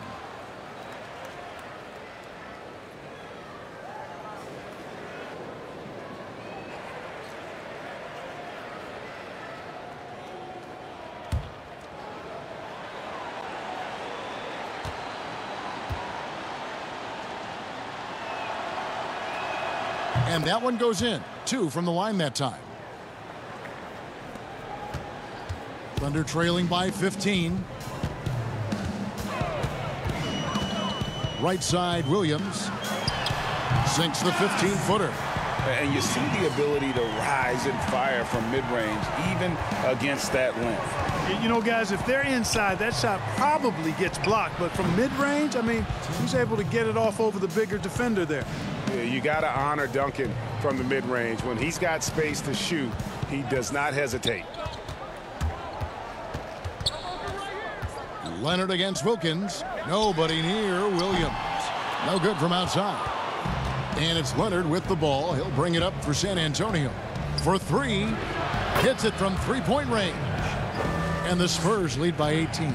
And that one goes in. Two from the line that time. Thunder trailing by 15. Right side, Williams. Sinks the 15-footer. And you see the ability to rise and fire from mid-range, even against that length. You know, guys, if they're inside, that shot probably gets blocked. But from mid-range, I mean, he's able to get it off over the bigger defender there. Yeah, you got to honor Duncan from the mid-range. When he's got space to shoot, he does not hesitate. Leonard against Wilkens. Nobody near Williams. No good from outside. And it's Leonard with the ball. He'll bring it up for San Antonio. For three. Hits it from three-point range. And the Spurs lead by 18.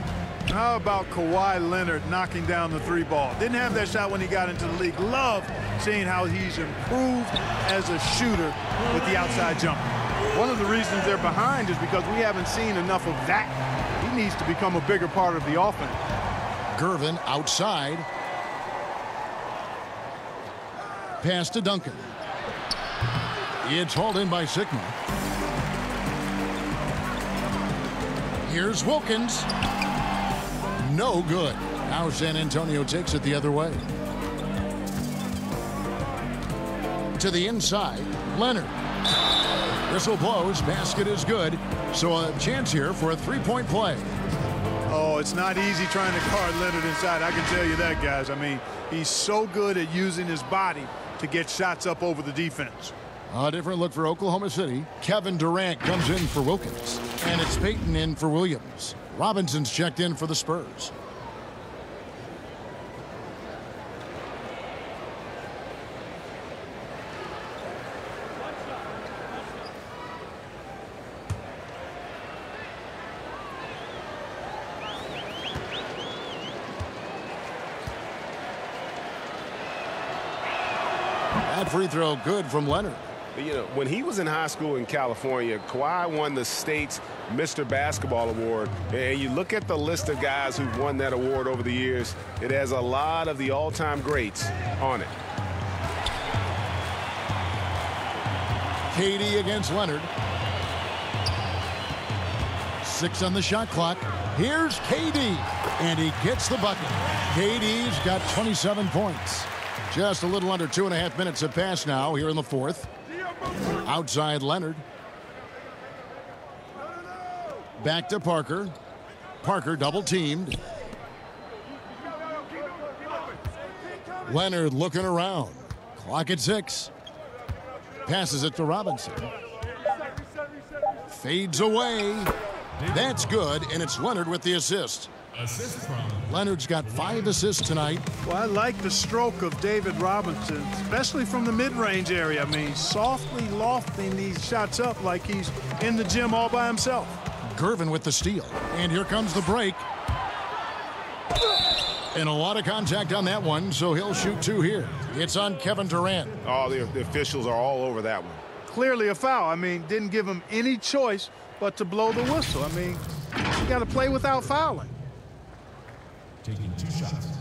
How about Kawhi Leonard knocking down the three ball? Didn't have that shot when he got into the league. Love seeing how he's improved as a shooter with the outside jumper. One of the reasons they're behind is because we haven't seen enough of that. He needs to become a bigger part of the offense. Gervin outside. Pass to Duncan. It's hauled in by Sikma. Here's Wilkens. No good. Now San Antonio takes it the other way. To the inside, Leonard. Whistle blows. Basket is good. So a chance here for a three-point play. It's not easy trying to guard Leonard inside. I can tell you that, guys. I mean, he's so good at using his body to get shots up over the defense. A different look for Oklahoma City. Kevin Durant comes in for Wilkens. And it's Payton in for Williams. Robinson's checked in for the Spurs. Free throw good from Leonard. You know, when he was in high school in California, Kawhi won the state's Mr. Basketball Award. And you look at the list of guys who've won that award over the years, it has a lot of the all-time greats on it. KD against Leonard. Six on the shot clock. Here's KD, and he gets the bucket. KD's got 27 points. Just a little under two and a half minutes have passed now here in the fourth. Outside Leonard. Back to Parker. Parker double teamed. Leonard looking around. Clock at six. Passes it to Robinson. Fades away. That's good, and it's Leonard with the assist. Assist from Leonard's got five assists tonight. Well, I like the stroke of David Robinson, especially from the mid-range area. I mean, softly lofting these shots up like he's in the gym all by himself. Gervin with the steal. And here comes the break. And a lot of contact on that one, so he'll shoot two here. It's on Kevin Durant. Oh, the, the officials are all over that one. Clearly a foul. I mean, didn't give him any choice but to blow the whistle. I mean, you got to play without fouling. Taking.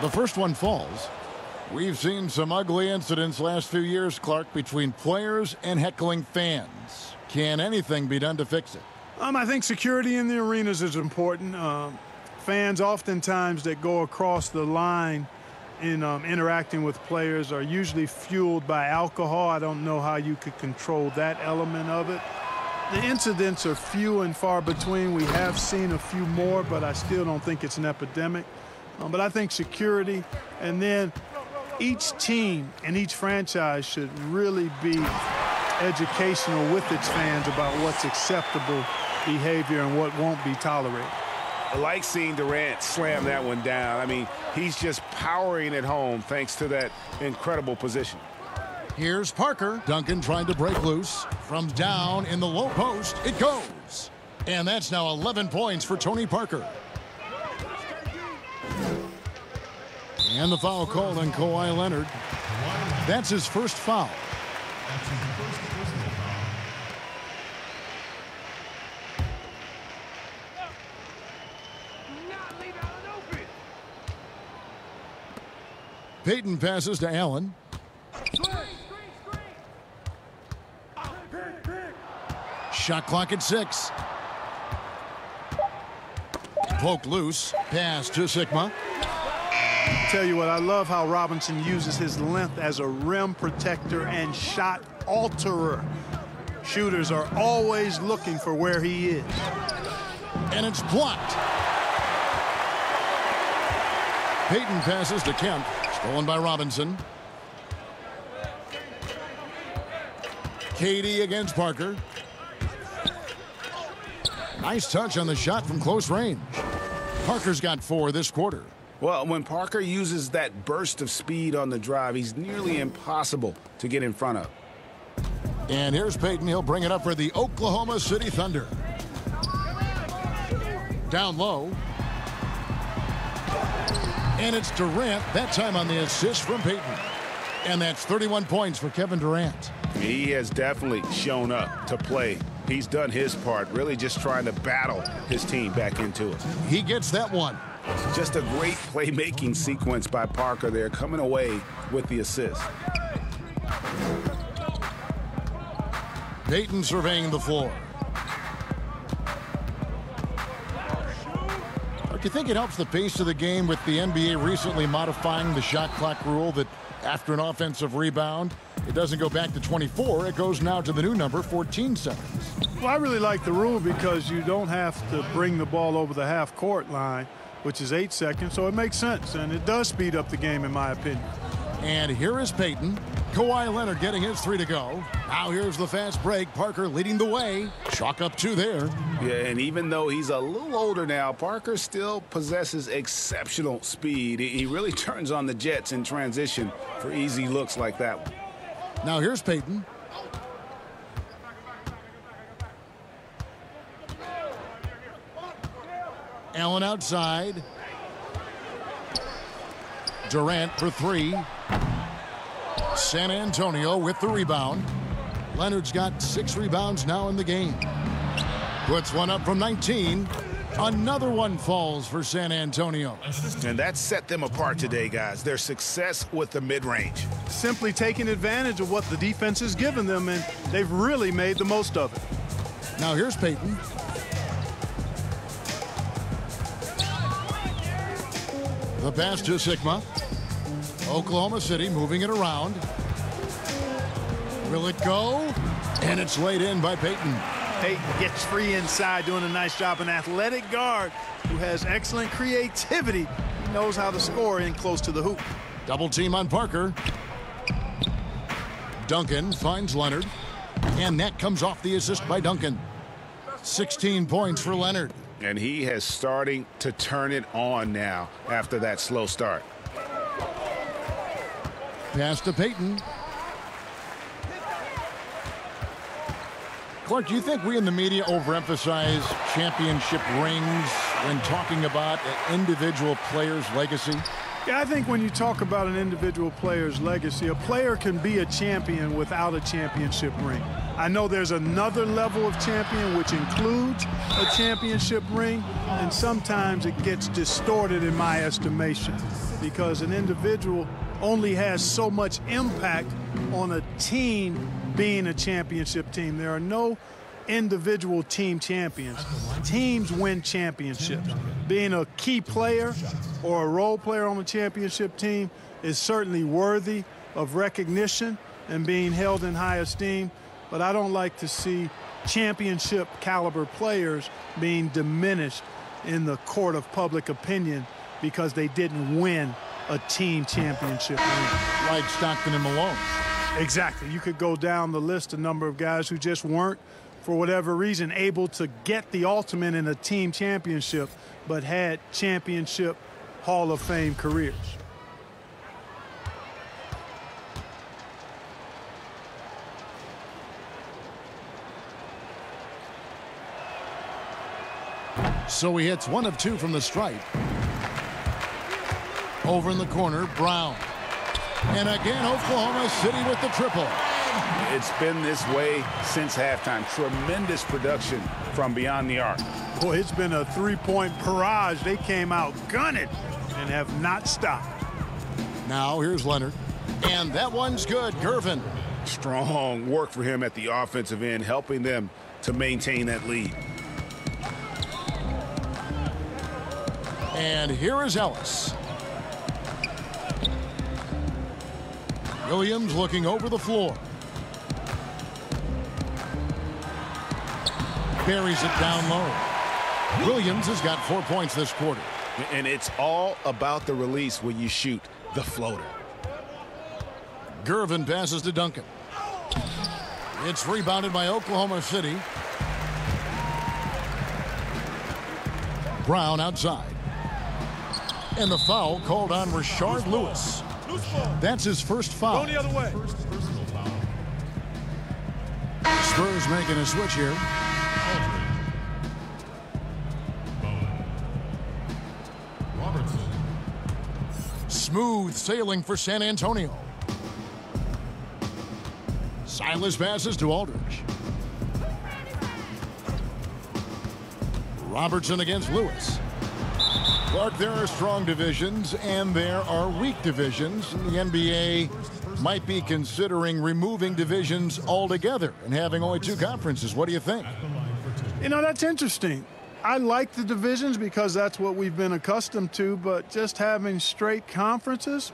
The first one falls. We've seen some ugly incidents last few years, Clark, between players and heckling fans. Can anything be done to fix it? Um, I think security in the arenas is important. Um, fans oftentimes that go across the line in um, interacting with players are usually fueled by alcohol. I don't know how you could control that element of it. The incidents are few and far between. We have seen a few more, but I still don't think it's an epidemic. Um, but I think security and then each team and each franchise should really be educational with its fans about what's acceptable behavior and what won't be tolerated. I like seeing Durant slam that one down. I mean, he's just powering it home thanks to that incredible position. Here's Parker. Duncan trying to break loose. From down in the low post, it goes. And that's now 11 points for Tony Parker. And the foul called on Kawhi Leonard. That's his first foul. Payton passes to Allen. Shot clock at six. Poke loose. Pass to Sikma. Tell you what, I love how Robinson uses his length as a rim protector and shot alterer. Shooters are always looking for where he is. And it's blocked. Payton passes to Kemp. Stolen by Robinson. KD against Parker. Nice touch on the shot from close range. Parker's got four this quarter. Well, when Parker uses that burst of speed on the drive, he's nearly impossible to get in front of. And here's Payton. He'll bring it up for the Oklahoma City Thunder. Down low. And it's Durant, that time on the assist from Payton. And that's 31 points for Kevin Durant. He has definitely shown up to play. He's done his part, really just trying to battle his team back into it. He gets that one. Just a great playmaking sequence by Parker there, coming away with the assist. Payton surveying the floor. Do you think it helps the pace of the game with the NBA recently modifying the shot clock rule that after an offensive rebound, it doesn't go back to 24, it goes now to the new number, 14 seconds. Well, I really like the rule because you don't have to bring the ball over the half court line, which is eight seconds, so it makes sense, and it does speed up the game, in my opinion. And here is Payton. Kawhi Leonard getting his three to go. Now here's the fast break. Parker leading the way. Chalk up two there. Yeah, and even though he's a little older now, Parker still possesses exceptional speed. He really (laughs) turns on the Jets in transition for easy looks like that one. Now here's Payton. Allen outside. Durant for three. San Antonio with the rebound. Leonard's got six rebounds now in the game. Puts one up from 19. Another one falls for San Antonio. And that set them apart today, guys. Their success with the mid-range. Simply taking advantage of what the defense has given them, and they've really made the most of it. Now here's Payton. The pass to Sikma. Oklahoma City moving it around. Will it go? And it's laid in by Payton. Payton gets free inside, doing a nice job. An athletic guard who has excellent creativity. He knows how to score in close to the hoop. Double team on Parker. Duncan finds Leonard. And that comes off the assist by Duncan. 16 points for Leonard. And he has starting to turn it on now after that slow start. Pass to Payton. Clark, do you think we in the media overemphasize championship rings when talking about an individual player's legacy? Yeah, I think when you talk about an individual player's legacy, a player can be a champion without a championship ring. I know there's another level of champion which includes a championship ring, and sometimes it gets distorted in my estimation because an individual only has so much impact on a team being a championship team. There are no individual team champions. Teams win championships. Being a key player or a role player on a championship team is certainly worthy of recognition and being held in high esteem, but I don't like to see championship caliber players being diminished in the court of public opinion because they didn't win a team championship. Like Stockton and Malone. Exactly. You could go down the list a number of guys who just weren't, for whatever reason, able to get the ultimate in a team championship, but had championship Hall of Fame careers. So he hits one of two from the stripe. Over in the corner, Brown. And again, Oklahoma City with the triple. It's been this way since halftime. Tremendous production from beyond the arc. Boy, it's been a three-point barrage. They came out gunning and have not stopped. Now here's Leonard. And that one's good. Gervin. Strong work for him at the offensive end, helping them to maintain that lead. And here is Ellis. Williams looking over the floor. Buries it down low. Williams has got four points this quarter. And it's all about the release when you shoot the floater. Gervin passes to Duncan. It's rebounded by Oklahoma City. Brown outside. And the foul called on Rashard Lewis. That's his first foul. Go the other way. Spurs making a switch here. Smooth sailing for San Antonio. Silas passes to Aldridge. Robertson against Lewis. Clark, there are strong divisions and there are weak divisions. In the NBA might be considering removing divisions altogether and having only two conferences. What do you think? You know, that's interesting. I like the divisions because that's what we've been accustomed to, but just having straight conferences,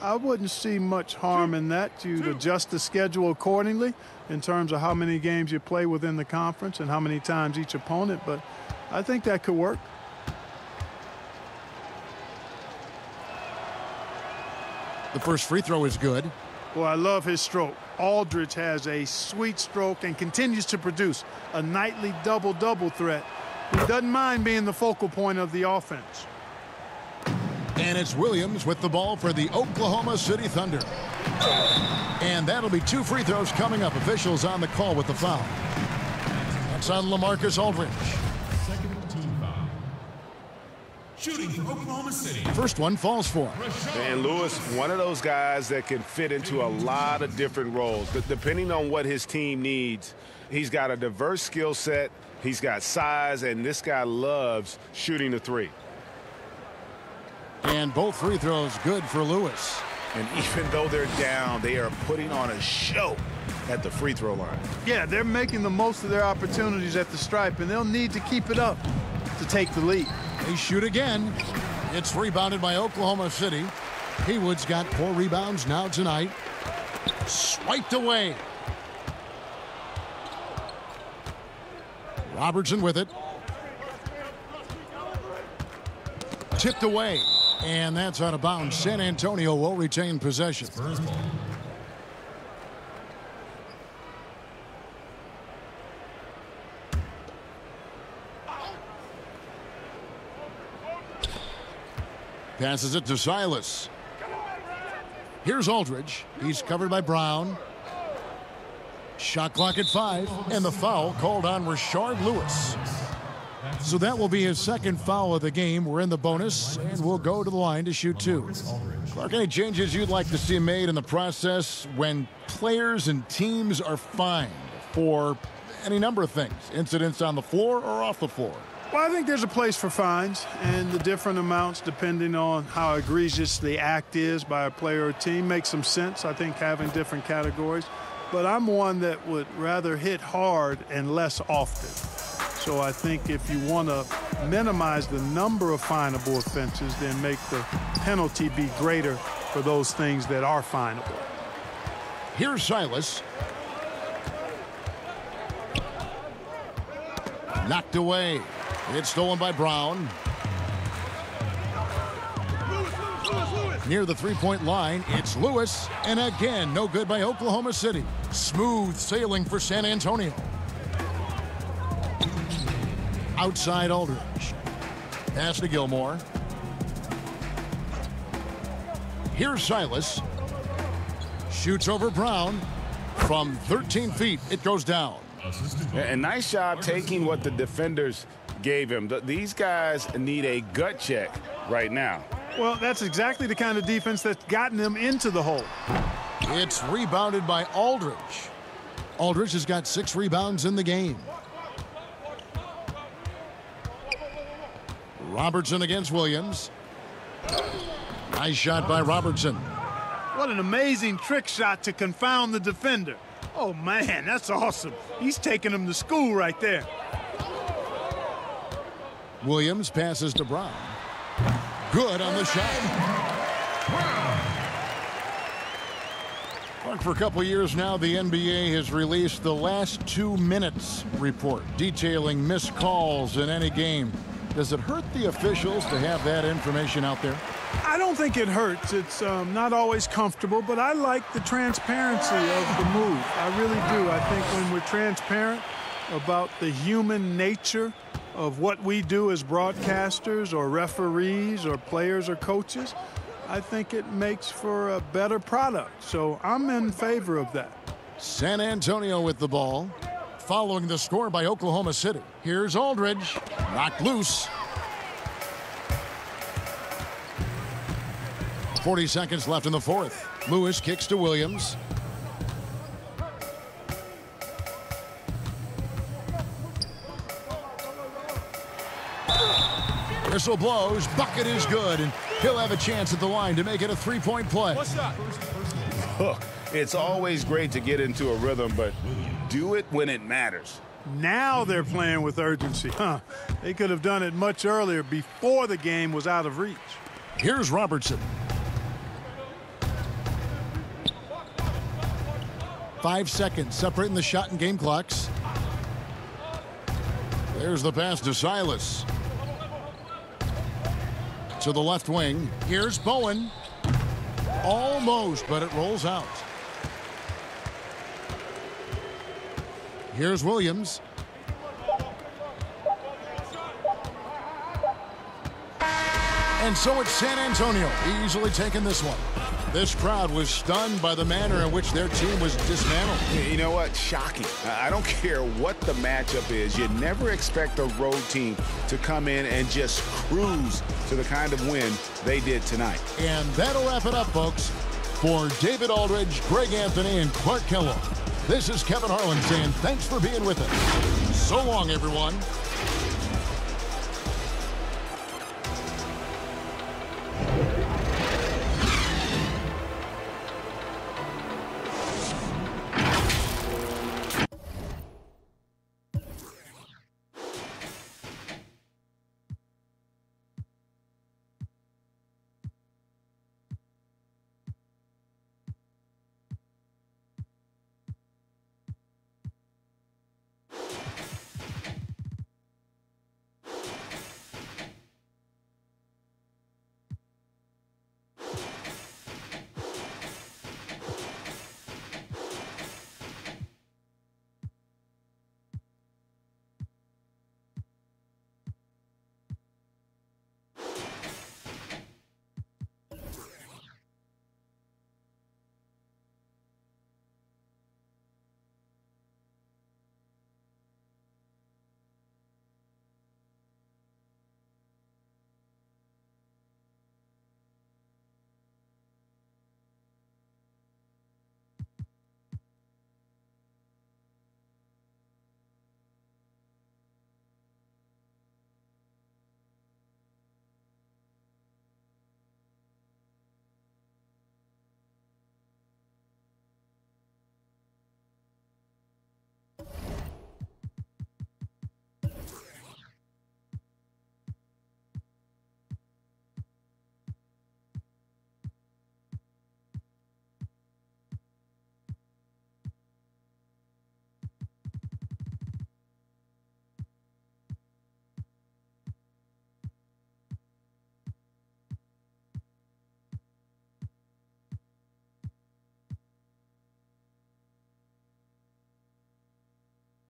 I wouldn't see much harm in that. You'd adjust the schedule accordingly in terms of how many games you play within the conference and how many times each opponent, but I think that could work. The first free throw is good. Well, I love his stroke. Aldridge has a sweet stroke and continues to produce a nightly double-double threat. He doesn't mind being the focal point of the offense. And it's Williams with the ball for the Oklahoma City Thunder. And that'll be two free throws coming up. Officials on the call with the foul. That's on LaMarcus Aldridge. Second team foul. Shooting for Oklahoma City. First one falls for. And Lewis, one of those guys that can fit into a lot of different roles. But depending on what his team needs, he's got a diverse skill set. He's got size, and this guy loves shooting the three. And both free throws good for Lewis. And even though they're down, they are putting on a show at the free throw line. Yeah, they're making the most of their opportunities at the stripe, and they'll need to keep it up to take the lead. They shoot again. It's rebounded by Oklahoma City. Haywood's got four rebounds now tonight. Swiped away. Robertson with it. Tipped away. And that's out of bounds. San Antonio will retain possession. Passes it to Silas. Here's Aldridge. He's covered by Brown. Shot clock at five, and the foul called on Rashard Lewis. So that will be his second foul of the game. We're in the bonus, and we'll go to the line to shoot two. Clark, any changes you'd like to see made in the process when players and teams are fined for any number of things, incidents on the floor or off the floor? Well, I think there's a place for fines and the different amounts depending on how egregious the act is by a player or team makes some sense. I think having different categories. But I'm one that would rather hit hard and less often. So I think if you want to minimize the number of finable offenses, then make the penalty be greater for those things that are finable. Here's Silas. Knocked away. It's stolen by Brown. Near the three-point line, it's Lewis. And again, no good by Oklahoma City. Smooth sailing for San Antonio. Outside Aldridge. Pass to Gilmore. Here's Silas. Shoots over Brown. From 13 feet, it goes down. And nice job taking what the defenders gave him. These guys need a gut check right now. Well, that's exactly the kind of defense that's gotten them into the hole. It's rebounded by Aldridge. Aldridge has got six rebounds in the game. Robertson against Williams. Nice shot by Robertson. What an amazing trick shot to confound the defender. Oh, man, that's awesome. He's taking him to school right there. Williams passes to Brown. Good on the shot. For a couple years now, the NBA has released the last two minutes report detailing missed calls in any game. Does it hurt the officials to have that information out there? I don't think it hurts. It's um, not always comfortable, but I like the transparency of the move. I really do. I think when we're transparent about the human nature of what we do as broadcasters or referees or players or coaches, I think it makes for a better product. So I'm in favor of that. San Antonio with the ball. Following the score by Oklahoma City. Here's Aldridge. Knocked loose. 40 seconds left in the fourth. Lewis kicks to Williams. Whistle blows. Bucket is good. And he'll have a chance at the line to make it a three-point play. Look, it's always great to get into a rhythm, but do it when it matters. Now they're playing with urgency. Huh. They could have done it much earlier before the game was out of reach. Here's Robertson. Five seconds separating the shot and game clocks. There's the pass to Silas. To the left wing. Here's Bowen. Almost, but it rolls out. Here's Williams. And so it's San Antonio easily taking this one. This crowd was stunned by the manner in which their team was dismantled. You know what? Shocking. I don't care what the matchup is. You never expect a road team to come in and just cruise to the kind of win they did tonight. And that'll wrap it up, folks. For David Aldridge, Greg Anthony, and Clark Kellogg, this is Kevin Harlan saying thanks for being with us. So long, everyone.